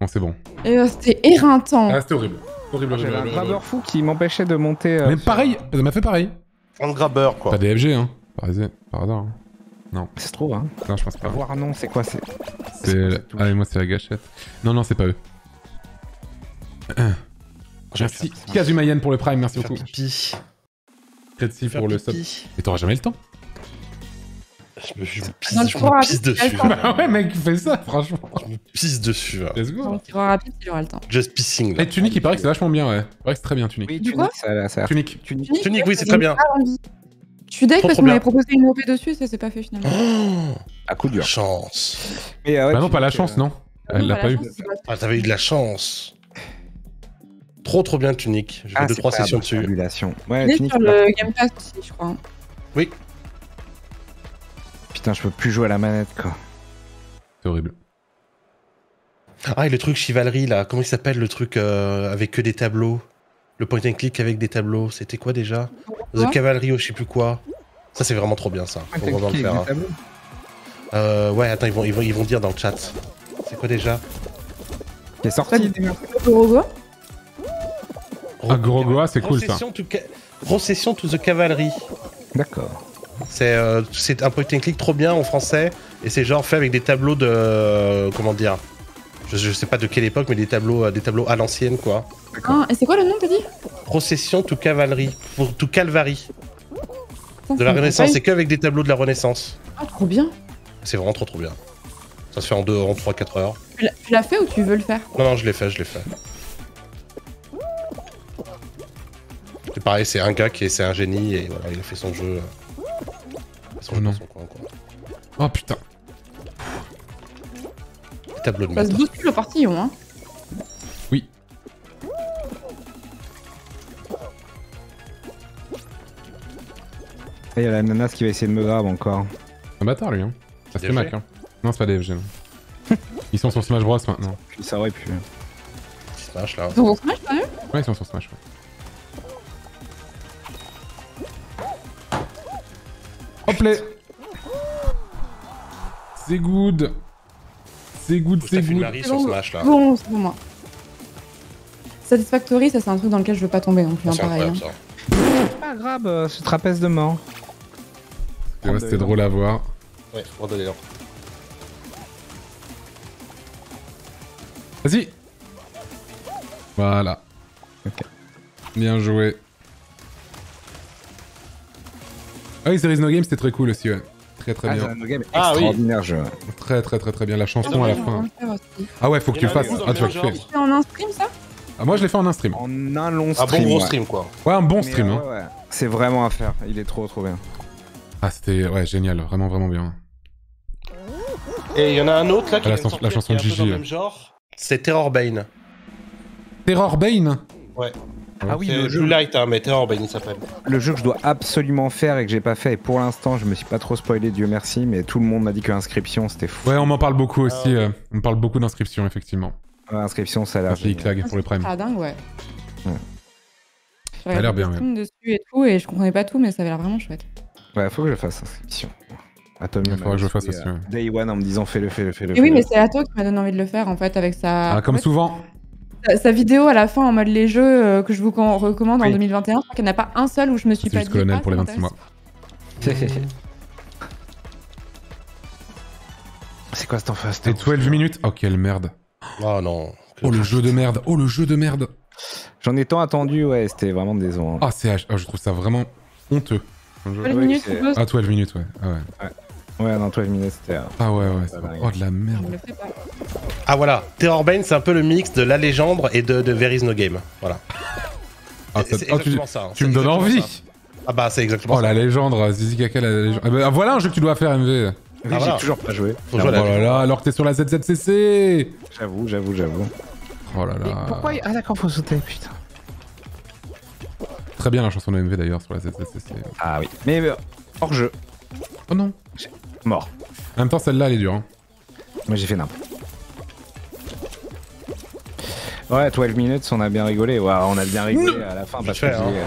S1: Bon, c'est bon.
S3: Et euh, c'était éreintant.
S1: Ah, c'était horrible. Horrible, horrible,
S2: J'avais un fou qui m'empêchait de monter. euh,
S1: Mais pareil, ça m'a fait pareil.
S4: Un grabbeur quoi.
S1: Pas DFG, hein. Par, hasard- par hasard. hein.
S2: Ça se trouve, hein.
S1: Non, je pense pas.
S2: Voir non, c'est quoi C'est.
S1: C'est.
S2: c'est touche
S1: Ah, et moi, c'est la gâchette. Non, non, c'est pas eux. Merci. Kazumayen pour le Prime, merci beaucoup.
S4: pipi.
S1: Kretsi pour le sub. Et t'auras jamais le temps.
S4: Je me, je me
S3: Dans
S4: pisse,
S3: le
S4: je me pisse dessus.
S1: Bah ouais, mec, fais ça, franchement.
S4: Je me pisse dessus. là.
S1: Let's go.
S3: Donc, il aura rapide, il aura le temps.
S4: Just pissing. là.
S1: Et Tunic, il paraît que c'est vachement bien, ouais. Il paraît que c'est très bien, Tunic.
S2: Oui, Tunic, ça a l'air- ça.
S1: Tunic.
S2: Tunic.
S4: Tunic, oui, c'est très bien.
S3: Je suis deck
S4: Trop,
S3: parce qu'on m'avait
S4: bien.
S3: proposé une OP dessus et ça s'est pas fait finalement.
S4: Oh,
S2: À coup dur.
S4: chance.
S2: Mais, euh, ouais,
S1: Bah non, pas la
S2: Tunic,
S1: chance,
S2: euh,
S1: non. Elle l'a
S3: Voilà,
S1: pas eu.
S3: pas-
S4: Ah, t'avais eu de la chance. Trop trop bien Tunic. J'ai fait
S2: Ah,
S4: 2-3
S2: c'est pas
S4: sessions dessus.
S2: Ouais, Tunic.
S3: sur le Game Pass aussi, je crois. hein.
S2: Putain, je peux plus jouer à la manette, quoi.
S1: C'est horrible.
S4: Ah, et le truc Chivalry là, comment il s'appelle le truc euh, avec que des tableaux? Le point and click avec des tableaux, c'était quoi déjà? The Cavalry ou je sais plus quoi. Ça c'est vraiment trop bien ça. Faut vraiment le
S2: Avec
S4: faire.
S2: des
S4: hein. Euh, ouais, attends, ils vont, ils, vont, ils vont dire dans le chat. C'est quoi déjà?
S2: Qui est sorti.
S1: Ah, Gorogoa, c'est cool, ça.
S4: To, Procession to the Cavalry.
S2: D'accord.
S4: C'est euh, un point and click trop bien en français et c'est genre fait avec des tableaux de euh, comment dire. Je, je sais pas de quelle époque, mais des tableaux, euh, des tableaux à l'ancienne quoi.
S3: Ah, Et c'est quoi le nom, t'as dit?
S4: Procession to Cavalry, pour to Calvary
S3: Ça,
S4: de la Renaissance. C'est qu'avec des tableaux de la Renaissance.
S3: Ah, trop bien.
S4: C'est vraiment trop trop bien. Ça se fait en 2, en 3-4 heures.
S3: Tu l'as- fait ou tu veux le faire?
S4: Non, non, je l'ai fait, je l'ai fait. C'est pareil, c'est un gars qui est, c'est un génie et voilà, il a fait son jeu.
S1: Oh non.
S4: son coin, quoi.
S1: Oh putain.
S4: Tableau de
S3: Ça se
S4: maître.
S3: bouscule le portillon, hein.
S2: Et il y a l'ananas qui va essayer de me grave encore.
S1: Un bâtard, lui, hein. Ça se fait. Mac, hein. Non, c'est pas DFG, non. Ils sont sur Smash Bros maintenant.
S2: Ça aurait pu.
S4: Smash là.
S3: Donc, on Smash, quand même
S1: Ouais, ils sont sur Smash. ouais. Hop là C'est good C'est good, c'est good.
S4: Sur
S3: bon.
S4: Smash là.
S3: Bon, c'est pour moi. Satisfactory, ça c'est un truc dans lequel je veux pas tomber non plus, hein,
S4: C'est
S3: pareil. hein.
S2: C'est pas grave, euh, ce trapèze de mort.
S1: Ouais, C'était drôle à voir.
S4: Ouais, bon d'ailleurs.
S1: Vas-y Voilà.
S2: Ok.
S1: Bien joué. Ah oui, Series No Game, c'était très cool aussi, ouais. Très très
S2: Ah,
S1: bien.
S2: un game
S4: Ah, oui.
S2: extraordinaire jeu.
S1: Très très très très bien. La
S3: Ah,
S1: chanson à la
S3: ouais,
S1: fin.
S3: aussi.
S1: Ah ouais, faut que tu le fasses. Ah, tu vas kiffer.
S3: en un stream, ça?
S1: Ah, moi je l'ai fait en un stream.
S2: En un long
S4: Un
S2: stream.
S4: bon gros
S2: ouais.
S4: stream quoi.
S1: Ouais, un bon
S2: Mais,
S1: stream,
S2: euh,
S1: hein.
S2: ouais, ouais. C'est vraiment à faire. Il est trop trop bien.
S1: Ah, c'était ouais, génial. Vraiment, vraiment bien.
S4: Et il y en a un autre là qui
S1: Ah, la la chanson de
S4: un
S1: Gigi,
S4: le même genre. C'est Terror Bane.
S1: Terror Bane
S2: Ah oui, le jeu,
S4: Light, hein, s'appelle.
S2: le jeu que je dois absolument faire et que j'ai pas fait. Et pour l'instant, je me suis pas trop spoilé, Dieu merci. Mais tout le monde m'a dit que inscription c'était fou.
S1: Ouais, on m'en parle beaucoup aussi.
S4: Ah, ouais.
S1: euh, on me parle beaucoup d'inscriptions, effectivement.
S2: Ouais, inscription, ça a l'air.
S1: Clag, pour le prime.
S3: Ah, dingue, ouais.
S2: Ouais.
S3: J'ai
S1: a l'air bien,
S3: streams dessus et tout, et je comprenais pas tout, mais ça avait l'air vraiment chouette.
S2: Ouais, faut que je fasse inscription. Atomium.
S1: Il faudra que je fasse aussi, ouais.
S2: euh, Day One en me disant fais-le, fais-le, fais-le.
S3: Et oui, mais c'est Ato qui m'a donné envie de le faire, en fait, avec sa...
S1: Ah, comme
S3: en fait,
S1: souvent.
S3: Sa, sa vidéo à la fin en mode les jeux euh, que je vous recommande en
S2: Oui.
S3: 2021. Je crois qu'il n'y en a pas un seul où je me suis
S1: C'est
S3: pas
S1: juste
S3: dit...
S1: colonel
S3: ah,
S1: pour les
S3: ça
S1: 26 mois.
S2: C'est quoi cet enfant
S1: Et 12 minutes Oh, quelle merde.
S4: Oh non.
S1: Oh, le jeu de merde. Oh, le jeu de merde.
S2: J'en ai tant attendu, ouais, c'était vraiment décevant.
S1: Ah, c'est H. Oh, je trouve ça vraiment honteux. Un jeu-
S3: 12
S2: Oui,
S3: minutes,
S1: Ah, 12 minutes, ouais. Ah ouais,
S2: Ouais, non, 12 minutes, c'était. euh,
S1: ah, ouais, ouais.
S2: Ah.
S1: Oh, de la merde.
S4: Ah voilà, Terrorbane, c'est un peu le mix de la légende et de, de There is no game. Voilà.
S1: Ah,
S4: C'est c'est
S1: oh, tu,
S4: exactement ça. hein.
S1: tu me donnes
S4: exactement
S1: envie.
S4: ça. Ah bah c'est exactement
S1: Oh,
S4: ça.
S1: la légende. Zizi Kaka, la légende. Ah, bah, voilà un jeu que tu dois faire, MV.
S2: Oui,
S4: voilà.
S2: j'ai toujours pas joué.
S4: Faut jouer
S1: Oh là là, alors que t'es sur la ZZCC.
S2: J'avoue, j'avoue, j'avoue.
S1: Oh là là.
S2: Ah d'accord, faut sauter, putain.
S1: Très bien la chanson de MV d'ailleurs sur la ZZCC.
S2: Ah oui. Mais euh, hors jeu,
S1: Oh non.
S2: Mort.
S1: En même temps, celle-là, elle est dure. Hein.
S2: Moi j'ai fait n'importe. Ouais, 12 minutes, on a bien rigolé. Ouais, on a bien rigolé à la fin parce que, j'ai, euh,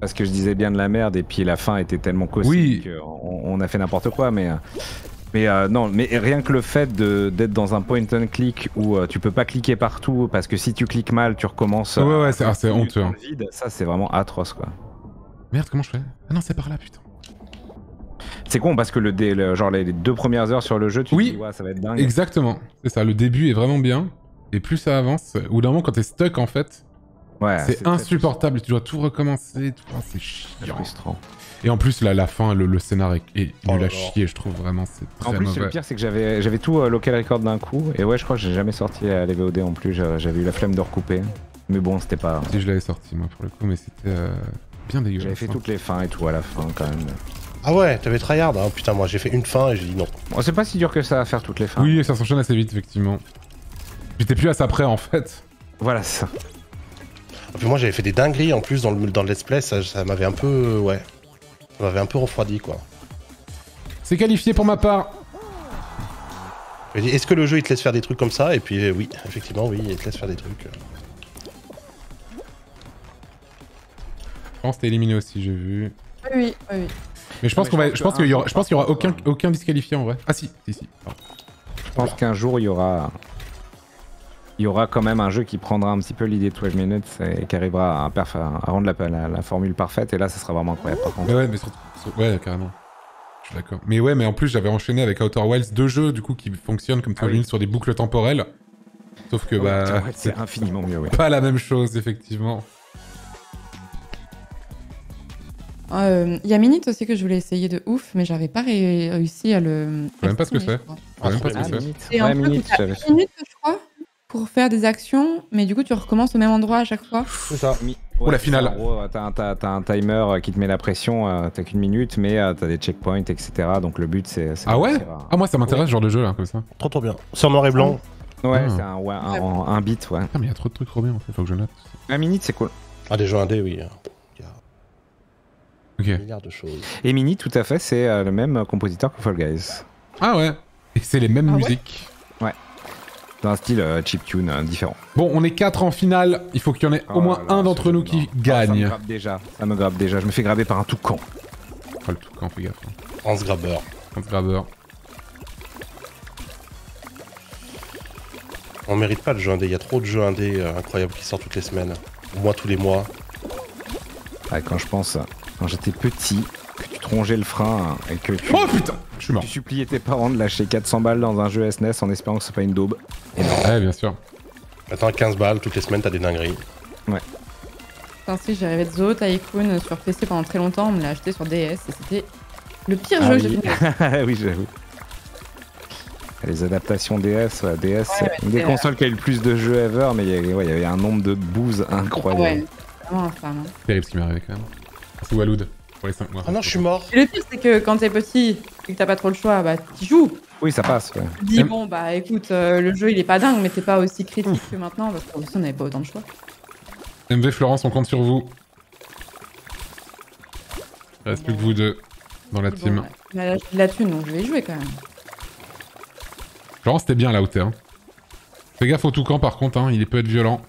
S2: parce que je disais bien de la merde et puis la fin était tellement cosmique
S1: Oui.
S2: qu'on on a fait n'importe quoi. Mais, euh, mais euh, non, mais rien que le fait d'être dans un point and click où euh, tu peux pas cliquer partout parce que si tu cliques mal, tu recommences.
S1: Ouais, ouais, c'est- ah, honteux, hein.
S2: vide. Ça, c'est vraiment atroce quoi.
S1: Merde, comment je fais? Ah non, c'est par là, putain.
S2: C'est con parce que le, dé- le- genre les deux premières heures sur le jeu, tu
S1: Oui.
S2: te dis ouais, ça va être dingue.
S1: Exactement. C'est ça. Le début est vraiment bien. Et plus ça avance, au bout d'un moment, quand t'es stuck, en fait,
S2: Ouais,
S1: c'est insupportable. Tu dois tout recommencer. Tout... oh, c'est chiant.
S2: frustrant.
S1: Et en plus, là, la fin, le, le scénar est, est
S4: Oh
S1: nul à chier, je trouve vraiment. C'est
S2: En plus,
S1: mauvais.
S2: le pire, c'est que j'avais j'avais tout euh, local record d'un coup. Et ouais, je crois que j'ai jamais sorti euh, les VOD en plus. J'a- J'avais eu la flemme de recouper. Mais bon, c'était pas.
S1: Si je l'avais sorti, moi, pour le coup, mais c'était euh, bien dégueulasse.
S2: J'avais fait
S1: hein.
S2: toutes les fins et tout à la fin quand même.
S4: Ah ouais, t'avais tryhard. Hein. Putain, moi j'ai fait une fin et j'ai dit non.
S2: Bon, c'est pas si dur que ça à faire toutes les fins.
S1: Oui, ça s'enchaîne assez vite, effectivement. J'étais plus à ça près, en fait.
S2: Voilà, ça.
S4: Et puis moi j'avais fait des dingueries en plus dans le, dans le let's play, ça, ça m'avait un peu. euh, Ouais. Ça m'avait un peu refroidi quoi.
S1: C'est qualifié pour ma part.
S4: Est-ce que le jeu il te laisse faire des trucs comme ça? Et puis euh, oui, effectivement, oui, il te laisse faire des trucs.
S1: Je pense que t'es éliminé aussi, j'ai vu.
S3: Oui, oui, oui.
S1: Mais je pense qu'on va, je pense qu'il y aura,
S2: jour,
S1: je pense qu'il y aura aucun, aucun disqualifié en vrai. Ah si, si, si. Pardon.
S2: Je pense qu'un jour, il y aura. Il y aura quand même un jeu qui prendra un petit peu l'idée de 12 minutes et qui arrivera à, perf- à rendre la, la- la formule parfaite. Et là, ça sera vraiment incroyable. Par contre.
S1: Mais ouais, mais surtout, ouais, carrément. Je suis d'accord. Mais ouais, mais en plus, j'avais enchaîné avec Outer Wilds deux jeux du coup qui fonctionnent comme
S2: Ah oui.
S1: tu sur des boucles temporelles. Sauf que bah,
S2: Ouais,
S1: c'est
S2: c'est infiniment mieux,
S1: pas la même chose effectivement.
S3: Euh, Il y a Minute aussi que je voulais essayer de ouf, mais j'avais pas ré- réussi à le.
S1: sais même pas ce que
S3: faire
S1: c'est. Je sais même pas ce
S4: Ah,
S1: que c'est.
S3: Et en
S2: Ouais, minute,
S3: je crois, pour faire des actions, mais du coup, tu recommences au même endroit à chaque fois.
S4: C'est ça.
S1: Oh, la
S2: c'est
S1: finale.
S2: En t'as un, timer euh, qui te met la pression, euh, t'as qu'une minute, mais euh, t'as des checkpoints, etc. Donc le but, c'est. c'est
S1: Ah ouais Ah moi ça m'intéresse ce genre de jeu là comme ça.
S4: Trop trop bien. Sur noir et blanc.
S2: Ouais,
S1: Ah.
S2: c'est un, ouais, un, en- un bit, ouais.
S1: Ah mais il y a trop de trucs trop bien en fait, faut que je note.
S2: Un minute, c'est cool.
S4: Ah, des jeux indés, oui. De choses.
S2: Et Mini, tout à fait, c'est euh, le même euh, compositeur que Fall Guys.
S1: Ah ouais. Et c'est les mêmes
S3: Ah ouais
S1: musiques.
S2: Dans un style euh, chiptune euh, différent.
S1: Bon, on est 4 en finale, il faut qu'il y en ait au
S2: Oh
S1: moins
S2: là
S1: un d'entre nous
S2: jeu,
S1: qui
S2: non. Ah, ça me
S1: gagne.
S2: grappe déjà, ça me grappe déjà. Je me fais graber par un toucan.
S1: Oh le tout quand fais gaffe. hein.
S4: Hans Grabber.
S1: Hans Grabber.
S4: On mérite pas de jeux indés. Il y a trop de jeux indés euh, incroyables qui sortent toutes les semaines. Au moins tous les mois.
S2: Ouais, quand je pense, quand j'étais petit, que tu trongeais le frein euh, et que tu,
S1: Oh putain Je suis mort.
S2: tu suppliais tes parents de lâcher 400 balles dans un jeu SNES en espérant que ce soit pas une daube.
S1: Ouais, bien sûr.
S4: À 15 balles, toutes les semaines, t'as des dingueries.
S3: Enfin, si, j'ai rêvé de Zoo Tycoon sur PC pendant très longtemps, on me l'a acheté sur DS et c'était le pire
S2: Ah
S3: jeu que j'ai
S2: oui.
S3: fait.
S2: oui, j'avoue. Les adaptations DS, ouais, DS, c'est
S3: ouais,
S2: une des
S3: c'est,
S2: consoles qui a eu le plus de jeux ever, mais il y avait, ouais, il y avait un nombre de bouses incroyable.
S3: Ouais, c'est vraiment infâme. hein.
S1: Terrible ce qui m'est arrivé quand même. Pour les 5 mois.
S4: Ah non, je suis mort.
S3: Et le pire, c'est que quand t'es petit et que t'as pas trop le choix, bah tu joues.
S2: Oui, ça passe. ouais.
S3: Tu dis, bon, bah écoute, euh, le jeu il est pas dingue, mais t'es pas aussi critique que maintenant parce qu'au on n'avait pas autant de choix.
S1: MV Florence, on compte sur vous. Il reste plus que vous deux dans la
S3: Bon,
S1: team.
S3: bah, mais là, j'ai de la thune, donc je vais y jouer quand même.
S1: Florence, c'était bien là où t'es. Hein. Fais gaffe au toucan par contre, hein, il peut être violent.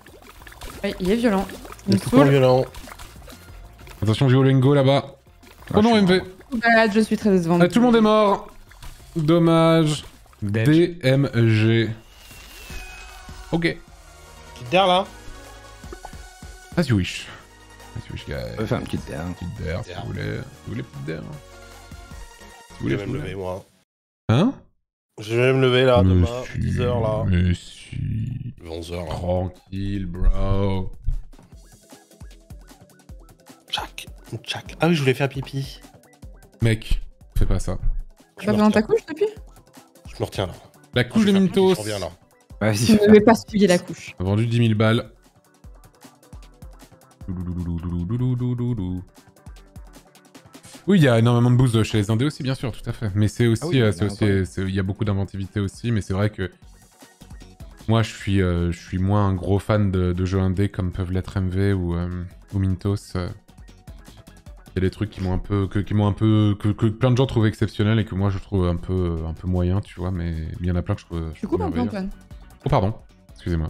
S3: Oui, il est violent. Il
S4: est tout violent.
S1: Attention, Duolingo là-bas.
S2: Ah,
S1: oh non,
S2: je suis
S1: MV.
S3: Bah, je suis très décevante.
S1: Ah, tout le monde est mort. Dommage. DMG. Ok.
S4: Petite der là
S1: As you wish. As you wish, guys.
S2: On peut faire une petite dernière.
S1: Petite der, si vous voulez. Si vous voulez, petite der. vous
S4: Je
S1: voulez,
S4: vais
S1: je
S4: me
S1: vous
S4: lever, moi.
S1: Hein?
S4: Je vais me lever là, demain,
S1: si,
S4: 10h là.
S1: Mais si.
S4: 11h là.
S1: Tranquille, bro.
S4: Tchac, tchac. Ah oui, je voulais faire pipi.
S1: Mec, fais pas ça.
S4: Me
S3: besoin de ta couche depuis?
S4: Je me retiens là.
S1: La couche de Mintos.
S4: Je reviens là.
S2: Vas-y.
S3: Je ne vais pas souiller la couche.
S1: A vendu 10 000 balles. Oui, il y a énormément de boosts chez les Indés aussi, bien sûr, tout à fait. Mais c'est aussi,
S2: Ah oui,
S1: euh, c'est aussi, il y a beaucoup d'inventivité aussi, mais c'est vrai que moi, je suis, euh, je suis moins un gros fan de, de jeux indés comme peuvent l'être MV ou, euh, ou Mintos. Euh. Il y a des trucs qui m'ont un peu, que, qui m'ont un peu, que, que plein de gens trouvent exceptionnels et que moi je trouve un peu, un peu moyen, tu vois. Mais il y en a plein que je trouve. je
S3: Tu
S1: trouve
S3: coupes un peu. Antoine.
S1: Oh pardon, excusez-moi.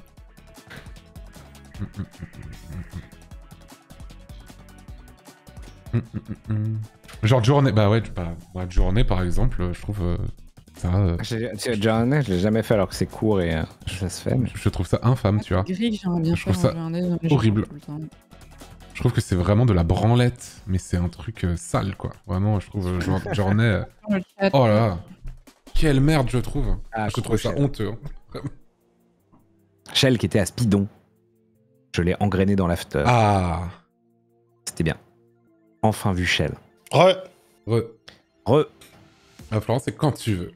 S1: Genre journée, bah ouais, bah, moi, journée par exemple, je trouve euh, ça, euh,
S2: J'ai- tu- Journey, je l'ai jamais fait alors que c'est court et euh, ça se fait. mais-
S1: je trouve ça infâme, tu vois.
S3: Gris, j'aimerais bien
S1: Je
S3: faire
S1: trouve ça
S3: j'ai
S1: horrible. Je trouve que c'est vraiment de la branlette, mais c'est un truc euh, sale quoi. Vraiment, je trouve euh, genre, journée. euh, Oh là là, quelle merde je trouve.
S2: Ah,
S1: je trouve ça honteux. hein.
S2: Shell qui était à Spidon. Je l'ai engrainé dans l'after.
S1: Ah,
S2: C'était bien. Enfin vu Shell.
S4: Ouais.
S1: re.
S2: Re.
S1: Ah, Florence, c'est quand tu veux.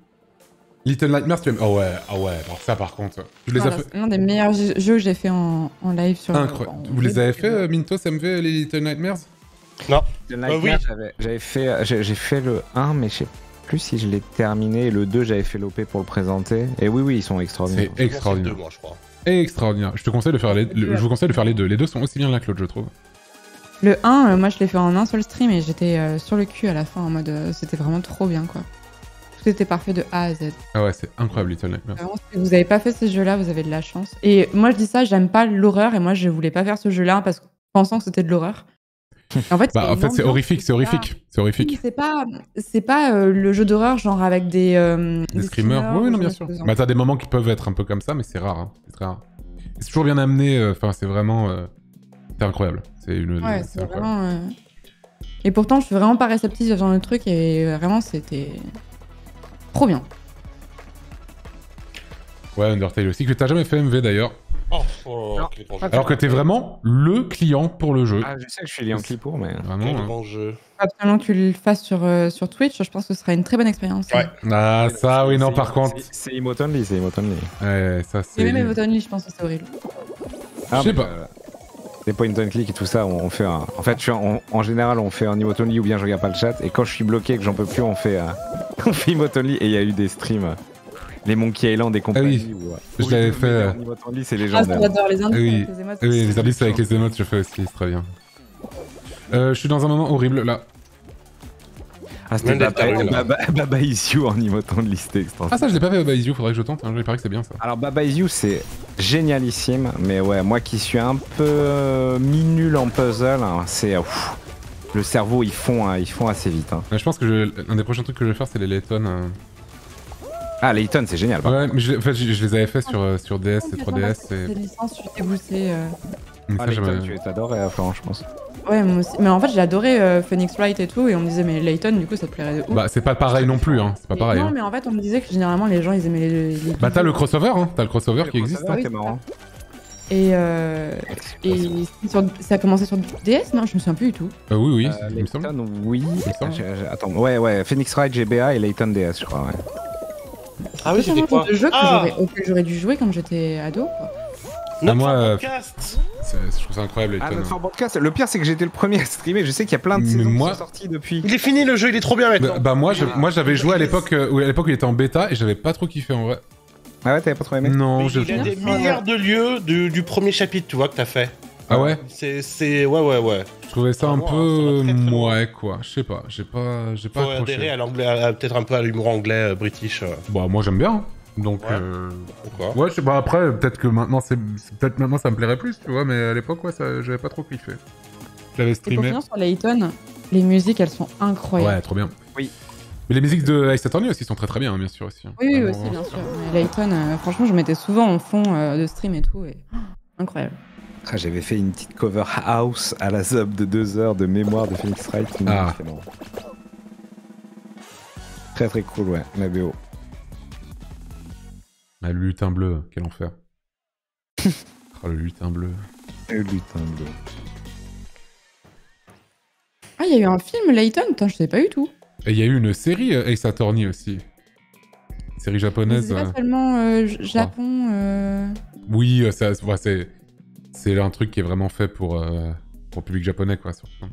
S1: Little Nightmares, tu aimes. Oh ouais, ah ouais, alors ça par contre. Tu les as fait.
S3: L'un des meilleurs jeux que j'ai fait en, en live sur.
S1: Incroyable. Vous les avez fait, euh, Mintos, MV, les Little Nightmares?
S2: The Nightmare,
S4: oui.
S2: j'avais- j'avais fait, j'ai fait le 1, mais je sais plus si je l'ai terminé. Et le 2, j'avais fait l'OP pour le présenter. Et oui, oui, ils sont extraordinaires.
S1: C'est extraordinaire.
S4: Deux, moi, je crois.
S1: Extraordinaire. Je te conseille de faire les, le- je vous conseille de faire les deux. Les deux sont aussi bien l'un que l'autre, je trouve.
S3: Le 1, euh, moi je l'ai fait en un seul stream et j'étais euh, sur le cul à la fin en mode euh, c'était vraiment trop bien quoi. Tout était parfait de A à Z.
S1: Ah ouais, c'est incroyable Little Nightmares.
S3: Vraiment, si vous avez pas fait ces jeux-là, vous avez de la chance. Et moi je dis ça, j'aime pas l'horreur et moi je voulais pas faire ce jeu-là parce que pensant que c'était de l'horreur. En fait,
S1: Bah
S3: c'est
S1: en
S3: une
S1: fait c'est
S3: ambiance,
S1: horrifique, c'est horrifique, c'est
S3: Oui,
S1: horrifique.
S3: C'est pas, c'est pas euh, le jeu d'horreur genre avec des, euh,
S1: Des screamers, oui, oui,
S3: ou
S1: non, bien sûr. Bah t'as des moments qui peuvent être un peu comme ça, mais c'est rare, hein. c'est très rare. C'est toujours bien amené, euh, enfin c'est vraiment, euh, c'est incroyable. C'est une,
S3: Ouais,
S1: c'est
S3: vraiment. Et pourtant, je suis vraiment pas réceptive à ce genre de truc et vraiment, c'était trop bien.
S1: Ouais, Undertale aussi, que t'as jamais fait MV d'ailleurs.
S4: Oh, oh
S3: Ah.
S1: Alors que t'es vraiment le client pour le jeu.
S2: Ah, je sais que je suis lié en clip pour, mais.
S1: Vraiment.
S4: Quel
S1: hein.
S4: grand jeu.
S3: Absolument que tu le fasses sur, euh, sur Twitch, je pense que ce sera une très bonne expérience.
S4: Ouais.
S1: Ah ça oui non par contre.
S2: c'est- Emotonly, c'est Emotonly.
S1: Ouais, ça
S3: Et
S1: c'est.
S3: même Evotony, je pense que c'est horrible.
S2: Ah,
S1: sais
S2: mais,
S1: pas.
S2: euh, les point and click et tout ça, on, on fait un. En fait, je suis en, en général, on fait un Emotonly ou bien je regarde pas le chat. Et quand je suis bloqué et que j'en peux plus, on fait, euh, on fait Emotonly. Et il y a eu des streams, les Monkey Island et compagnie. où, euh,
S1: Je
S2: où
S1: l'avais fait, euh,
S2: Emotonly, c'est
S3: Ah,
S2: légendaire.
S3: j'adore les indices
S1: Oui.
S3: avec les émotes.
S1: Oui, les indices avec les émotes, je fais aussi, c'est très bien. Euh, je suis dans un moment horrible là.
S2: Ah, c'était Baba. Baba, Baba Is You en Emotonly, c'était extraordinaire.
S1: Ah ça je l'ai pas fait Baba Is You, faudrait que je tente, hein. il paraît que c'est bien ça.
S2: Alors Baba Is You c'est génialissime, mais ouais, moi qui suis un peu euh, mi-nul en puzzle, hein, c'est... euh, le cerveau ils font, hein, ils font assez vite. hein.
S1: Je pense que je- un des prochains trucs que je vais faire c'est les Layton. euh.
S2: Ah Layton c'est génial.
S1: Ouais, mais je, en fait, je, je les avais fait sur, euh, sur DS et 3DS et.
S3: Ces licences, je t'ai poussé. euh.
S2: Ah, Layton, tu es adoré à Florent, je pense.
S3: Ouais, moi aussi. Mais en fait, j'ai adoré euh, Phoenix Wright et tout, et on me disait, mais Layton, du coup, ça te plairait de ouf.
S1: Bah c'est pas pareil non plus, hein. C'est pas pareil.
S3: Non,
S1: hein.
S3: mais en fait, on me disait que généralement, les gens, ils aimaient les. les
S1: Bah t'as le crossover, hein. T'as le crossover qui existe.
S3: hein.
S2: c'est marrant.
S3: Et, euh, et c'est sur- ça a commencé sur DS Non, je me souviens plus du tout.
S1: Euh, oui, oui,
S2: Euh,
S1: il me semble.
S2: Layton, oui.
S1: me semble.
S2: J'ai- j'ai- Attends, ouais, ouais, Phoenix Wright GBA et Layton DS, je crois, ouais.
S4: Ah oui, c'était quoi
S3: Le jeu que
S4: Ah
S3: j'aurais- auquel j'aurais dû jouer quand j'étais ado. quoi?
S4: Notre
S1: moi, euh,
S4: podcast
S1: Je trouve ça incroyable,
S2: Ah, notre podcast, le pire c'est que j'étais le premier à streamer, je sais qu'il y a plein de
S1: Mais
S2: saisons
S1: moi-
S2: qui sont sorties depuis.
S4: Il est fini le jeu, il est trop bien maintenant.
S1: Bah, bah, moi, je- moi j'avais joué à l'époque euh, où, à l'époque où il était en bêta et j'avais pas trop kiffé en vrai.
S2: Ah ouais, t'avais pas trop aimé
S1: Non,
S4: Mais
S1: je.
S4: il a des milliards de lieux du, du premier chapitre, tu vois, que t'as fait.
S1: Ah ouais
S4: C'est, c'est, ouais, ouais, ouais.
S1: Je trouvais ça un peu
S4: ça va très, très loin.
S1: ouais quoi. Je sais pas, j'ai pas, j'ai pas
S4: Faut adhérer
S1: accroché.
S4: à l'anglais, peut-être un peu à l'humour anglais, euh, british. euh,
S1: Bah moi j'aime bien. Donc
S4: Ouais.
S1: euh,
S4: pourquoi?
S1: ouais, je sais pas. Après, peut-être que maintenant c'est, c'est- peut-être maintenant ça me plairait plus, tu vois. Mais à l'époque, ouais, ça, j'avais pas trop kiffé. J'avais
S3: Et pour
S1: streamé.
S3: finir sur Layton, les musiques, elles sont incroyables.
S1: Ouais, trop bien.
S2: Oui.
S1: Mais les musiques de Ice Attorney aussi sont très très bien, hein, bien sûr aussi. hein.
S3: Oui, oui,
S1: Vraiment,
S3: aussi, bien sûr. Mais Layton, euh, franchement, je mettais souvent en fond euh, de stream et tout. Et... Incroyable.
S2: Ah, J'avais fait une petite cover house à la sub de deux heures de mémoire de Phoenix Wright.
S1: Ah.
S2: Très très cool, ouais, la BO.
S1: Ah, le lutin bleu, quel enfer. oh, le lutin bleu.
S2: Le lutin bleu.
S3: Ah, il y a eu un film, Layton Putain, je sais pas du tout.
S1: Et il y a eu une série euh, Ace Attorney aussi. Une série japonaise.
S3: C'est pas seulement euh, Japon. euh,
S1: Oui, ça- ouais, c'est c'est un truc qui est vraiment fait pour, euh, pour le public japonais, quoi. surtout.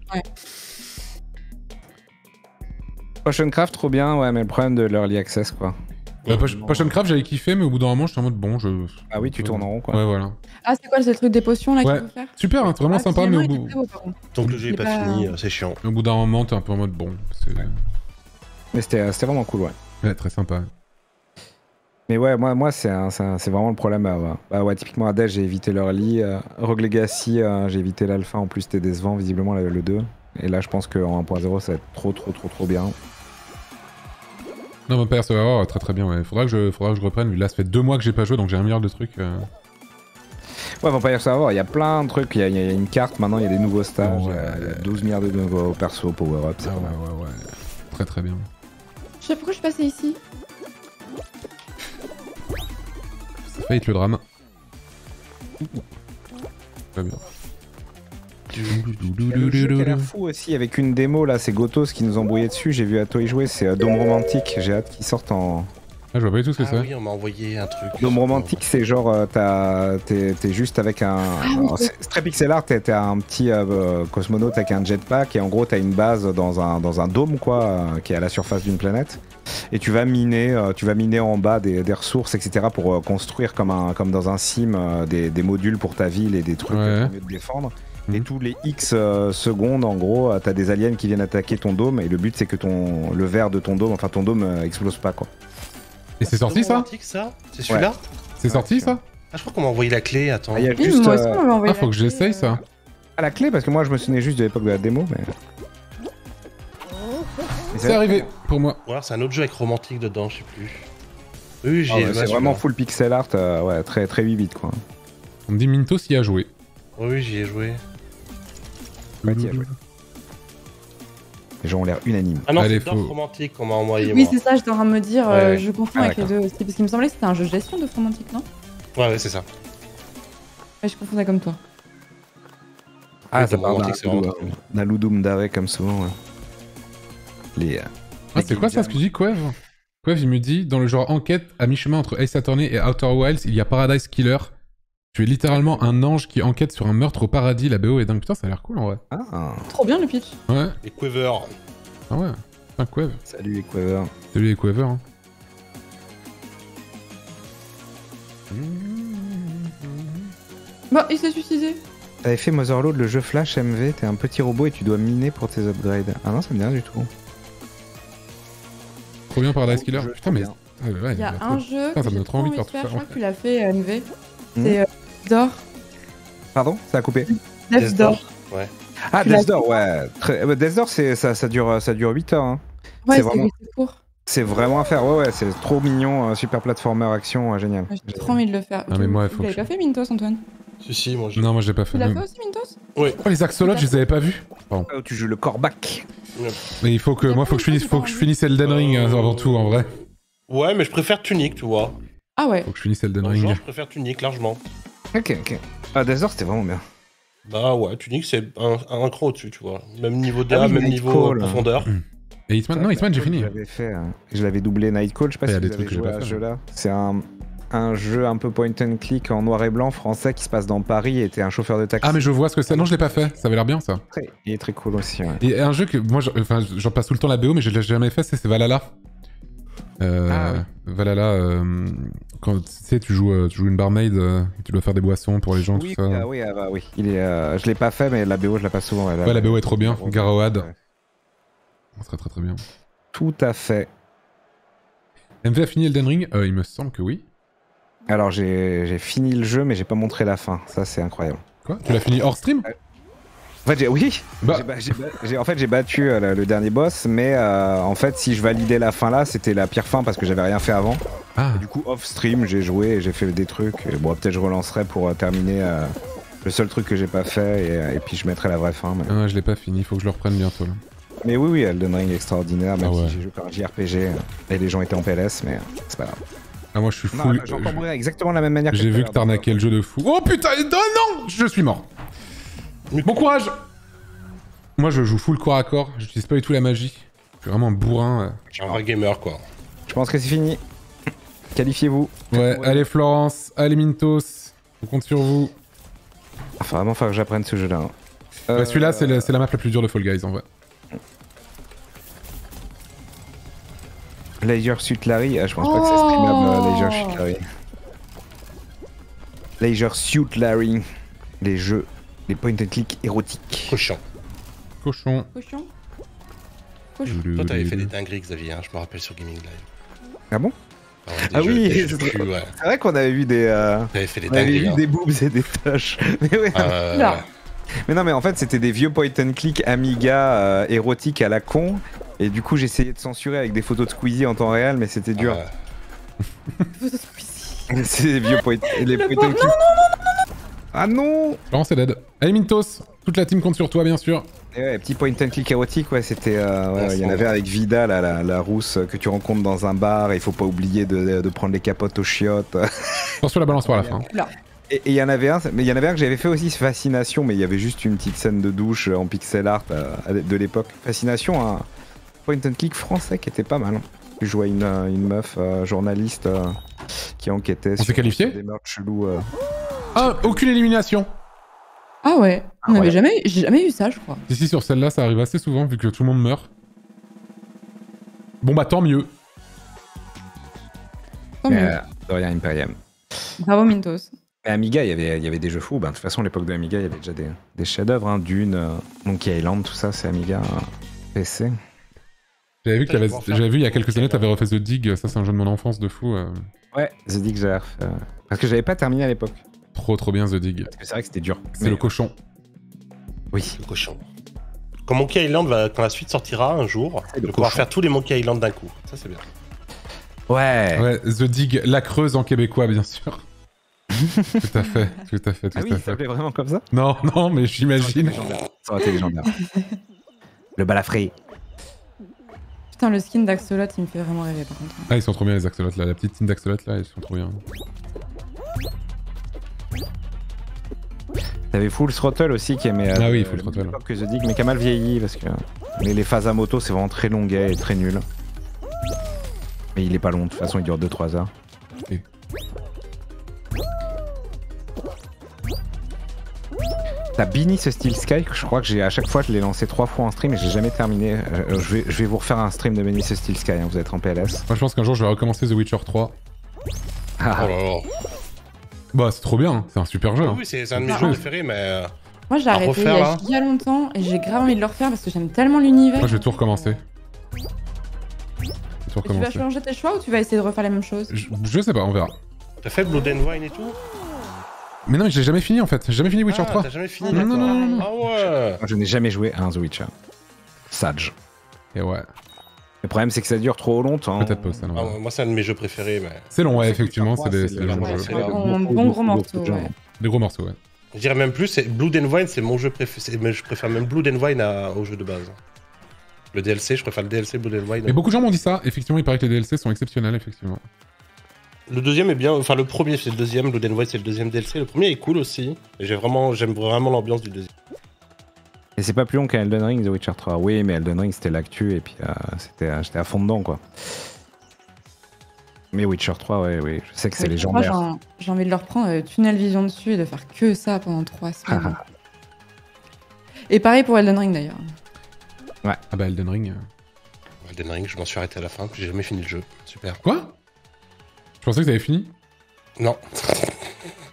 S2: Potioncraft, trop bien, ouais, mais le problème de l'early access, quoi.
S1: Potion Potion Craft, j'avais kiffé, mais au bout d'un moment, j'étais en mode bon, je.
S2: Ah oui, tu tournes en rond, quoi.
S1: Ouais, voilà.
S3: Ah, c'est quoi, c'est le truc des potions là
S1: Ouais.
S3: qu'il faut faire
S1: Super, hein, vraiment
S3: Ah,
S1: sympa, mais au bout,
S3: contre.
S4: Donc le jeu est pas,
S3: pas-
S4: fini, euh, c'est chiant.
S1: au bout d'un moment, t'es un peu en mode bon.
S2: Mais c'était euh, c'était vraiment cool, ouais.
S1: ouais, très sympa.
S2: Mais ouais, moi, moi c'est vraiment le problème. euh. Bah ouais, typiquement, Hades, j'ai évité l'early. Euh, Rogue Legacy, euh, j'ai évité l'alpha. En plus, c'était décevant, visiblement, le, le 2. Et là, je pense qu'en 1.0, ça va être trop, trop, trop, trop bien.
S1: Non, mon va avoir très très bien. Ouais. Faudra, que je, faudra que je reprenne. Là, ça fait deux mois que j'ai pas joué, donc j'ai un milliard de trucs. euh.
S2: Ouais, Vampire Savoir, il y a plein de trucs. Il y, a- il y a une carte, maintenant, il y a des nouveaux stages.
S1: Ouais.
S2: euh, il y a 12 milliards de nouveaux persos, power-up. c'est
S1: Ah ouais, ouais, ouais. Très très bien.
S3: Je sais pourquoi je suis passée ici.
S1: Ça fait être le drame. Très bien.
S2: Il fou aussi avec une démo là, c'est Gotos qui nous embrouillait dessus. J'ai vu Ato y jouer, c'est euh, Dome Romantique. J'ai hâte qu'il sorte en.
S1: Ah, je vois pas du tout ce que
S4: Ah
S1: c'est.
S4: oui, on m'a envoyé un truc.
S2: Dome Romantique, c'est genre euh, t'es juste avec un. c'est très pixel art, t'es un petit euh, euh, cosmonaute avec un jetpack et en gros t'as une base dans un, dans un dôme quoi, euh, qui est à la surface d'une planète. Et tu vas miner, euh, tu vas miner en bas des, des ressources, etc. pour euh, construire comme, un, comme dans un sim euh, des, des modules pour ta ville et des trucs
S1: Ouais.
S2: pour mieux te défendre. Et
S1: Mhm.
S2: tous les X euh, secondes, en gros, euh, t'as des aliens qui viennent attaquer ton dôme et le but c'est que ton le verre de ton dôme, enfin ton dôme euh, explose pas quoi.
S1: Et c'est sorti ça
S4: C'est celui-là
S1: C'est sorti ça
S4: Ah, je crois qu'on m'a envoyé la clé, attends.
S2: Ah, il y a
S3: Oui,
S2: juste
S3: moi aussi,
S2: euh,
S3: on m'a envoyé
S1: Ah,
S3: la
S1: faut que
S3: clé,
S1: j'essaye
S3: euh,
S1: ça.
S2: à la clé parce que moi je me souvenais juste de l'époque de la démo, mais. Mais
S1: C'est arrivé pour moi.
S4: Ou alors c'est un autre jeu avec romantique dedans, je sais plus. Oui, j'ai
S2: Ah ouais, c'est vraiment full pixel art, euh, ouais, très très 8 bits quoi.
S1: On me dit Mintos y a joué.
S4: Oui, j'y ai joué.
S2: Joué. Les gens ont l'air unanimes.
S4: Ah non, c'est
S1: faut-
S4: romantique qu'on m'a envoyé,
S3: Oui, c'est ça, j'étais en train de me dire,
S4: Ouais,
S3: euh,
S4: ouais.
S3: je confonds
S2: Ah,
S3: avec les deux aussi. Parce qu'il me semblait que c'était un jeu de gestion de romantique, non?
S4: Ouais, ouais, c'est ça.
S3: Ouais, je confondais comme toi.
S2: Ah,
S4: Oui,
S2: ça parle
S4: Romantique, c'est vraiment
S2: d'un Ludum Dare comme souvent. ouais. Les. euh,
S1: Ah, c'est quoi ça ce que dit Quev? Quev, il me dit dans le genre enquête à mi-chemin entre Ace Attorney et Outer Wilds, il y a Paradise Killer. Tu es littéralement un ange qui enquête sur un meurtre au paradis. La BO est dingue. Putain, ça a l'air cool en vrai.
S2: Ah,
S3: Trop bien le pitch.
S1: Ouais.
S4: Et Quiver.
S1: Ah ouais. Putain, Quev.
S2: salut Equaver.
S1: Salut les Quever. Hein.
S3: Bah, il s'est suicidé.
S2: T'avais fait Motherload, le jeu Flash MV, t'es un petit robot et tu dois miner pour tes upgrades. Ah non, ça me dit rien du tout.
S1: Trop bien Paradise
S2: Oh,
S1: Killer. Putain, mais. Ah, ouais,
S3: Il y a un
S1: trop-
S3: jeu
S1: Putain,
S3: que
S1: ça me donne trop envie de faire tout ça,
S3: Je crois que tu l'as fait, euh, NV.
S2: Hmm.
S3: C'est euh, Door.
S2: Pardon Ça a coupé
S3: Death Door.
S4: Ouais.
S2: Ah,
S3: Tu l'as
S2: Death Door, ouais. Très... euh, Death Door, c'est- ça, ça, dure, ça dure 8 heures. hein.
S3: Ouais,
S2: C'est
S3: c'est
S2: vraiment-
S3: c'est court.
S2: C'est vraiment à faire, ouais, ouais, c'est trop mignon, euh, super platformer action, euh, génial.
S3: Ouais, J'ai trop envie de le faire.
S1: Ah, mais moi, il faut
S3: Tu l'avais pas fait, Mintos, Antoine?
S4: Si, si, moi je.
S1: Non, moi je l'ai pas
S3: Tu
S1: fait.
S3: l'as
S1: mais-
S3: fait aussi, Mintos?
S1: Oh, les axolotes, je les avais pas vus?
S2: Oh, tu joues le corbac.
S1: Mais il faut que. Moi, faut que je finisse, faut que je finisse Elden Ring hein,
S4: Euh,
S1: avant tout, en vrai.
S4: Ouais, mais je préfère Tunic, tu vois.
S3: Ah ouais.
S1: Faut que je finisse Elden Ring.
S4: genre, je préfère Tunic largement.
S2: Ok, ok. Ah, Door, c'était vraiment bien.
S4: Bah ouais, Tunic c'est un, un cro au-dessus, tu vois. Même niveau
S2: Ah
S4: DA,
S2: oui,
S4: même niveau euh, profondeur.
S1: Et Hitman, non, Hitman, j'ai fini.
S2: Je l'avais fait, euh, je l'avais doublé Nightcall, je sais pas si vous avez joué à ce jeu-là. C'est un, un jeu un peu point and click en noir et blanc français qui se passe dans Paris et t'es un chauffeur de taxi.
S1: Ah, mais je vois ce que c'est. Non, je l'ai pas fait. Ça avait l'air bien, ça.
S2: Il est très cool aussi, ouais.
S1: Et un jeu que moi, j'en passe tout le temps la BO, mais je l'ai jamais fait, c'est Valhalla. Euh,
S2: Ah.
S1: Valhalla, euh, quand tu sais, tu joues, euh, tu joues une barmaid, euh, tu dois faire des boissons pour les gens,
S2: Oui,
S1: tout ça.
S2: oui, ah oui, ah bah oui. Il est, je l'ai pas fait, mais la BO, je la passe souvent.
S1: Ouais, la BO est trop bien. Garoad.
S2: Ouais.
S1: Très très très bien.
S2: Tout à fait.
S1: MV a fini Elden Ring Euh, Il me semble que oui.
S2: Alors, j'ai j'ai fini le jeu, mais j'ai pas montré la fin. Ça, c'est incroyable.
S1: Quoi? Tu l'as fini hors stream?
S2: En fait, j'ai- oui,
S1: Bah,
S2: J'ai ba- j'ai ba- j'ai- en fait, j'ai battu euh, le, dernier boss, mais euh, en fait, si je validais la fin là, c'était la pire fin parce que j'avais rien fait avant.
S1: ah,
S2: Et du coup, off stream, j'ai joué et j'ai fait des trucs. Et bon, peut-être je relancerai pour euh, terminer euh, le seul truc que j'ai pas fait et, et puis je mettrai la vraie fin. Mais...
S1: ah, je l'ai pas fini. Il faut que je le reprenne bientôt. Là.
S2: Mais oui, oui, Elden Ring extraordinaire, même
S1: Ah ouais.
S2: si j'ai joué par un JRPG et les gens étaient en PLS, mais c'est pas grave.
S1: Ah, moi, je suis
S2: j'ai mourir exactement de la même manière
S1: J'ai
S2: tout à
S1: vu que t'arnaquais le jeu de fou. Oh putain, non, non Je suis mort. Bon courage Moi, je joue full corps à corps. J'utilise pas du tout la magie. Je suis vraiment un bourrin. euh.
S4: Un vrai gamer, quoi.
S2: Je pense que c'est fini. Qualifiez-vous.
S1: Ouais, allez Florence, allez Mintos. On compte sur vous.
S2: Il va vraiment falloir que j'apprenne ce jeu-là. hein.
S1: Bah,
S2: Euh,
S1: Celui-là, c'est la, c'est la map la plus dure de Fall Guys en vrai.
S2: Leisure Suit Larry, ah, je pense pas que c'est streamable,
S3: Oh.
S2: euh, Leisure Suit Larry. Leisure Suit Larry. Les jeux, les point and click érotiques.
S4: Cochon.
S1: Cochon.
S3: Cochon.
S4: Toi, t'avais fait des dingueries, Xavier, hein, je me rappelle sur Gaming Live.
S2: Ah bon?
S4: Ah, ouais,
S2: Ah
S4: jeux-
S2: oui, c'est
S4: ouais.
S2: Vrai qu'on avait vu des, euh,
S4: T'avais fait des
S2: on avait vu
S4: hein.
S2: des boobs et des touches. Mais, ouais,
S4: Ah, ouais, ouais.
S2: mais non, mais en fait, c'était des vieux point and click Amiga euh, érotiques à la con. Et du coup, j'essayais de censurer avec des photos de Squeezie en temps réel, mais c'était dur.
S4: Ah,
S2: C'est des vieux point, les
S3: Le
S2: point and click. Ah non
S1: Florence est dead. Allez Mintos, toute la team compte sur toi bien sûr.
S2: Et ouais, petit point and click érotique, ouais, c'était. euh, ouais,
S4: Ah,
S2: il y en
S4: c'est
S2: avait avec Vida, là, la, la rousse que tu rencontres dans un bar. Et il faut pas oublier de, de prendre les capotes aux chiottes.
S1: Attention la balançoire à la fin.
S2: Et et il y en avait un, mais il y en avait un que j'avais fait aussi, Fascination, mais il y avait juste une petite scène de douche en pixel art euh, de l'époque. Fascination, un point and click français qui était pas mal. Tu jouais une, euh, une meuf euh, journaliste euh, qui enquêtait sur
S1: qualifié
S2: des meurtres chelous.
S1: Ah, aucune élimination.
S3: Ah ouais. On
S2: ouais.
S3: avait jamais, j'ai jamais vu ça, je crois.
S1: Ici sur celle-là, ça arrive assez souvent vu que tout le monde meurt. Bon bah tant mieux.
S3: Tant
S2: Mais,
S3: mieux.
S2: euh, de rien, Imperium.
S3: Bravo Mintos.
S2: Mais Amiga, il y avait, il y avait des jeux fous. Ben, de toute façon, à l'époque de Amiga, il y avait déjà des, des chefs-d'œuvre. Hein. Dune, euh, Monkey Island, tout ça, c'est Amiga euh, PC.
S1: J'avais vu,
S4: je vais
S1: j'avais vu il y a quelques années, t'avais refait The Dig. Ça, c'est un jeu de mon enfance de fou. euh.
S2: Ouais, The Dig, j'ai refait, euh, Parce que j'avais pas terminé à l'époque.
S1: Trop trop bien The Dig.
S2: Parce que c'est vrai que c'était dur.
S1: C'est
S2: Mais-
S1: le cochon.
S2: Oui.
S4: le cochon. Quand Monkey Island va, quand la suite sortira un jour, je vais pouvoir faire tous les Monkey Island d'un coup. Ça c'est bien.
S2: Ouais.
S1: Ouais, The Dig, la creuse en québécois bien sûr. tout à fait, tout à fait, tout
S2: Ah oui,
S1: à
S2: ça
S1: fait.
S2: s'appelait vraiment comme ça?
S1: Non, non, mais j'imagine.
S2: Ça aurait été légendaire. le balafré.
S3: Putain, le skin d'Axolot, il me fait vraiment rêver par contre.
S1: Ah, ils sont trop bien les axolotes là. La petite team d'axolotes là, ils sont trop bien.
S2: T'avais Full Throttle aussi qui aimait. euh,
S1: Ah oui, Full
S2: le
S1: Throttle.
S2: que The Dig, mais qui a mal vieilli parce que. Mais les phases à moto, c'est vraiment très longuet et très nul. Mais il est pas long, de toute façon, il dure 2-3 heures. T'as Bini ce Steel Sky, que je crois que j'ai à chaque fois je l'ai lancé trois fois en stream et j'ai jamais terminé. Euh, je, vais, je vais vous refaire un stream de Bini ce Steel Sky, hein, vous êtes en PLS.
S1: Moi, je pense qu'un jour, je vais recommencer The Witcher 3.
S2: Ah,
S4: Oh là là.
S1: Bah, c'est trop bien, hein. c'est un super jeu.
S4: Ah
S1: hein.
S4: oui, c'est un de mes
S3: Ah.
S4: jeux préférés, mais. euh,
S3: Moi, j'ai arrêté il y
S4: refaire,
S3: a giga longtemps et j'ai grave envie de le refaire parce que j'aime tellement l'univers.
S1: Moi, je vais tout recommencer. Je vais tout
S3: Et tu vas changer tes choix ou tu vas essayer de refaire la même chose?
S1: Je, je sais pas, on verra.
S4: T'as fait Blood and Wine et tout?
S1: Mais non, j'ai jamais fini en fait. J'ai jamais fini Witcher
S4: ah,
S1: 3.
S4: T'as jamais fini
S3: Non,
S1: non, non, non.
S4: Ah ouais.
S2: moi, je n'ai jamais joué à un The Witcher. Sage.
S1: Et ouais,
S2: Le problème c'est que ça dure trop longtemps.
S1: peut-être pas ça. non.
S4: Ah moi c'est un de mes jeux préférés, mais.
S1: C'est long, ouais, effectivement, c'est
S2: 3,
S1: des,
S3: bon, gros morceau,
S2: beaucoup de gens.
S3: ouais.
S1: Des gros morceaux, ouais.
S4: Je dirais même plus, c'est Blood and Wine, c'est mon jeu préféré. mais Je préfère même Blood and Wine à- au jeu de base. Le DLC, je préfère le DLC Blood and Wine.
S1: Mais beaucoup de gens m'ont dit ça. Effectivement, il paraît que les DLC sont exceptionnels, effectivement.
S4: Le deuxième est bien, enfin le premier c'est le deuxième, Blood and Wine c'est le deuxième DLC. Le premier est cool aussi. Et j'ai vraiment, j'aime vraiment l'ambiance du deuxième.
S2: Et c'est pas plus long qu'un Elden Ring The Witcher 3. Oui, mais Elden Ring c'était l'actu et puis euh, c'était, euh, j'étais à fond dedans quoi. Mais Witcher 3, ouais, oui, je sais que c'est
S3: Ouais, Moi,
S2: légendaire.
S3: j'ai- j'ai envie de le reprendre, euh, tunnel vision dessus et de faire que ça pendant trois semaines.
S2: Ah,
S3: et pareil pour Elden Ring d'ailleurs.
S1: Ah bah, Elden Ring. euh.
S4: Elden Ring, je m'en suis arrêté à la fin, puis j'ai jamais fini le jeu. Super.
S1: Quoi? Je pensais que t'avais fini.
S4: Non.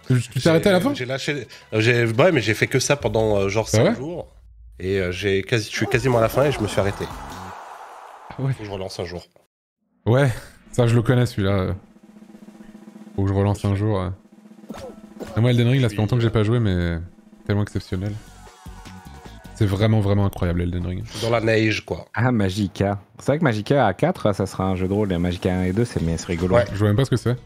S1: Tu t'es arrêté à la fin?
S4: J'ai lâché. j'ai- Ouais, mais j'ai fait que ça pendant euh, genre 5
S1: Ah ouais
S4: jours. Et euh, j'ai quasi... je suis quasiment à la fin et je me suis arrêté.
S1: Ah ouais.
S4: Faut que je relance un jour.
S1: Ouais, ça je le connais celui-là. Faut que je relance un jour. Ah, moi Elden Ring, là, ça fait longtemps que j'ai pas joué, mais tellement exceptionnel. C'est vraiment, vraiment incroyable Elden Ring.
S4: Dans la neige, quoi.
S2: Ah, Magica. C'est vrai que Magica à 4, ça sera un jeu de rôle. Et Magica 1 et 2, c'est mais c'est rigolo.
S4: Ouais.
S1: Je vois même pas ce que c'est.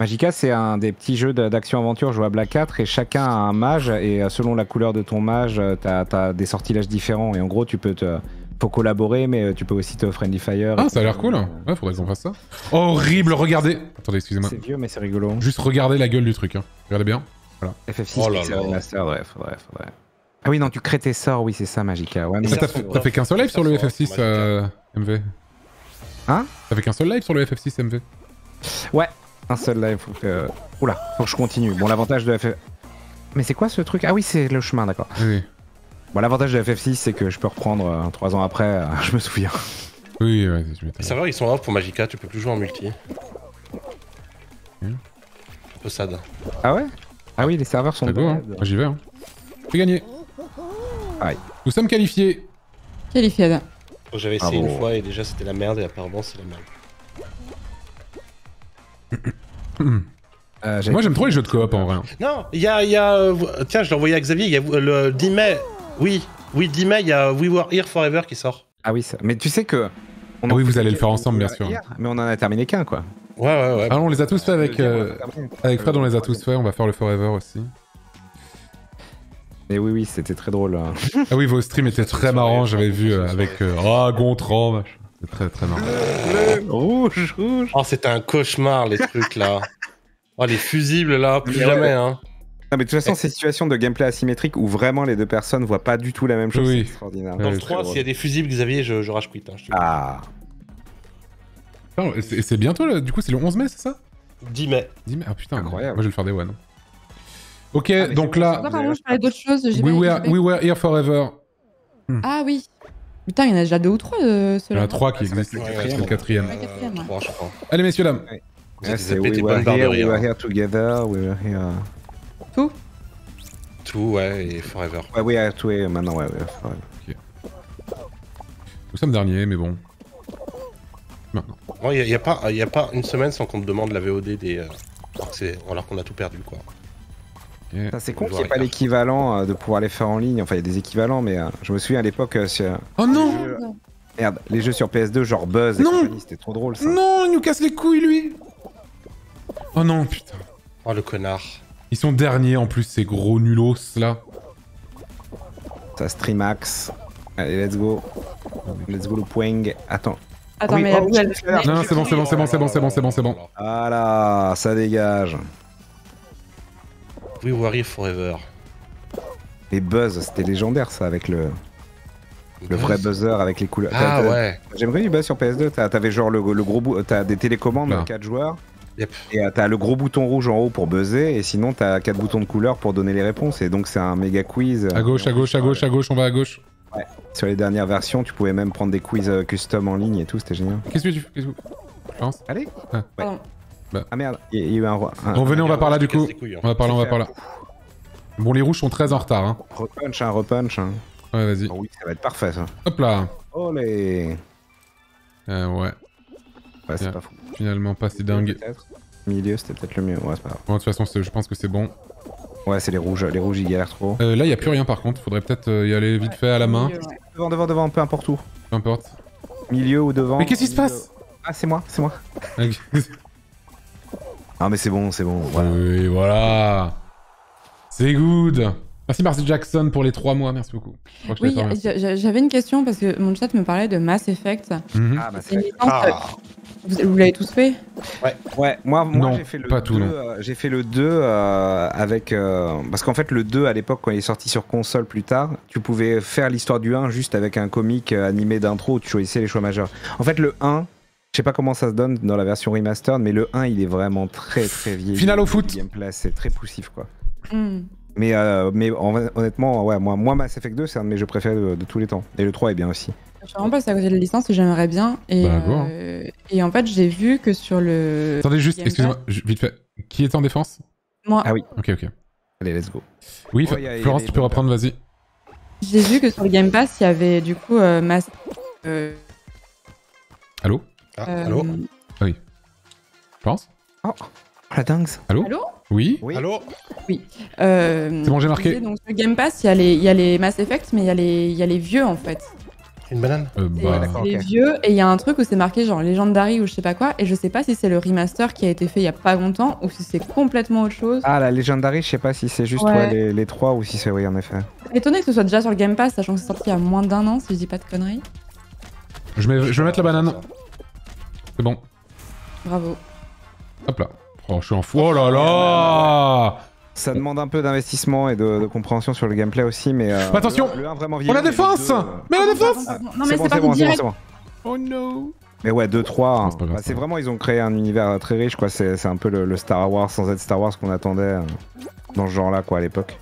S2: Magica, c'est un des petits jeux d'action-aventure jouables à 4 et chacun a un mage et euh, selon la couleur de ton mage, euh, t'as as des sortilèges différents et en gros tu peux te faut collaborer, mais euh, tu peux aussi te friendly fire.
S1: Ah, ça a l'air cool. hein. Ouais, faudrait qu'on fasse ça. Horrible, regardez. Attendez, excusez-moi.
S2: C'est vieux, mais c'est rigolo.
S1: Juste regardez la gueule du truc. Hein. Regardez bien.
S2: FF6,
S4: Oh là
S2: Pixel. Remaster, ouais. Ah oui, non, tu crées tes sorts, oui, c'est ça, Magica. Ouais, mais
S1: t'as
S4: c'est
S1: fait,
S4: vrai.
S1: t'as fait qu'un seul live sur le
S4: Ça,
S1: FF6
S4: c'est
S1: euh, MV
S2: Hein?
S1: T'as fait qu'un seul live sur le FF6 MV
S2: un seul live, faut que. Oula, faut que je continue. Bon, l'avantage de FF. Mais c'est quoi ce truc? Ah oui, c'est le chemin, d'accord.
S1: Oui.
S2: Bon, l'avantage de FF6, c'est que je peux reprendre 3 ans après, euh, je me souviens.
S1: Oui, ouais, je
S4: Les serveurs, ils sont off pour Magica, tu peux plus jouer en multi.
S1: Hmm.
S4: Un peu sad.
S2: Ah ouais? Ah oui, les serveurs sont
S1: beau, hein. Moi, J'y vais. Hein. J'ai gagné.
S2: Aïe.
S1: Nous sommes qualifiés.
S3: Qualifié.
S4: Donc, J'avais essayé
S2: Bravo.
S4: une fois et déjà c'était la merde et apparemment c'est la merde.
S2: Euh,
S1: Moi, j'aime trop les jeux de coop en vrai.
S4: Non, il y a, il y a euh, tiens, je l'ai envoyé à Xavier, il y a euh, le 10 mai. Oui, oui, 10 mai, il y a We Were Here Forever qui sort.
S2: Ah oui, ça. Mais tu sais que. on
S1: Ah oui, vous allez le faire ensemble, bien
S2: hier,
S1: sûr.
S2: Mais on en a terminé qu'un, quoi.
S4: Ouais, ouais, ouais.
S1: Ah, on les a tous fait avec, euh, avec Fred, on les a tous fait. On va faire le Forever aussi.
S2: Mais oui, oui, c'était très drôle. hein.
S1: Ah oui, vos streams étaient très marrants. J'avais vu avec euh, Ah, Gontran, machin. C'est très très marrant.
S2: rouge, rouge.
S4: Oh, c'était un cauchemar les trucs là. Oh, les fusibles là, plus
S2: Mais ouais.
S4: jamais, hein.
S2: Non, mais de toute façon, ces situations de gameplay asymétrique où vraiment les deux personnes voient pas du tout la même chose,
S1: Oui.
S2: c'est extraordinaire.
S4: Dans le
S1: c'est
S4: 3,
S2: drôle.
S4: s'il y a des fusibles, Xavier, je, je rage quit. Hein, je.
S2: Ah,
S1: c'est c'est bientôt, là. du coup, c'est le 11 mai, c'est ça?
S4: 10 mai.
S1: 10 mai? Ah putain,
S2: Incroyable.
S1: moi je vais le faire des one. Ok,
S2: mais
S1: donc
S2: c'est
S1: là,
S3: Moi, pardon, je parlais d'autre chose. j'ai
S1: we
S3: pas-
S1: were, we were here forever.
S3: Ah oui. Putain, il y en a déjà deux ou trois de
S1: Il y en a trois qui existent. C'est
S2: quatrième.
S1: le quatrième.
S3: Ouais, quatrième.
S4: 3, je crois.
S1: Allez, messieurs, dames.
S4: Vous
S2: Ouais,
S4: êtes
S2: c'est
S4: zapés
S2: we
S4: tes
S2: were
S4: bonnes barres de
S2: here, we
S4: rire.
S2: were here together, we were here.
S3: Tout
S4: Tout, ouais, et Forever.
S2: Ouais, we are to here, maintenant, ouais, ouais. ouais.
S1: Nous sommes derniers, mais bon. Maintenant.
S4: Il n'y a, y a pas- y a pas une semaine sans qu'on te demande la VOD des. euh, alors qu'on a tout perdu, quoi.
S2: C'est con
S4: On
S2: qu'il n'y ait pas l'équivalent euh, de pouvoir les faire en ligne. Enfin, il y a des équivalents, mais euh, je me souviens à l'époque, euh, sur...
S1: Oh non
S2: les jeux- Merde, les jeux sur PS2, genre Buzz et
S1: Non
S2: c'était trop drôle ça.
S1: Non, il nous casse les couilles, lui Oh non, putain.
S4: Oh, le connard.
S1: Ils sont derniers en plus, ces gros nulos là.
S2: Ça Streamax. Allez, let's go. Let's go le poing. Attends.
S3: Attends,
S2: oui,
S3: mais la
S2: oh, vais faire-
S1: Non, c'est bon, c'est bon, c'est bon, c'est bon, c'est bon, c'est bon, c'est bon.
S2: Voilà, ça dégage.
S4: We Here Forever.
S2: Et Buzz, c'était légendaire ça avec le, le vrai buzzer avec les couleurs.
S4: Ah ouais.
S2: J'aimerais du Buzz sur PS2. T'as- T'avais genre le, le gros bout, t'as des télécommandes,
S1: Ah.
S2: 4 joueurs.
S4: Yep.
S2: Et euh, t'as le gros bouton rouge en haut pour buzzer, et sinon t'as quatre boutons de couleur pour donner les réponses. Et donc c'est un méga quiz.
S1: À gauche, à gauche, à gauche, à gauche, on va à gauche.
S2: Sur les dernières versions, tu pouvais même prendre des quiz euh, custom en ligne et tout, c'était génial.
S1: Qu'est-ce que tu qu'est-ce que Je pense.
S2: Allez
S3: Pardon.
S2: Ah merde, il y a- eu un, roi- un-
S1: Bon, venez, on va par là du coup.
S4: Les hein.
S1: On va par là, on va par là. Bon, les rouges sont très en retard, hein.
S2: repunch, un repunch. Hein.
S1: Ouais, vas-y.
S2: Oh oui, ça va être parfait ça.
S1: Hop là.
S2: Olé
S1: Euh, ouais,
S2: Ouais, c'est pas fou.
S1: finalement pas si dingue.
S2: Milieu, c'était peut-être le mieux. Ouais, c'est pas grave.
S1: Bon, de toute façon, je pense que c'est bon.
S2: Ouais, c'est les rouges. Les rouges, ils galèrent trop.
S1: Euh, là, il a plus rien par contre. Faudrait peut-être euh, y aller vite fait à la main.
S3: Milieu, ouais.
S2: Devant, devant, devant, peu importe où.
S1: Peu importe.
S2: Milieu ou devant.
S1: Mais qu'est-ce qui se passe?
S2: Ah, c'est moi, c'est moi. Ah, mais c'est bon, c'est bon. Voilà.
S1: Oui, voilà. C'est good. Merci Marcy Jackson pour les trois mois. Merci beaucoup. Je
S3: Oui, j'avais une question parce que mon chat me parlait de Mass Effect.
S1: Mhm.
S2: Ah,
S3: c'est. licence,
S4: Ah,
S3: Vous, vous l'avez tous fait?
S2: Ouais, moi, moi
S1: Non,
S2: j'ai fait le
S1: pas
S2: 2.
S1: tout, non.
S2: euh, j'ai fait le 2 euh, avec. euh, parce qu'en fait, le 2 à l'époque, quand il est sorti sur console plus tard, tu pouvais faire l'histoire du 1 juste avec un comic euh, animé d'intro où tu choisissais les choix majeurs. En fait, le 1. Je sais pas comment ça se donne dans la version remastered, mais le 1 il est vraiment très très vieilli.
S1: Final au foot.
S2: Le gameplay, c'est très poussif quoi.
S3: Hmm.
S2: Mais, euh, mais en- honnêtement, ouais, moi, moi Mass Effect 2 c'est un de mes jeux préférés de, de tous les temps. Et le 3 est bien aussi.
S3: Je suis vraiment passée à côté de la licence et j'aimerais bien. Et,
S1: Bah, hein.
S3: euh, et en fait, j'ai vu que sur le.
S1: Attendez juste, excusez-moi, vite fait. Qui est en défense?
S3: Moi,
S2: Ah oui.
S1: Ok, ok.
S2: Allez, let's go.
S1: Oui,
S2: a- a
S1: Florence, tu peux reprendre, vas-y.
S3: j'ai vu que sur le Game Pass, il y avait du coup euh, Mass. euh,
S1: Allô?
S4: Ah,
S3: euh,
S4: allô
S1: Florence
S2: Oh, la dingue.
S3: Allô
S1: Oui
S2: Oui.
S4: Allô
S3: Euh,
S1: C'est bon, j'ai
S3: je
S1: marqué.
S3: disais, Donc sur le Game Pass, il y, a les- il y a les Mass Effect, mais il y, a les- il y a les vieux en fait.
S4: Une banane
S1: Euh,
S3: Et
S1: bah,
S3: les vieux, et il y a un truc où c'est marqué genre Legendary ou je sais pas quoi, et je sais pas si c'est le remaster qui a été fait il y a pas longtemps ou si c'est complètement autre chose.
S2: Ah, la Legendary, je sais pas si c'est juste
S3: Ouais.
S2: ouais, les, les trois ou si c'est oui, en effet.
S3: Étonné que ce soit déjà sur le Game Pass, sachant que c'est sorti il y a moins d'un an, si je dis pas de conneries.
S1: Je, mets, je vais mettre la banane. C'est bon.
S3: Bravo.
S1: Hop là. Oh, je suis en fou. Oh là là
S2: Ça demande un peu d'investissement et de, de compréhension sur le gameplay aussi, mais. euh,
S1: Attention
S2: le, le un vraiment
S1: Oh
S2: mais le
S1: défense
S2: deux, euh,
S1: Mais la défense
S3: Non, mais c'est parti
S2: bon, c'est bon,
S3: direct.
S2: c'est bon.
S1: Oh no
S2: Mais ouais, 2-3,
S1: c'est pas grave,
S2: bah,
S1: pas
S2: vraiment, ils ont créé un univers euh, très riche, quoi. C'est c'est un peu le, le Star Wars sans être Star Wars qu'on attendait euh, dans ce genre-là, quoi, à l'époque.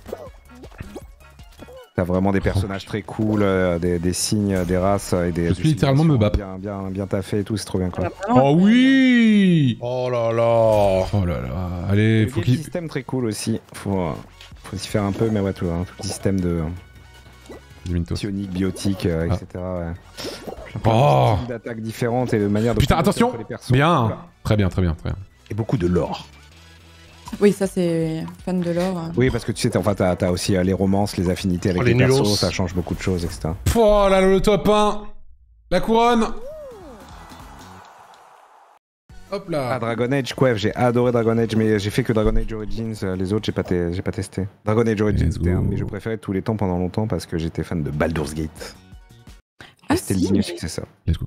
S2: T'as vraiment des personnages très cool, euh, des, des signes, des races euh, et des.
S1: Je suis littéralement me bap.
S2: Bien, bien, bien taffé et tout, c'est trop bien, quoi.
S3: Vraiment,
S1: Oh oui
S4: Oh là là
S1: Oh là là. Allez,
S2: Le
S1: faut qu'il...
S2: système très cool aussi. Faut, euh, faut s'y faire un peu, mais ouais, tout, hein, tout le système de psionique, biotique, euh,
S1: Ah.
S2: etc. Ouais.
S1: Oh.
S2: d'attaques différentes et de manières de.
S1: Putain, attention
S2: entre les persos.
S1: Bien. Très bien, très bien, très bien.
S4: Et beaucoup de lore.
S3: Oui, ça c'est fan de l'or.
S2: Oui, parce que tu sais, t'as- enfin, t'as aussi euh, les romances, les affinités avec
S4: Oh,
S2: les,
S4: les
S2: persos, ça change beaucoup de choses, etc.
S1: Oh là là, le top 1 La couronne Hop
S2: Ah,
S1: là
S2: Dragon Age, quoi, j'ai adoré Dragon Age, mais j'ai fait que Dragon Age Origins, euh, les autres, j'ai pas, te- j'ai pas testé. Dragon Age Origins, c'était un de préférés de tous les temps pendant longtemps parce que j'étais fan de Baldur's Gate.
S3: Ah
S2: c'était le
S3: si,
S2: digne
S3: mais-
S2: successeur.
S1: Let's go.